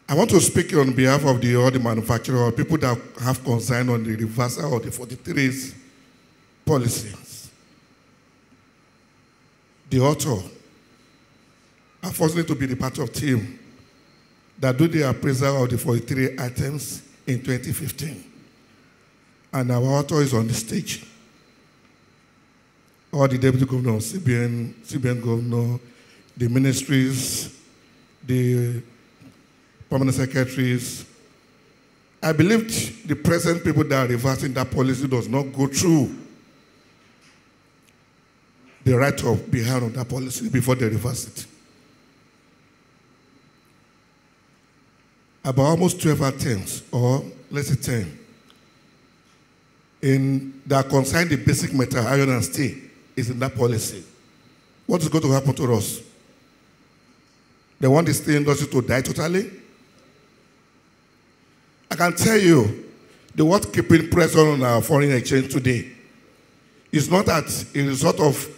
I want to speak on behalf of the all the manufacturers, people that have concern on the reversal of the 43's policies. The author, unfortunately to be the part of team that do the appraisal of the 43 items in 2015. And our author is on the stage. All the deputy governor, CBN, CBN governor, the ministries, the permanent secretaries. I believe the present people that are reversing that policy does not go through the right of behind of that policy before they reverse it. About almost 12 attempts, or let's say 10, in that concern the basic metal, iron and steel, is in that policy. What is going to happen to us? They want the steel industry to die totally? I can tell you, the what keeping pressure on our foreign exchange today is not as a result of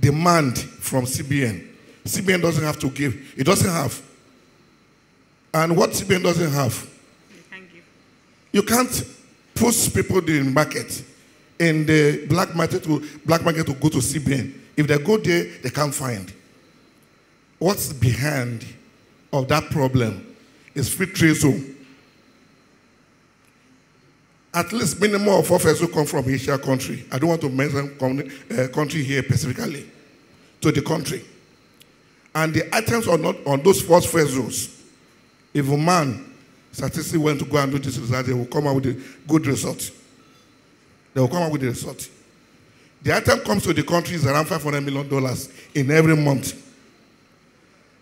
demand from CBN. CBN doesn't have to give. It doesn't have. And what CBN doesn't have, you can't push people in the market in the black market to black market to go to CBN. If they go there, they can't find. What's behind of that problem is free trade zone. At least minimum of four who come from Asia country. I don't want to mention uh, country here specifically. To the country. And the items are not on those four vessels. If a man statistically went to go and do this research, they will come out with a good result. They will come up with a result. The item comes to the country is around $500 million in every month.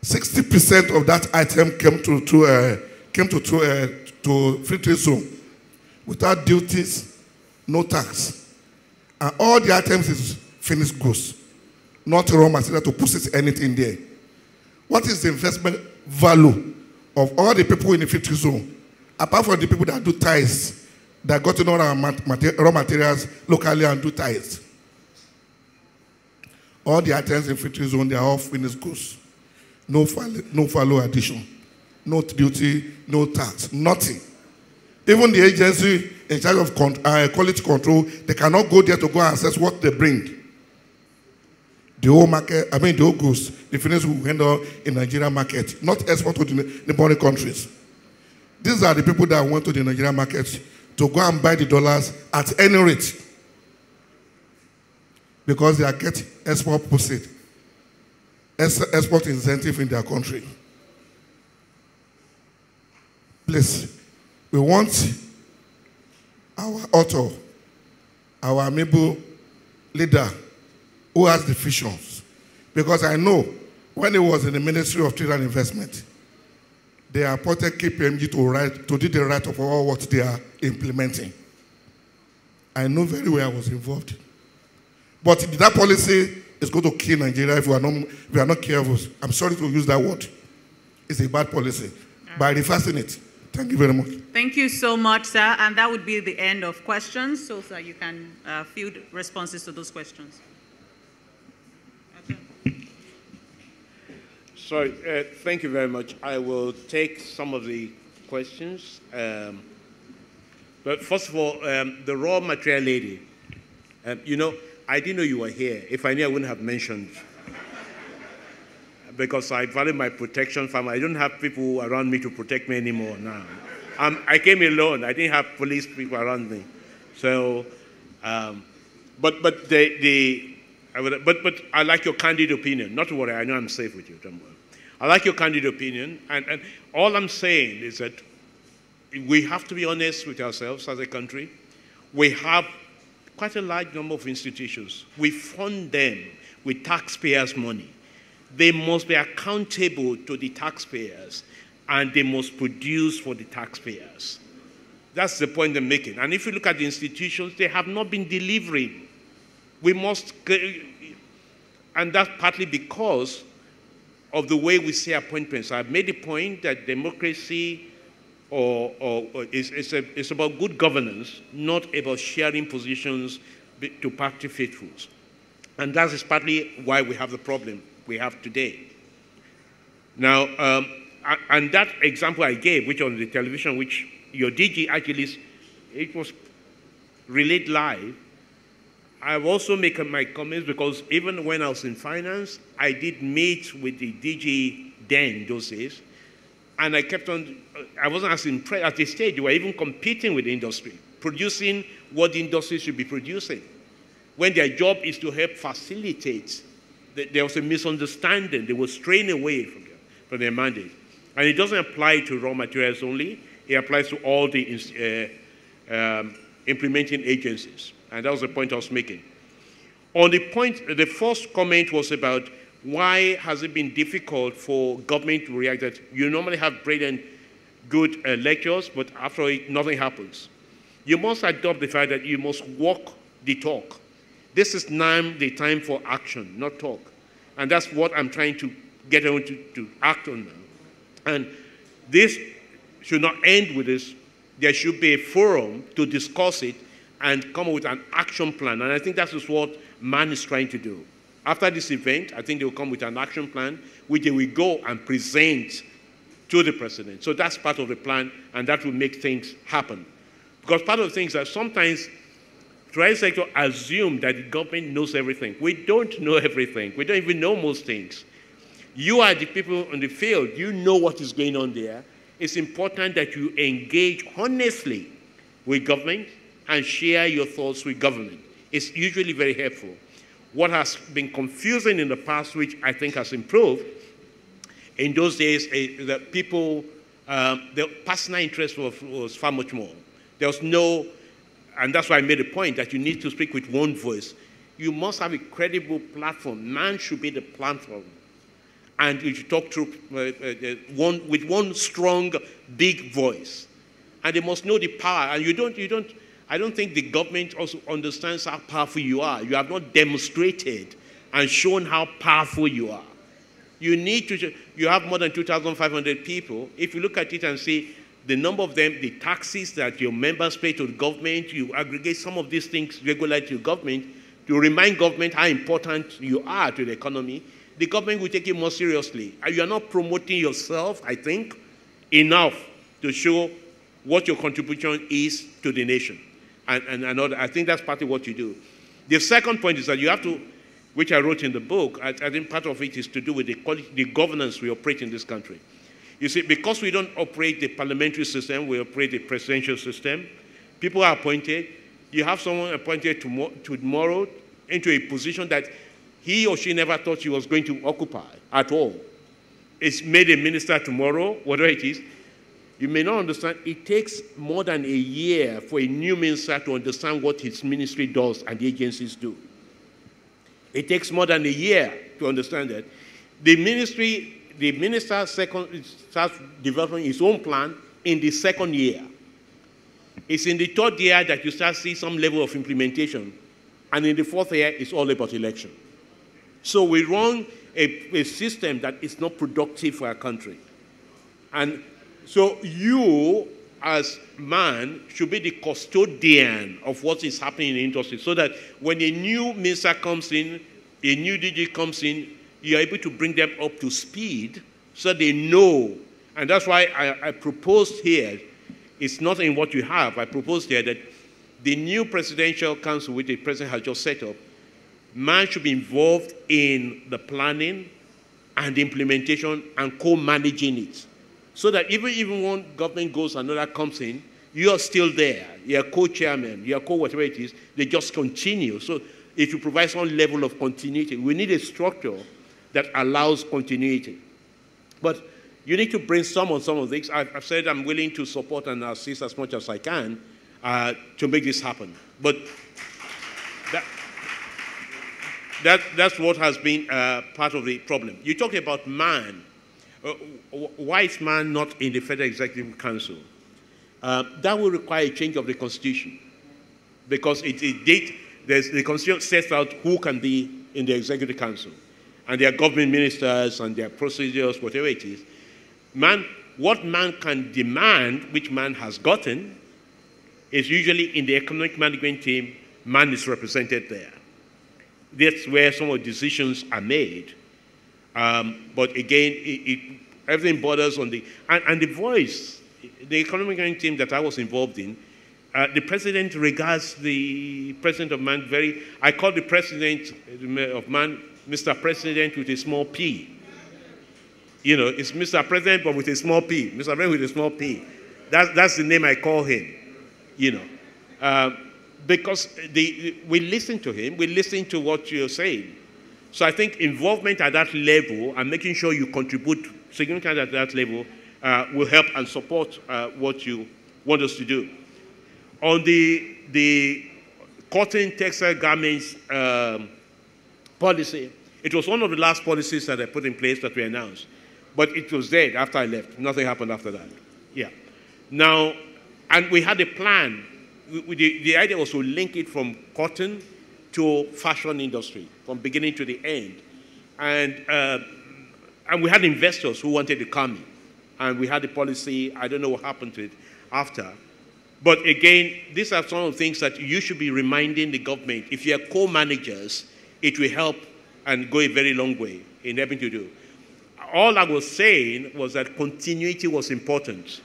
60% of that item came to, to, uh, came to, to, uh, to free trade zone without duties, no tax. And all the items is finished goods, not raw material to process anything there. What is the investment value of all the people in the free trade zone, apart from the people that do ties, that got to know our raw materials locally and do ties? All the items in free trade zone, they are all finished goods no value, no follow addition, no duty, no tax, nothing. Even the agency in charge of con uh, quality control, they cannot go there to go and assess what they bring. The whole market, I mean the whole goods, the finished will handle in Nigerian market, not export to the neighboring countries. These are the people that went to the Nigerian market to go and buy the dollars at any rate because they are getting export proceeds export incentive in their country. Please, we want our author, our amiable leader who has the visions. Because I know when he was in the Ministry of Trade and Investment, they appointed KPMG to, write, to do the right of all what they are implementing. I know very well I was involved. But that policy is going to kill Nigeria if we are not, if we are not careful. I'm sorry to use that word. It's a bad policy. By reversing it. Thank you very much. Thank you so much, sir. And that would be the end of questions, so sir, you can uh, field responses to those questions. Sorry, uh, thank you very much. I will take some of the questions. Um, but first of all, um, the raw material lady. Um, you know, I didn't know you were here. If I knew, I wouldn't have mentioned. because I value my protection family. I don't have people around me to protect me anymore now. Um, I came alone. I didn't have police people around me. So, um, but but the, the I would, but but I like your candid opinion. Not to worry, I know I'm safe with you. Don't worry. I like your candid opinion, and, and all I'm saying is that we have to be honest with ourselves as a country. We have quite a large number of institutions. We fund them with taxpayers' money. They must be accountable to the taxpayers and they must produce for the taxpayers. That's the point I'm making. And if you look at the institutions, they have not been delivering. We must, and that's partly because of the way we see appointments. I've made the point that democracy or, or, or it's, it's, a, about good governance, not about sharing positions to party faithfuls. And that is partly why we have the problem we have today. Now, um, and that example I gave, which on the television, which your DG actually, it was relayed live. I've also made my comments because even when I was in finance, I did meet with the DG then those days, And I kept on, I wasn't as impressed. At the stage, we were even competing with the industry, producing what the industry should be producing. When their job is to help facilitate, there was a misunderstanding. They were straying away from their, from their mandate. And it doesn't apply to raw materials only, it applies to all the uh, um, implementing agencies. And that was the point I was making. On the point, the first comment was about why has it been difficult for government to react that you normally have brilliant, good uh, lectures, but after it, nothing happens. You must adopt the fact that you must walk the talk. This is now the time for action, not talk. And that's what I'm trying to get on to, to act on now. And this should not end with this. There should be a forum to discuss it and come up with an action plan. And I think that is what MAN is trying to do. After this event, I think they will come with an action plan, which they will go and present to the president. So that's part of the plan, and that will make things happen. Because part of the things that sometimes private sector assume that the government knows everything. We don't know everything. We don't even know most things. You are the people on the field. You know what is going on there. It's important that you engage honestly with government and share your thoughts with government. It's usually very helpful. What has been confusing in the past, which I think has improved, in those days, uh, the people, um, the personal interest was, was far much more. There was no, and that's why I made a point that you need to speak with one voice. You must have a credible platform. Man should be the platform. And you should talk to uh, uh, one, with one strong, big voice. And they must know the power. And you don't, you don't, I don't think the government also understands how powerful you are. You have not demonstrated and shown how powerful you are. You need to, you have more than 2,500 people. If you look at it and see the number of them, the taxes that your members pay to the government, you aggregate some of these things regularly to government to remind government how important you are to the economy, the government will take it more seriously. You are not promoting yourself, I think, enough to show what your contribution is to the nation and, and, I think that's partly what you do. The second point is that you have to, which I wrote in the book, I, I think part of it is to do with the, quality, the governance we operate in this country. You see, because we don't operate the parliamentary system, we operate the presidential system. People are appointed. You have someone appointed tomorrow, tomorrow into a position that he or she never thought she was going to occupy at all. It's made a minister tomorrow, whatever it is. You may not understand, it takes more than a year for a new minister to understand what his ministry does and the agencies do. It takes more than a year to understand that. The ministry, the minister second, starts developing his own plan in the second year. It's in the third year that you start seeing some level of implementation. And in the fourth year, it's all about election. So we run a, a system that is not productive for our country. And so you, as man, should be the custodian of what is happening in the industry so that when a new minister comes in, a new DG comes in, you're able to bring them up to speed so they know. And that's why I, I proposed here, it's not in what you have, I proposed here that the new presidential council, which the president has just set up, man should be involved in the planning and implementation and co-managing it. So that even, even one government goes, another comes in, you are still there. You're co-chairman, you're co-whatever it is. They just continue. So if you provide some level of continuity, we need a structure that allows continuity. But you need to brainstorm on some of these. I've, I've said I'm willing to support and assist as much as I can uh, to make this happen. But that, that, that's what has been uh, part of the problem. You talked about man uh, why is man not in the Federal Executive Council? Uh, that will require a change of the Constitution because it, it did, the Constitution sets out who can be in the Executive Council and their government ministers and their procedures, whatever it is. Man, what man can demand, which man has gotten, is usually in the economic management team, man is represented there. That's where some of the decisions are made. Um, but again, it, it, everything borders on the, and, and, the voice, the economic team that I was involved in, uh, the president regards the president of man very, I call the president of man Mr. President with a small p. You know, it's Mr. President, but with a small p. Mr. President with a small p. That's, that's the name I call him. You know, uh, because the, we listen to him, we listen to what you're saying. So I think involvement at that level and making sure you contribute significantly at that level uh, will help and support uh, what you want us to do. On the, the cotton textile garments um, policy, it was one of the last policies that I put in place that we announced. But it was dead after I left. Nothing happened after that. Yeah. Now, and we had a plan. We, we, the, the idea was to link it from cotton to fashion industry, from beginning to the end. And, uh, and we had investors who wanted to come in. And we had a policy, I don't know what happened to it after. But again, these are some of the things that you should be reminding the government. If you are co-managers, it will help and go a very long way in helping to do. All I was saying was that continuity was important.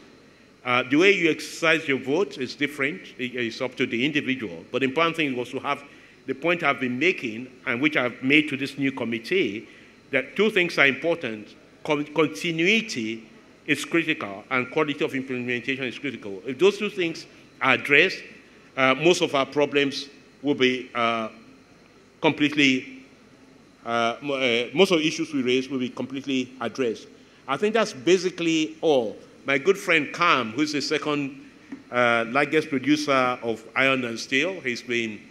Uh, the way you exercise your vote is different. It's up to the individual. But the important thing was to have the point I've been making, and which I've made to this new committee, that two things are important. Con continuity is critical, and quality of implementation is critical. If those two things are addressed, uh, most of our problems will be uh, completely, uh, uh, most of the issues we raise will be completely addressed. I think that's basically all. My good friend Cam, who's the second uh, largest producer of iron and steel, he's been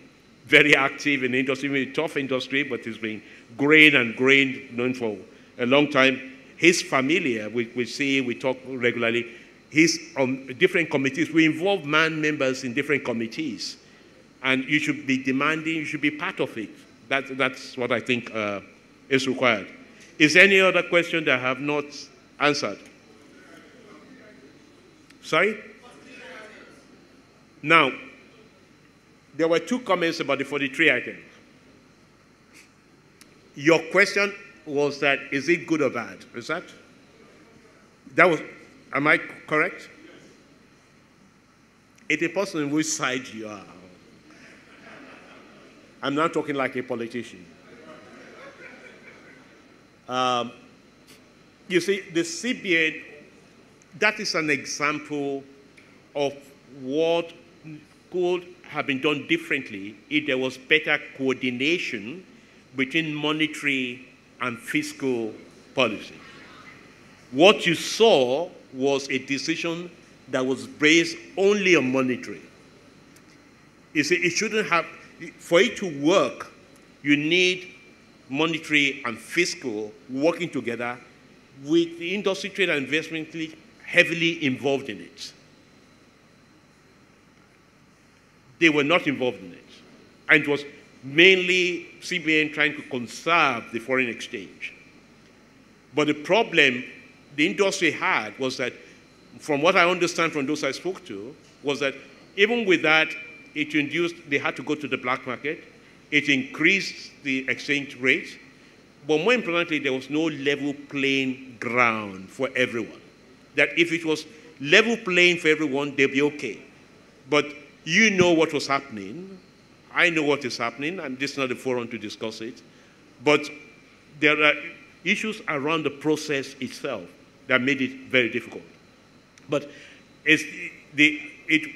very active in the industry, a tough industry, but he's been grain and grain known for a long time. He's familiar. We, we see, we talk regularly. He's on different committees. We involve man members in different committees. And you should be demanding, you should be part of it. That, that's what I think uh, is required. Is there any other question that I have not answered? Sorry? Now, there were two comments about the 43 items. Your question was that is it good or bad? Is that? That was, am I correct? It depends on which side you are. I'm not talking like a politician. Um, you see, the CBN, that is an example of what could have been done differently if there was better coordination between monetary and fiscal policy. What you saw was a decision that was based only on monetary. You see, it shouldn't have, for it to work, you need monetary and fiscal working together with the industry, trade, and investment heavily involved in it. They were not involved in it. And it was mainly CBN trying to conserve the foreign exchange. But the problem the industry had was that, from what I understand from those I spoke to, was that even with that, it induced, they had to go to the black market. It increased the exchange rate. But more importantly, there was no level playing ground for everyone. That if it was level playing for everyone, they'd be okay. But you know what was happening. I know what is happening, and this is not the forum to discuss it. But there are issues around the process itself that made it very difficult. But the, it,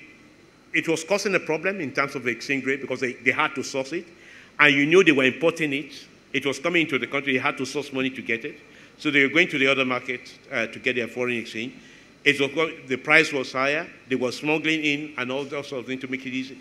it was causing a problem in terms of the exchange rate because they, they had to source it. And you knew they were importing it. It was coming into the country. They had to source money to get it. So they were going to the other market uh, to get their foreign exchange. It was, the price was higher. They were smuggling in and all sorts of things to make it easy.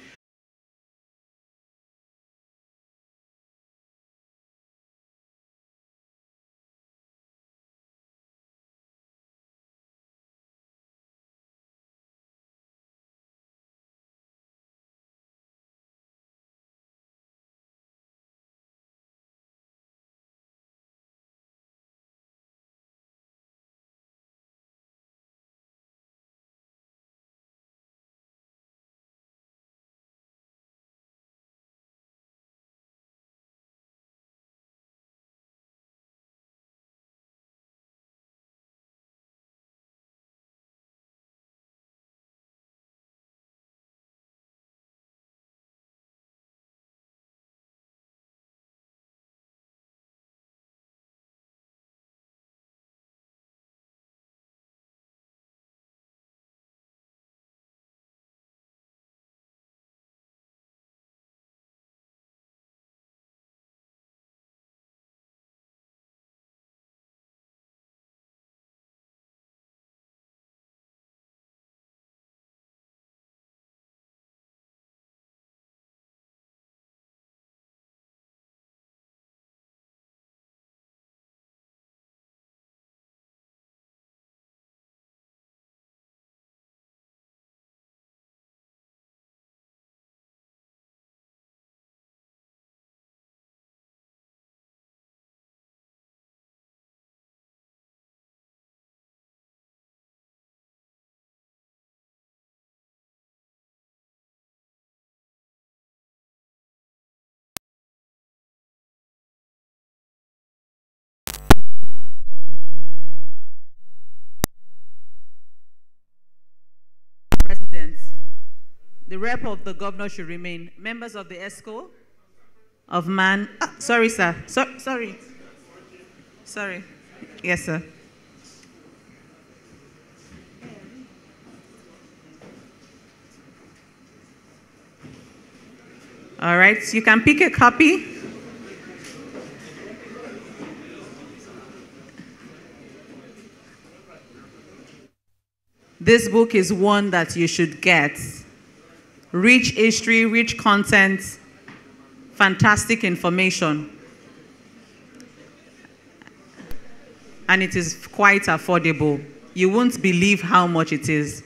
The rep of the governor should remain. Members of the EXCO of man. Ah, sorry, sir. So, sorry. Sorry. Yes, sir. All right, you can pick a copy. This book is one that you should get. Rich history, rich content, fantastic information. And it is quite affordable. You won't believe how much it is.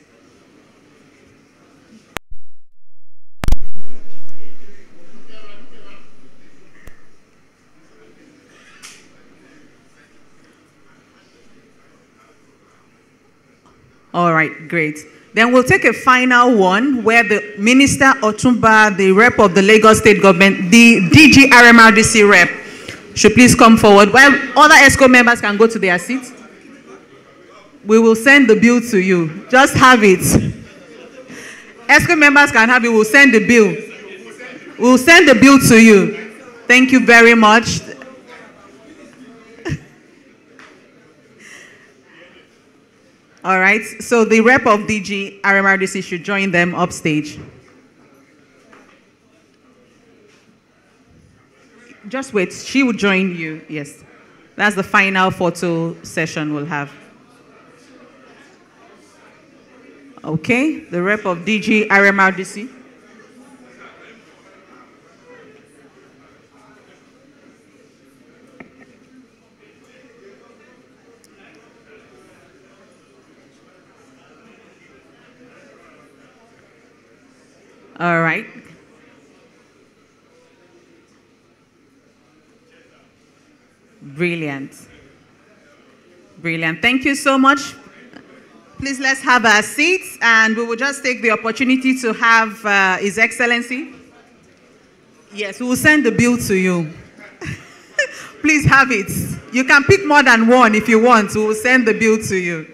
All right, great. Then we'll take a final one where the Minister Otumba, the rep of the Lagos State Government, the DG RMRDC rep, should please come forward. While other EXCO members can go to their seats, we will send the bill to you. Just have it. EXCO members can have it. We'll send the bill. We'll send the bill to you. Thank you very much. All right, so the rep of DG RMRDC should join them upstage. Just wait, she will join you, yes. That's the final photo session we'll have. Okay, the rep of DG RMRDC. All right. Brilliant. Brilliant. Thank you so much. Please let's have our seats and we will just take the opportunity to have uh, His Excellency. Yes, we will send the bill to you. Please have it. You can pick more than one if you want. We will send the bill to you.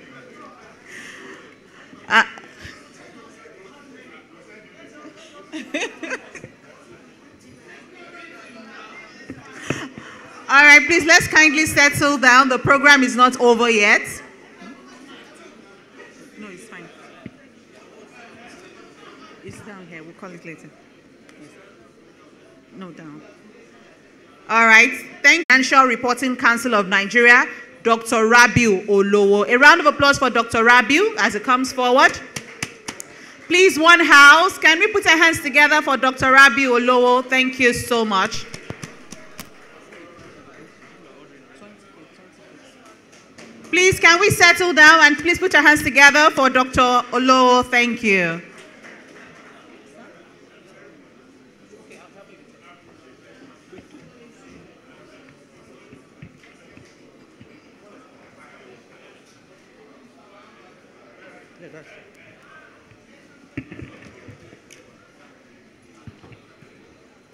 Please let's kindly settle down. The program is not over yet. No, it's fine. It's down here. We'll call it later. No, down. All right. Thank Financial Reporting Council of Nigeria, Dr. Rabiu Olowo. A round of applause for Dr. Rabiu as it comes forward. Please, one house. Can we put our hands together for Dr. Rabiu Olowo? Thank you so much. Please, can we settle down and please put your hands together for Dr. Olowo? Thank you.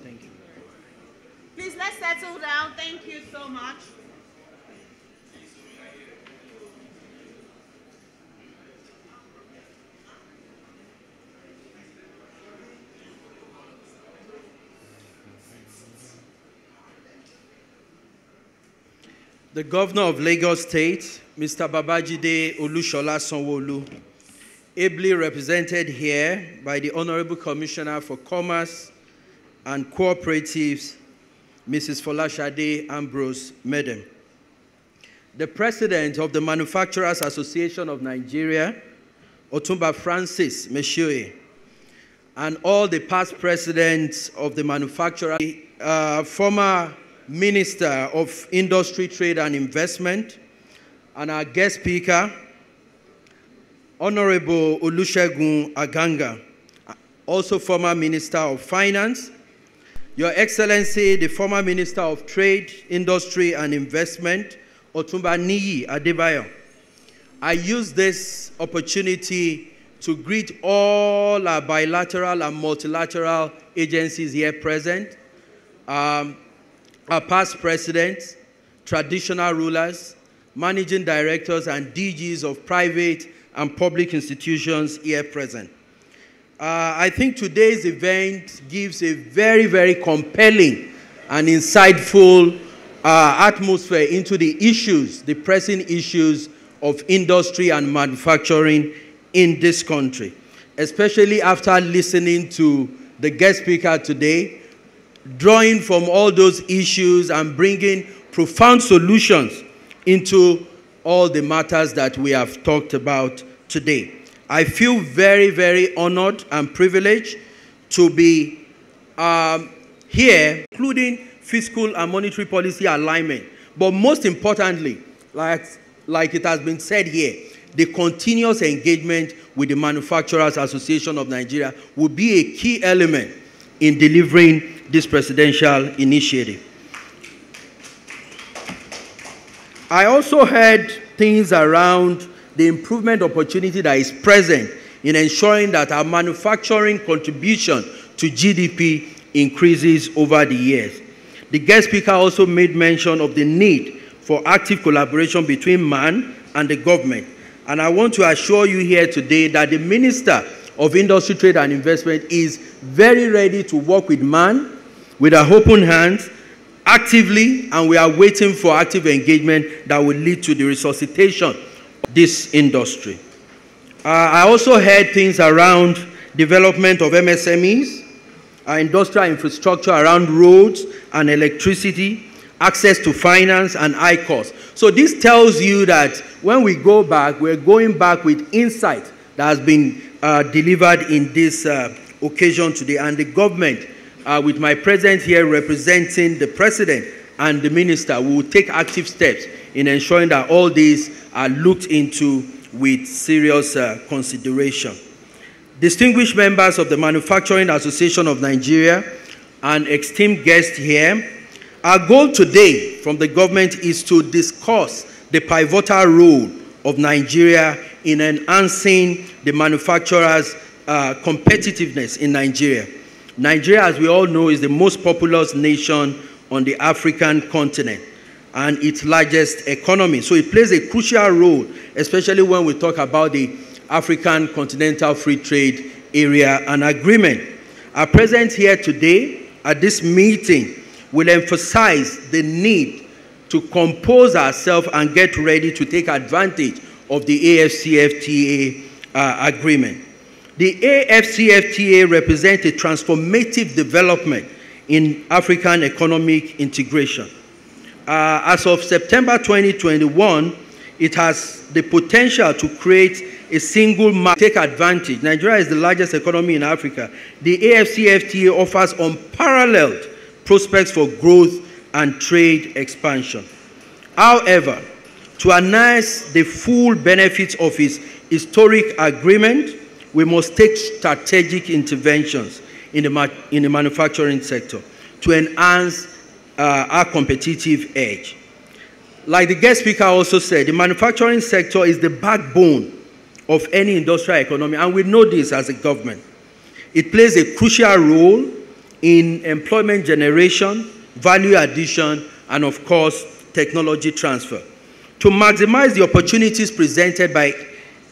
Thank you. Please, let's settle down. Thank you so much. The Governor of Lagos State, Mr. Babajide Olusola Sanwo-Olu, ably represented here by the Honorable Commissioner for Commerce and Cooperatives, Mrs. Folashade Ambrose Medebem. The President of the Manufacturers Association of Nigeria, Otumba Francis Meshioye, and all the past presidents of the manufacturer, uh, former Minister of Industry, Trade and Investment, and our guest speaker, Honorable Olusegun Aganga, also former Minister of Finance, Your Excellency, the former Minister of Trade, Industry and Investment, Otumba Niyi Adebayo. I use this opportunity to greet all our bilateral and multilateral agencies here present, um, our past presidents, traditional rulers, managing directors, and DGs of private and public institutions here present. Uh, I think today's event gives a very, very compelling and insightful uh, atmosphere into the issues, the pressing issues of industry and manufacturing in this country, especially after listening to the guest speaker today, drawing from all those issues and bringing profound solutions into all the matters that we have talked about today. I feel very, very honored and privileged to be um, here, including fiscal and monetary policy alignment. But most importantly, like, like it has been said here, the continuous engagement with the Manufacturers Association of Nigeria will be a key element in delivering this presidential initiative. I also heard things around the improvement opportunity that is present in ensuring that our manufacturing contribution to GDP increases over the years. The guest speaker also made mention of the need for active collaboration between MAN and the government. And I want to assure you here today that the Minister of Industry, Trade and Investment is very ready to work with MAN with our open hands actively, and we are waiting for active engagement that will lead to the resuscitation of this industry. Uh, I also heard things around development of MSMEs, our industrial infrastructure around roads and electricity, access to finance and high costs. So this tells you that when we go back, we're going back with insight that has been uh, delivered in this uh, occasion today. And the government, uh, with my presence here representing the president and the minister, we will take active steps in ensuring that all these are looked into with serious uh, consideration. Distinguished members of the Manufacturing Association of Nigeria and esteemed guests here, our goal today from the government is to discuss the pivotal role of Nigeria in enhancing the manufacturers' uh, competitiveness in Nigeria. Nigeria, as we all know, is the most populous nation on the African continent and its largest economy. So it plays a crucial role, especially when we talk about the African Continental Free Trade Area and Agreement. Our presence here today at this meeting will emphasize the need to compose ourselves and get ready to take advantage of the AFCFTA uh, agreement. The AFCFTA represents a transformative development in African economic integration. Uh, as of September 2021, it has the potential to create a single market, take advantage. Nigeria is the largest economy in Africa. The AFCFTA offers unparalleled prospects for growth and trade expansion. However, to harness the full benefits of its historic agreement, we must take strategic interventions in the, in the manufacturing sector to enhance uh, our competitive edge. Like the guest speaker also said, the manufacturing sector is the backbone of any industrial economy, and we know this as a government. It plays a crucial role in employment generation, value addition, and of course, technology transfer. To maximize the opportunities presented by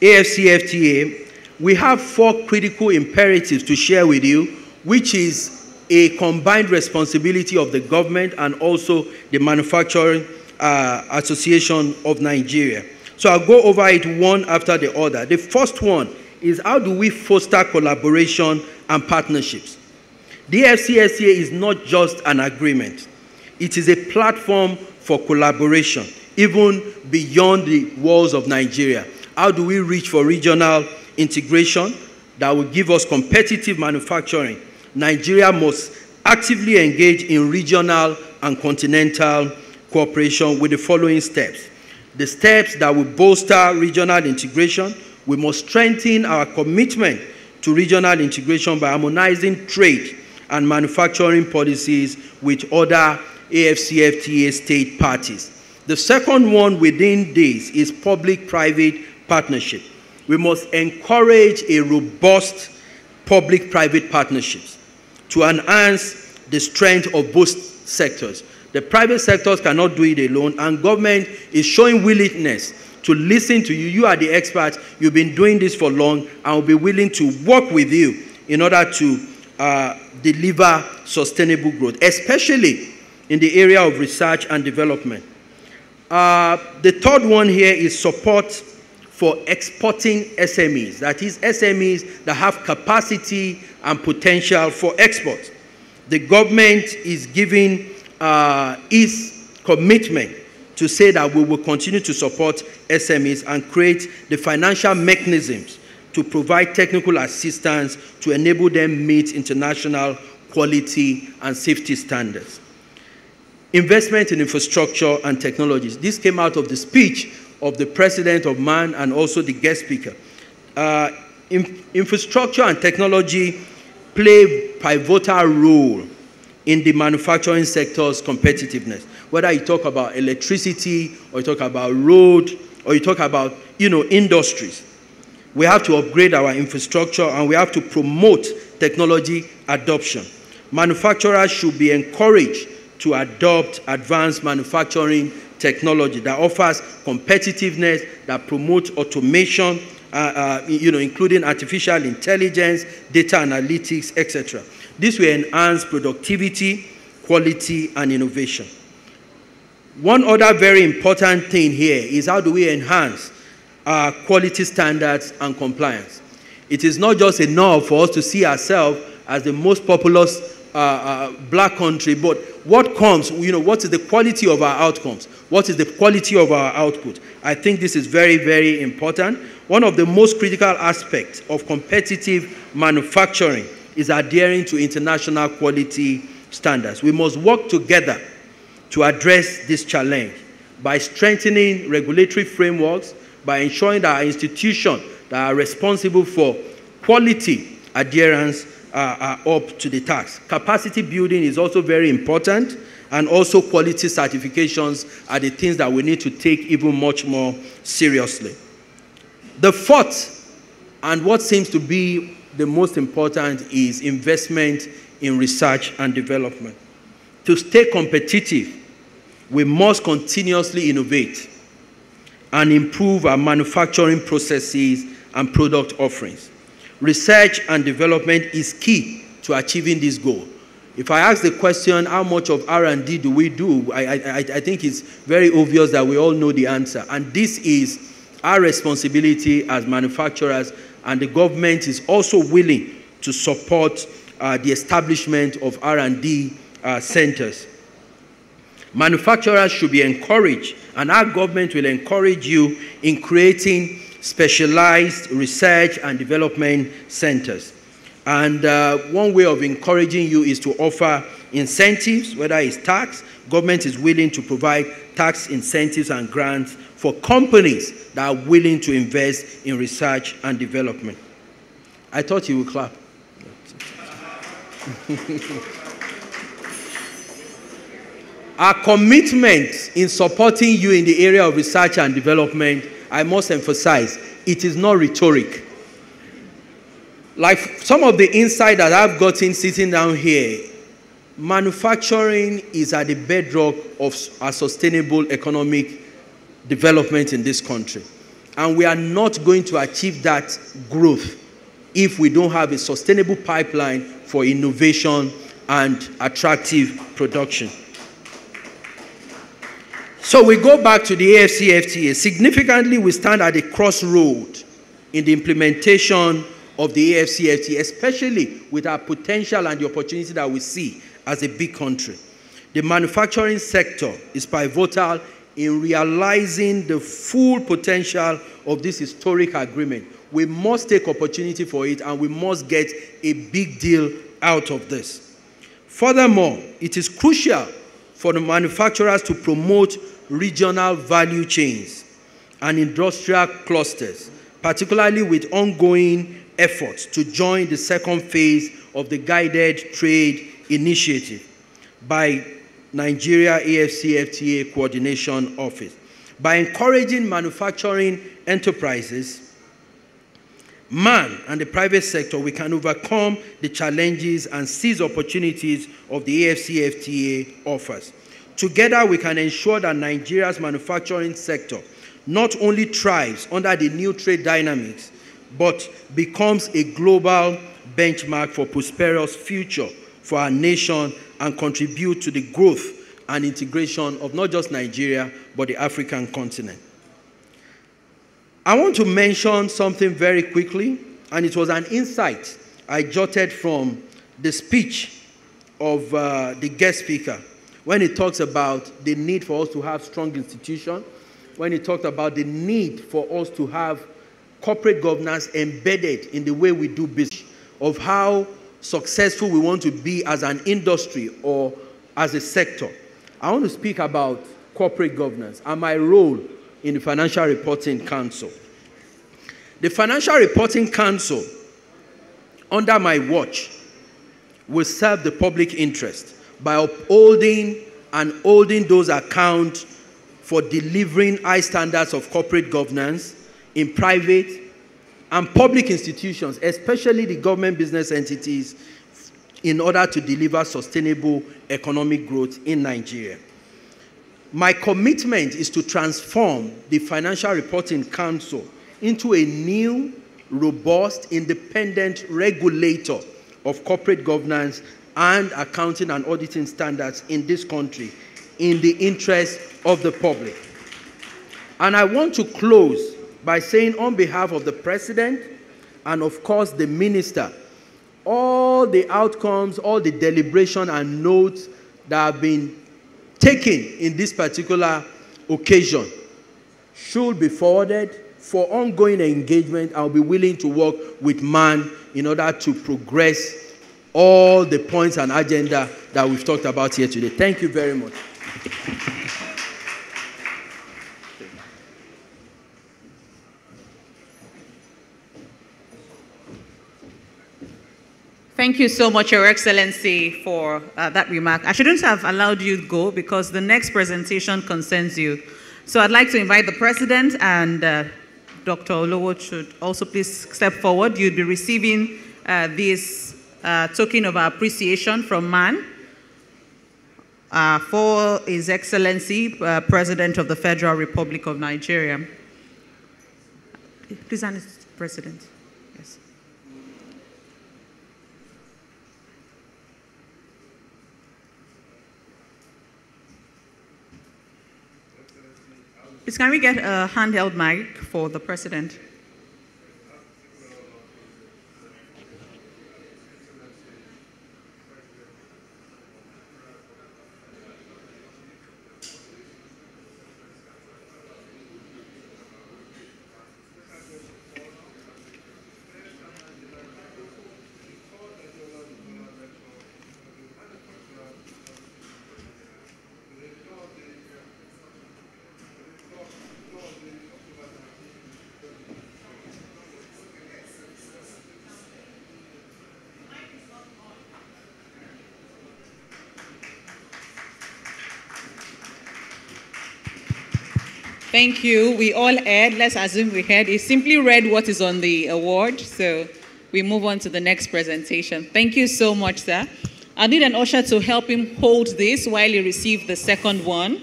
AFCFTA, we have four critical imperatives to share with you, which is a combined responsibility of the government and also the Manufacturing uh, Association of Nigeria. So I'll go over it one after the other. The first one is how do we foster collaboration and partnerships? The FCSA is not just an agreement. It is a platform for collaboration, even beyond the walls of Nigeria. How do we reach for regional integration that will give us competitive manufacturing? Nigeria must actively engage in regional and continental cooperation with the following steps the steps that will bolster regional integration. We must strengthen our commitment to regional integration by harmonizing trade and manufacturing policies with other AFCFTA state parties. The second one within this is public-private partnership. We must encourage a robust public-private partnerships to enhance the strength of both sectors. The private sectors cannot do it alone, and government is showing willingness to listen to you. You are the experts. You've been doing this for long, and will be willing to work with you in order to uh, deliver sustainable growth, especially in the area of research and development. Uh, the third one here is support for exporting SMEs, that is, SMEs that have capacity and potential for export. The government is giving uh, its commitment to say that we will continue to support SMEs and create the financial mechanisms to provide technical assistance to enable them meet international quality and safety standards. Investment in infrastructure and technologies. This came out of the speech of the president of MAN and also the guest speaker. Uh, in, infrastructure and technology play pivotal role in the manufacturing sector's competitiveness. Whether you talk about electricity or you talk about road or you talk about, you know, industries. We have to upgrade our infrastructure and we have to promote technology adoption. Manufacturers should be encouraged to adopt advanced manufacturing technology that offers competitiveness, that promotes automation, uh, uh, you know, including artificial intelligence, data analytics, etc. This will enhance productivity, quality, and innovation. One other very important thing here is how do we enhance our quality standards and compliance. It is not just enough for us to see ourselves as the most populous uh, uh, black country, but what comes, you know, what is the quality of our outcomes? What is the quality of our output? I think this is very, very important. One of the most critical aspects of competitive manufacturing is adhering to international quality standards. We must work together to address this challenge by strengthening regulatory frameworks, by ensuring that our institutions that are responsible for quality adherence uh, are up to the task. Capacity building is also very important, and also quality certifications are the things that we need to take even much more seriously. The fourth, and what seems to be the most important, is investment in research and development. To stay competitive, we must continuously innovate and improve our manufacturing processes and product offerings. Research and development is key to achieving this goal. If I ask the question, how much of R&D do we do, I, I, I think it's very obvious that we all know the answer. And this is our responsibility as manufacturers, and the government is also willing to support uh, the establishment of R&D uh, centers. Manufacturers should be encouraged, and our government will encourage you in creating specialized research and development centers. And uh, one way of encouraging you is to offer incentives, whether it's tax. Government is willing to provide tax incentives and grants for companies that are willing to invest in research and development. I thought you would clap. Our commitment in supporting you in the area of research and development, I must emphasize, it is not rhetoric. Like some of the insight that I've gotten sitting down here, manufacturing is at the bedrock of a sustainable economic development in this country. And we are not going to achieve that growth if we don't have a sustainable pipeline for innovation and attractive production. So we go back to the AFCFTA. Significantly, we stand at a crossroad in the implementation of the AFCFT, especially with our potential and the opportunity that we see as a big country. The manufacturing sector is pivotal in realizing the full potential of this historic agreement. We must take opportunity for it and we must get a big deal out of this. Furthermore, it is crucial for the manufacturers to promote regional value chains and industrial clusters, particularly with ongoing efforts to join the second phase of the Guided Trade Initiative by Nigeria AFCFTA Coordination Office. By encouraging manufacturing enterprises man and the private sector, we can overcome the challenges and seize opportunities of the AFCFTA offers. Together, we can ensure that Nigeria's manufacturing sector not only thrives under the new trade dynamics, but becomes a global benchmark for prosperous future for our nation and contribute to the growth and integration of not just Nigeria, but the African continent. I want to mention something very quickly, and it was an insight I jotted from the speech of uh, the guest speaker when he talks about the need for us to have strong institutions, when he talked about the need for us to have corporate governance embedded in the way we do business, of how successful we want to be as an industry or as a sector. I want to speak about corporate governance and my role in the Financial Reporting Council. The Financial Reporting Council, under my watch, will serve the public interest by upholding and holding those accounts for delivering high standards of corporate governance in private and public institutions, especially the government business entities, in order to deliver sustainable economic growth in Nigeria. My commitment is to transform the Financial Reporting Council into a new, robust, independent regulator of corporate governance and accounting and auditing standards in this country in the interest of the public. And I want to close by saying, on behalf of the President and, of course, the Minister, all the outcomes, all the deliberation and notes that have been taken in this particular occasion should be forwarded for ongoing engagement. I'll be willing to work with MAN in order to progress all the points and agenda that we've talked about here today. Thank you very much. Thank you so much, Your Excellency, for uh, that remark. I shouldn't have allowed you to go because the next presentation concerns you. So I'd like to invite the President and uh, Dr. Olowo should also please step forward. You'll be receiving uh, this uh, token of appreciation from MAN uh, for His Excellency, uh, President of the Federal Republic of Nigeria. Please, President. Please, can we get a handheld mic for the president? Thank you. We all heard. Let's assume we heard. He simply read what is on the award. So we move on to the next presentation. Thank you so much, sir. I need an usher to help him hold this while he receives the second one.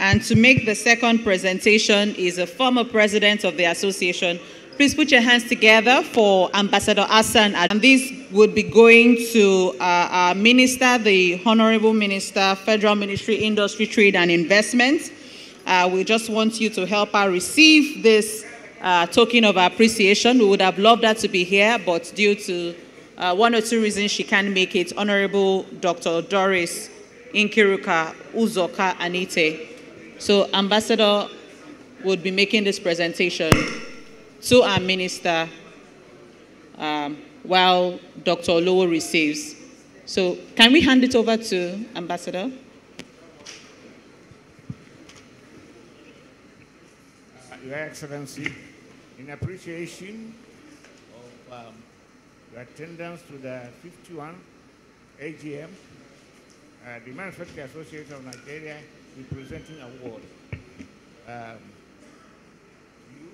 And to make the second presentation is a former president of the association. Please put your hands together for Ambassador Hassan. And this would be going to uh, our minister, the Honorable Minister, Federal Ministry, Industry, Trade and Investment. Uh, we just want you to help her receive this uh, token of appreciation. We would have loved her to be here, but due to uh, one or two reasons, she can't make it. Honorable Dr. Doris Nkiruka Uzoka Anite. So, Ambassador would be making this presentation to our minister um, while Dr. Olowo receives. So, can we hand it over to Ambassador? Your Excellency, in appreciation of um, your attendance to the 51 AGM, uh, the Manufacturing Association of Nigeria is presenting award. Um, you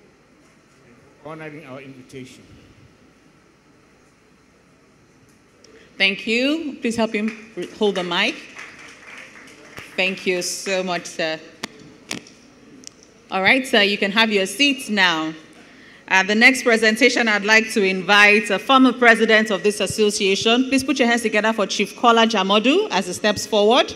honoring our invitation. Thank you. Please help him hold the mic. Thank you so much, sir. All right, so you can have your seats now. The next presentation, I'd like to invite a former president of this association. Please put your hands together for Chief Kola Jamodu as he steps forward.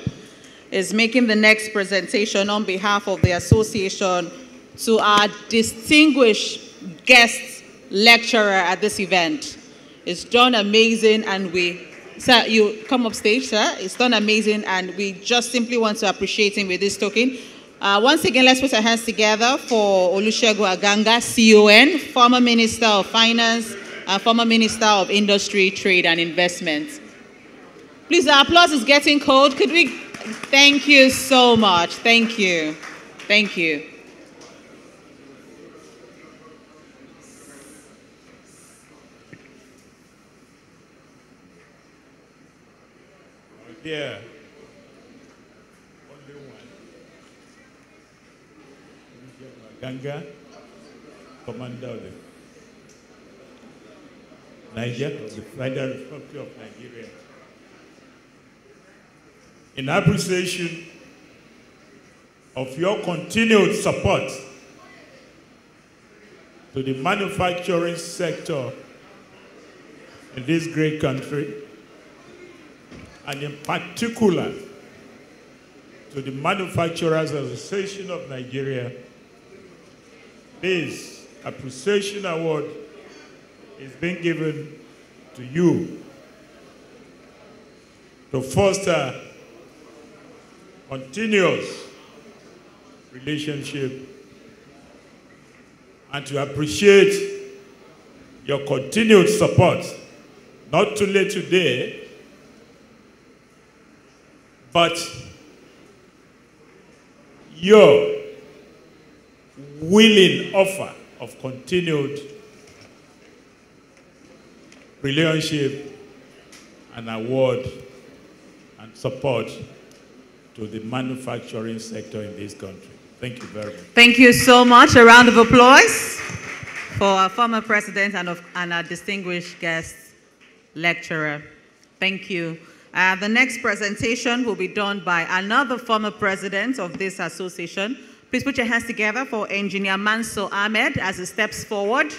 Is making the next presentation on behalf of the association to our distinguished guest lecturer at this event. It's done amazing and we, sir, you come up stage, sir. It's done amazing and we just simply want to appreciate him with this token. Uh, once again, let's put our hands together for Olusegun Aganga, CON, former Minister of Finance, uh, former Minister of Industry, Trade and Investment. Please, the applause is getting cold. Could we? Thank you so much. Thank you. Thank you. There. Only one. Ganga, Commander of the Niger, of the Federal Republic of Nigeria. In appreciation of your continued support to the manufacturing sector in this great country, and in particular to the Manufacturers Association of Nigeria, this appreciation award is being given to you to foster continuous relationship and to appreciate your continued support, not only today, but your willing offer of continued relationship and award and support to the manufacturing sector in this country. Thank you very much. Thank you so much. A round of applause for our former president and, of, and our distinguished guest lecturer. Thank you. Uh, the next presentation will be done by another former president of this association. Please put your hands together for Engineer Mansour Ahmed as he steps forward.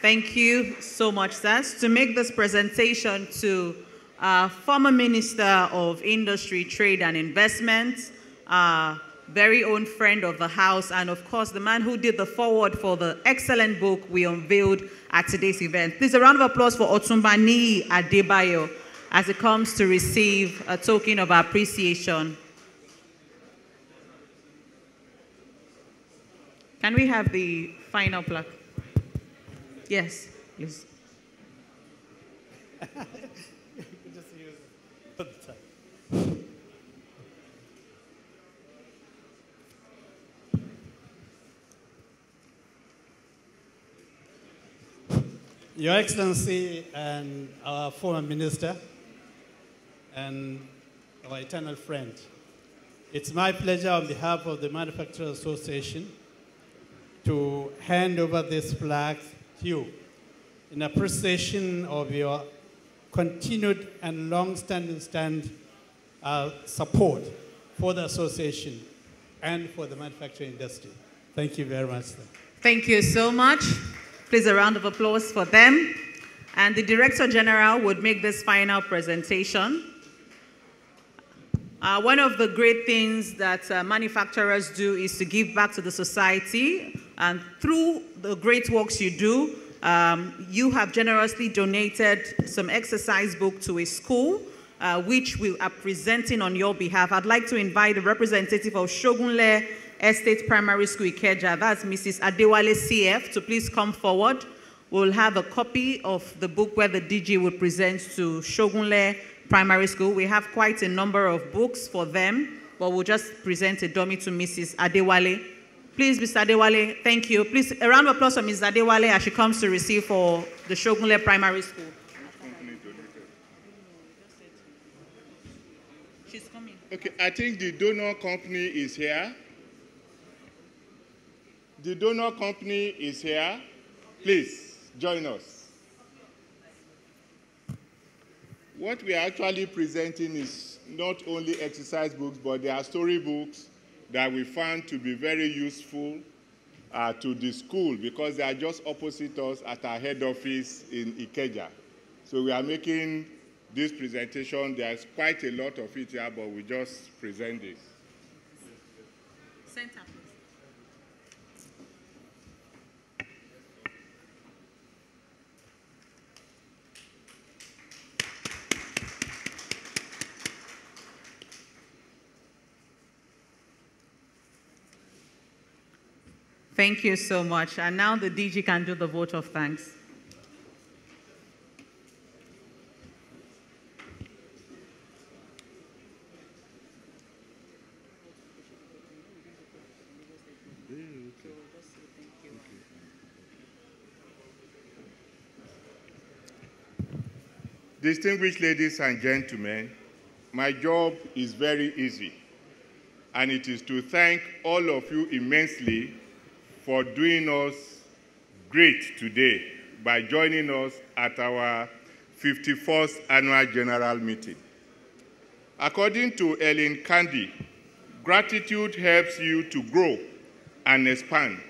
Thank you so much, sir. To make this presentation to uh, former Minister of Industry, Trade and Investment, uh, very own friend of the house, and of course, the man who did the forward for the excellent book we unveiled at today's event. Please, a round of applause for Otumba Niyi Adebayo as it comes to receive a token of appreciation. Can we have the final plaque? Yes, please. Your Excellency and our former minister, and our eternal friend. It's my pleasure on behalf of the Manufacturers Association to hand over this flag to you in appreciation of your continued and long-standing stand uh, support for the association and for the manufacturing industry. Thank you very much. Thank you so much. Please a round of applause for them. And the Director General would make this final presentation. Uh, one of the great things that uh, manufacturers do is to give back to the society. And through the great works you do, um, you have generously donated some exercise book to a school, uh, which we are presenting on your behalf. I'd like to invite the representative of Shogunle Estate Primary School Ikeja, that's Mrs. Adewale CF, to please come forward. We'll have a copy of the book where the DG will present to Shogunle primary school. We have quite a number of books for them, but we'll just present a dummy to Mrs. Adewale. Please, Mr. Adewale, thank you. Please, a round of applause for Mrs. Adewale as she comes to receive for the Shogunle Primary School. She's coming. Okay, I think the donor company is here. The donor company is here. Please, join us. What we are actually presenting is not only exercise books, but they are story books that we found to be very useful uh, to the school because they are just opposite us at our head office in Ikeja. So we are making this presentation. There's quite a lot of it here, but we just present this. Center, Thank you so much. And now the DG can do the vote of thanks. Distinguished ladies and gentlemen, my job is very easy, and it is to thank all of you immensely for doing us great today by joining us at our 51st Annual General Meeting. According to Eileen Caddy, gratitude helps you to grow and expand.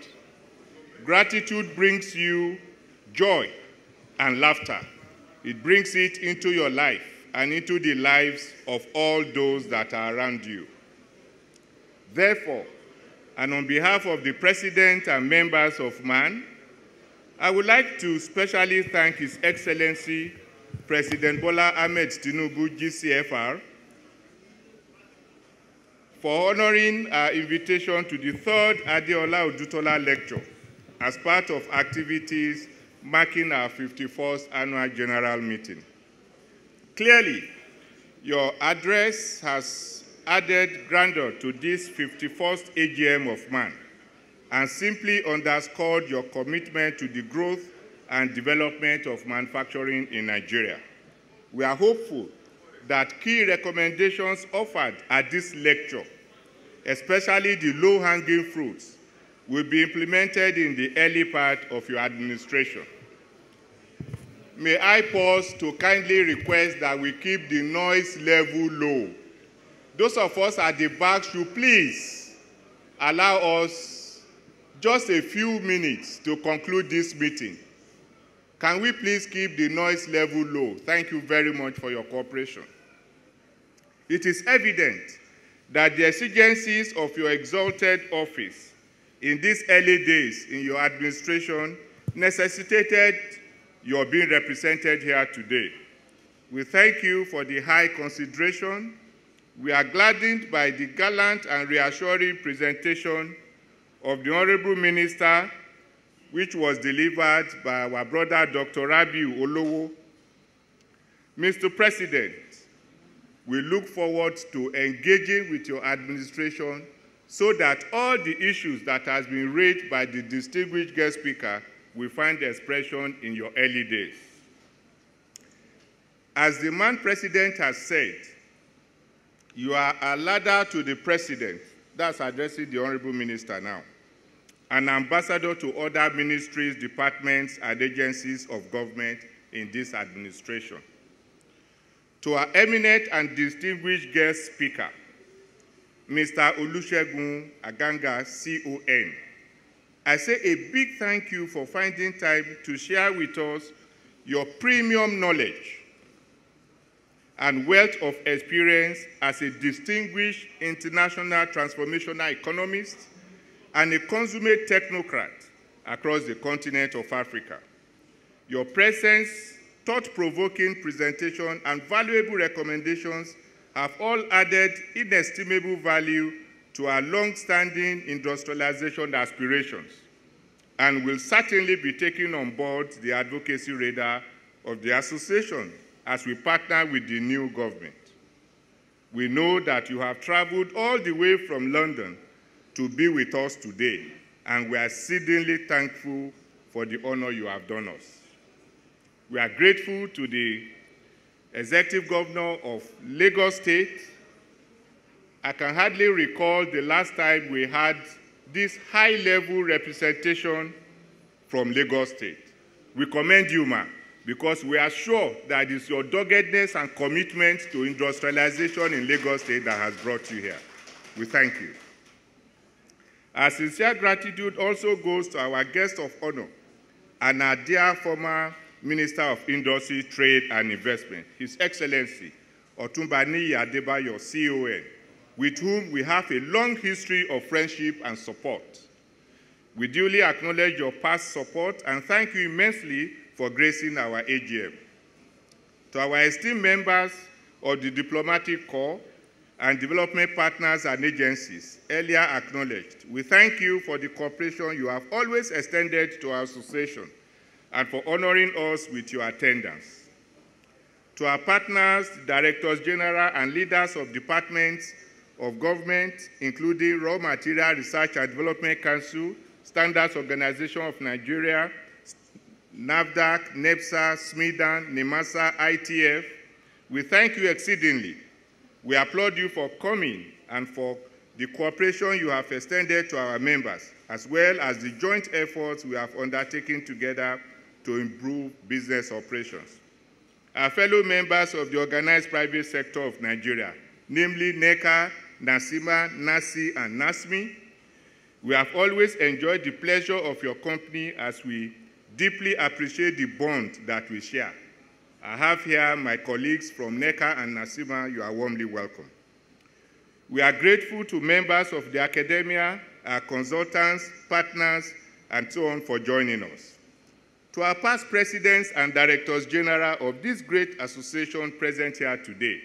Gratitude brings you joy and laughter. It brings it into your life and into the lives of all those that are around you. Therefore, and on behalf of the President and members of MAN, I would like to specially thank His Excellency President Bola Ahmed Tinubu, GCFR, for honoring our invitation to the third Adeola Odutola lecture as part of activities marking our 51st annual general meeting. Clearly, your address has added grandeur to this 51st AGM of man and simply underscored your commitment to the growth and development of manufacturing in Nigeria. We are hopeful that key recommendations offered at this lecture, especially the low-hanging fruits, will be implemented in the early part of your administration. May I pause to kindly request that we keep the noise level low those of us at the back should please allow us just a few minutes to conclude this meeting. Can we please keep the noise level low? Thank you very much for your cooperation. It is evident that the exigencies of your exalted office in these early days in your administration necessitated your being represented here today. We thank you for the high consideration we are gladdened by the gallant and reassuring presentation of the Honorable Minister, which was delivered by our brother Dr. Rabiu Olowo. Mr. President, we look forward to engaging with your administration so that all the issues that has been raised by the distinguished guest speaker will find expression in your early days. As the man president has said, you are a ladder to the president. That's addressing the honorable minister now. An ambassador to other ministries, departments, and agencies of government in this administration. To our eminent and distinguished guest speaker, Mr. Olusegun Aganga, CON, I say a big thank you for finding time to share with us your premium knowledge and wealth of experience as a distinguished international transformational economist and a consummate technocrat across the continent of Africa. Your presence, thought-provoking presentation, and valuable recommendations have all added inestimable value to our long-standing industrialization aspirations and will certainly be taken on board the advocacy radar of the association as we partner with the new government. We know that you have traveled all the way from London to be with us today, and we are exceedingly thankful for the honor you have done us. We are grateful to the Executive Governor of Lagos State. I can hardly recall the last time we had this high-level representation from Lagos State. We commend you, ma'am because we are sure that it's your doggedness and commitment to industrialization in Lagos State that has brought you here. We thank you. Our sincere gratitude also goes to our guest of honor and our dear former Minister of Industry, Trade and Investment, His Excellency Otumba Niyi Adebayo, CON, with whom we have a long history of friendship and support. We duly acknowledge your past support and thank you immensely for gracing our AGM. To our esteemed members of the Diplomatic Corps and development partners and agencies earlier acknowledged, we thank you for the cooperation you have always extended to our association and for honoring us with your attendance. To our partners, directors general, and leaders of departments of government, including Raw Material Research and Development Council, Standards Organization of Nigeria, NAFDAC, NEPZA, SMEDAN, NIMASA, ITF, we thank you exceedingly. We applaud you for coming and for the cooperation you have extended to our members, as well as the joint efforts we have undertaken together to improve business operations. Our fellow members of the organized private sector of Nigeria, namely NECA, NACCIMA, NASSI, and NASME, we have always enjoyed the pleasure of your company as we deeply appreciate the bond that we share. I have here my colleagues from NECA and NACCIMA. You are warmly welcome. We are grateful to members of the academia, our consultants, partners, and so on for joining us. To our past presidents and directors general of this great association present here today,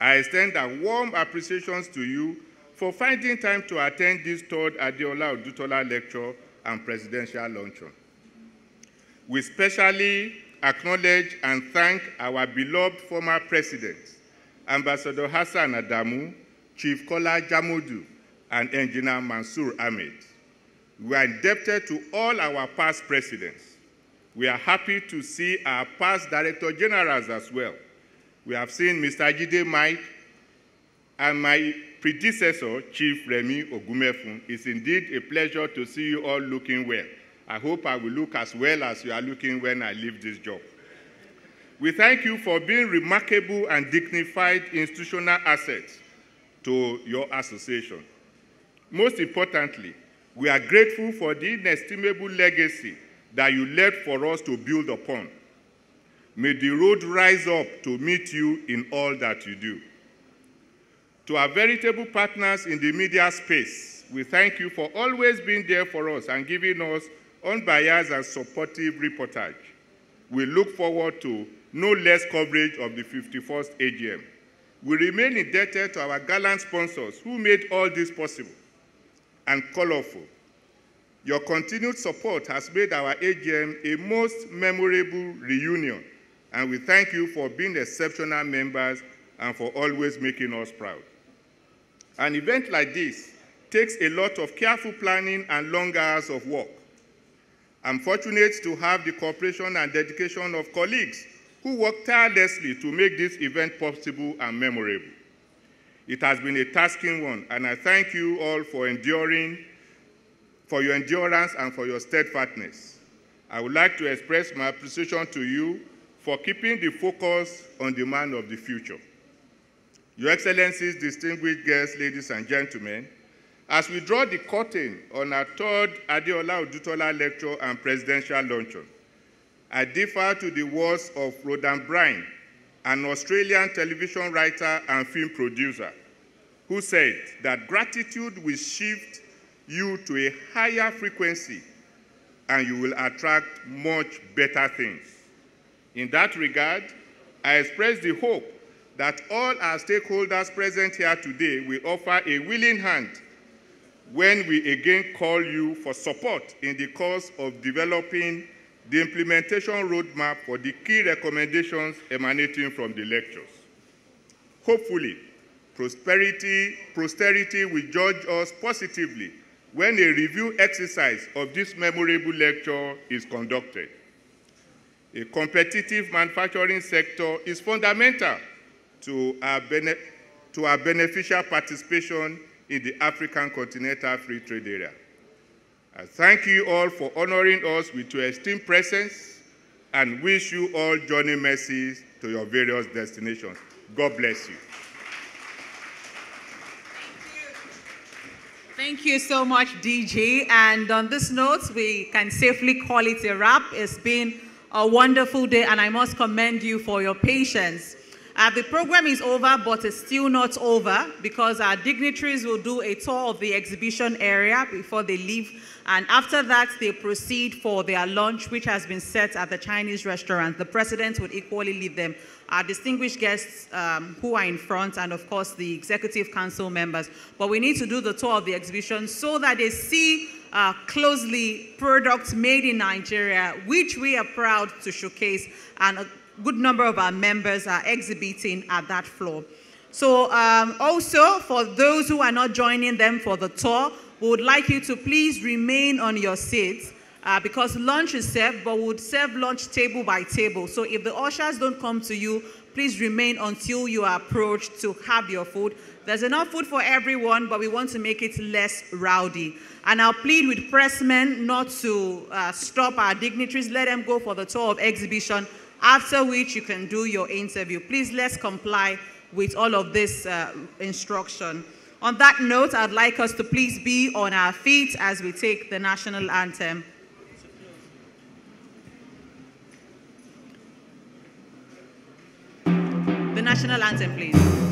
I extend a warm appreciation to you for finding time to attend this third Adeola Odutola lecture and presidential luncheon. We specially acknowledge and thank our beloved former presidents, Ambassador Hassan Adamu, Chief Kola Jamodu, and Engineer Mansour Ahmed. We are indebted to all our past presidents. We are happy to see our past director generals as well. We have seen Mr. Jide Mike and my predecessor, Chief Remy Ogunmefun. It's indeed a pleasure to see you all looking well. I hope I will look as well as you are looking when I leave this job. We thank you for being remarkable and dignified institutional assets to your association. Most importantly, we are grateful for the inestimable legacy that you left for us to build upon. May the road rise up to meet you in all that you do. To our veritable partners in the media space, we thank you for always being there for us and giving us unbiased and supportive reportage. We look forward to no less coverage of the 51st AGM. We remain indebted to our gallant sponsors who made all this possible and colorful. Your continued support has made our AGM a most memorable reunion, and we thank you for being exceptional members and for always making us proud. An event like this takes a lot of careful planning and long hours of work. I'm fortunate to have the cooperation and dedication of colleagues who work tirelessly to make this event possible and memorable. It has been a tasking one, and I thank you all for enduring, for your endurance and for your steadfastness. I would like to express my appreciation to you for keeping the focus on the man of the future. Your Excellencies, distinguished guests, ladies and gentlemen, as we draw the curtain on our third Adeola Odutola lecture and presidential luncheon, I defer to the words of Rhonda Byrne, an Australian television writer and film producer, who said that gratitude will shift you to a higher frequency and you will attract much better things. In that regard, I express the hope that all our stakeholders present here today will offer a willing hand when we again call you for support in the course of developing the implementation roadmap for the key recommendations emanating from the lectures. Hopefully, prosperity, posterity will judge us positively when a review exercise of this memorable lecture is conducted. A competitive manufacturing sector is fundamental to our, to our beneficial participation in the African Continental Free Trade Area. I thank you all for honoring us with your esteemed presence and wish you all journey mercies to your various destinations. God bless you. Thank you so much, DG. And on this note, we can safely call it a wrap. It's been a wonderful day, and I must commend you for your patience. Uh, the program is over, but it's still not over because our dignitaries will do a tour of the exhibition area before they leave. And after that, they proceed for their lunch, which has been set at the Chinese restaurant. The president would equally lead them. Our distinguished guests um, who are in front, and of course the executive council members. But we need to do the tour of the exhibition so that they see uh, closely products made in Nigeria, which we are proud to showcase. And good number of our members are exhibiting at that floor. So um, also, for those who are not joining them for the tour, we would like you to please remain on your seats uh, because lunch is served, but we would serve lunch table by table. So if the ushers don't come to you, please remain until you are approached to have your food. There's enough food for everyone, but we want to make it less rowdy. And I'll plead with pressmen not to uh, stop our dignitaries. Let them go for the tour of exhibition after which you can do your interview. Please let's comply with all of this uh, instruction. On that note, I'd like us to please be on our feet as we take the national anthem. The national anthem, please.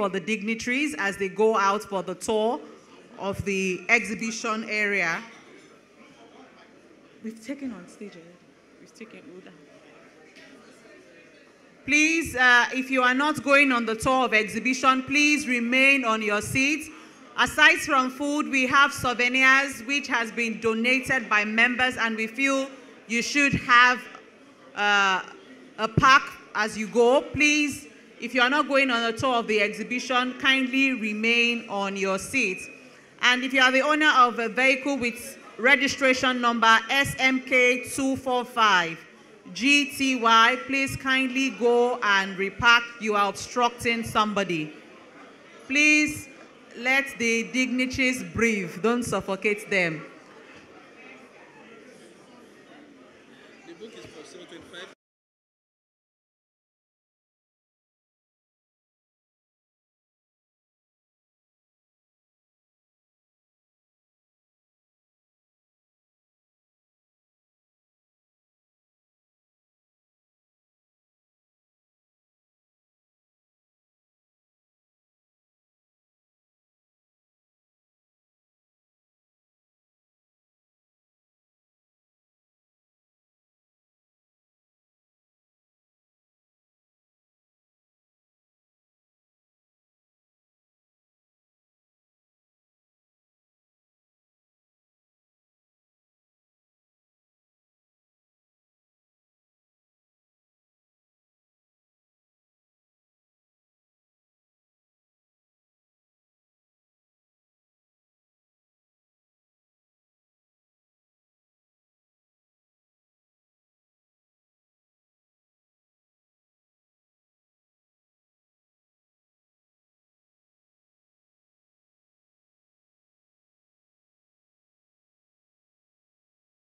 For the dignitaries as they go out for the tour of the exhibition area. We've taken on stage already. We've taken Uda. Please, uh, if you are not going on the tour of exhibition, please remain on your seats. Aside from food, we have souvenirs which has been donated by members and we feel you should have uh, a pack as you go. Please if you are not going on a tour of the exhibition, kindly remain on your seat. And if you are the owner of a vehicle with registration number SMK245 GTY, please kindly go and repack. You are obstructing somebody. Please let the dignitaries breathe. Don't suffocate them.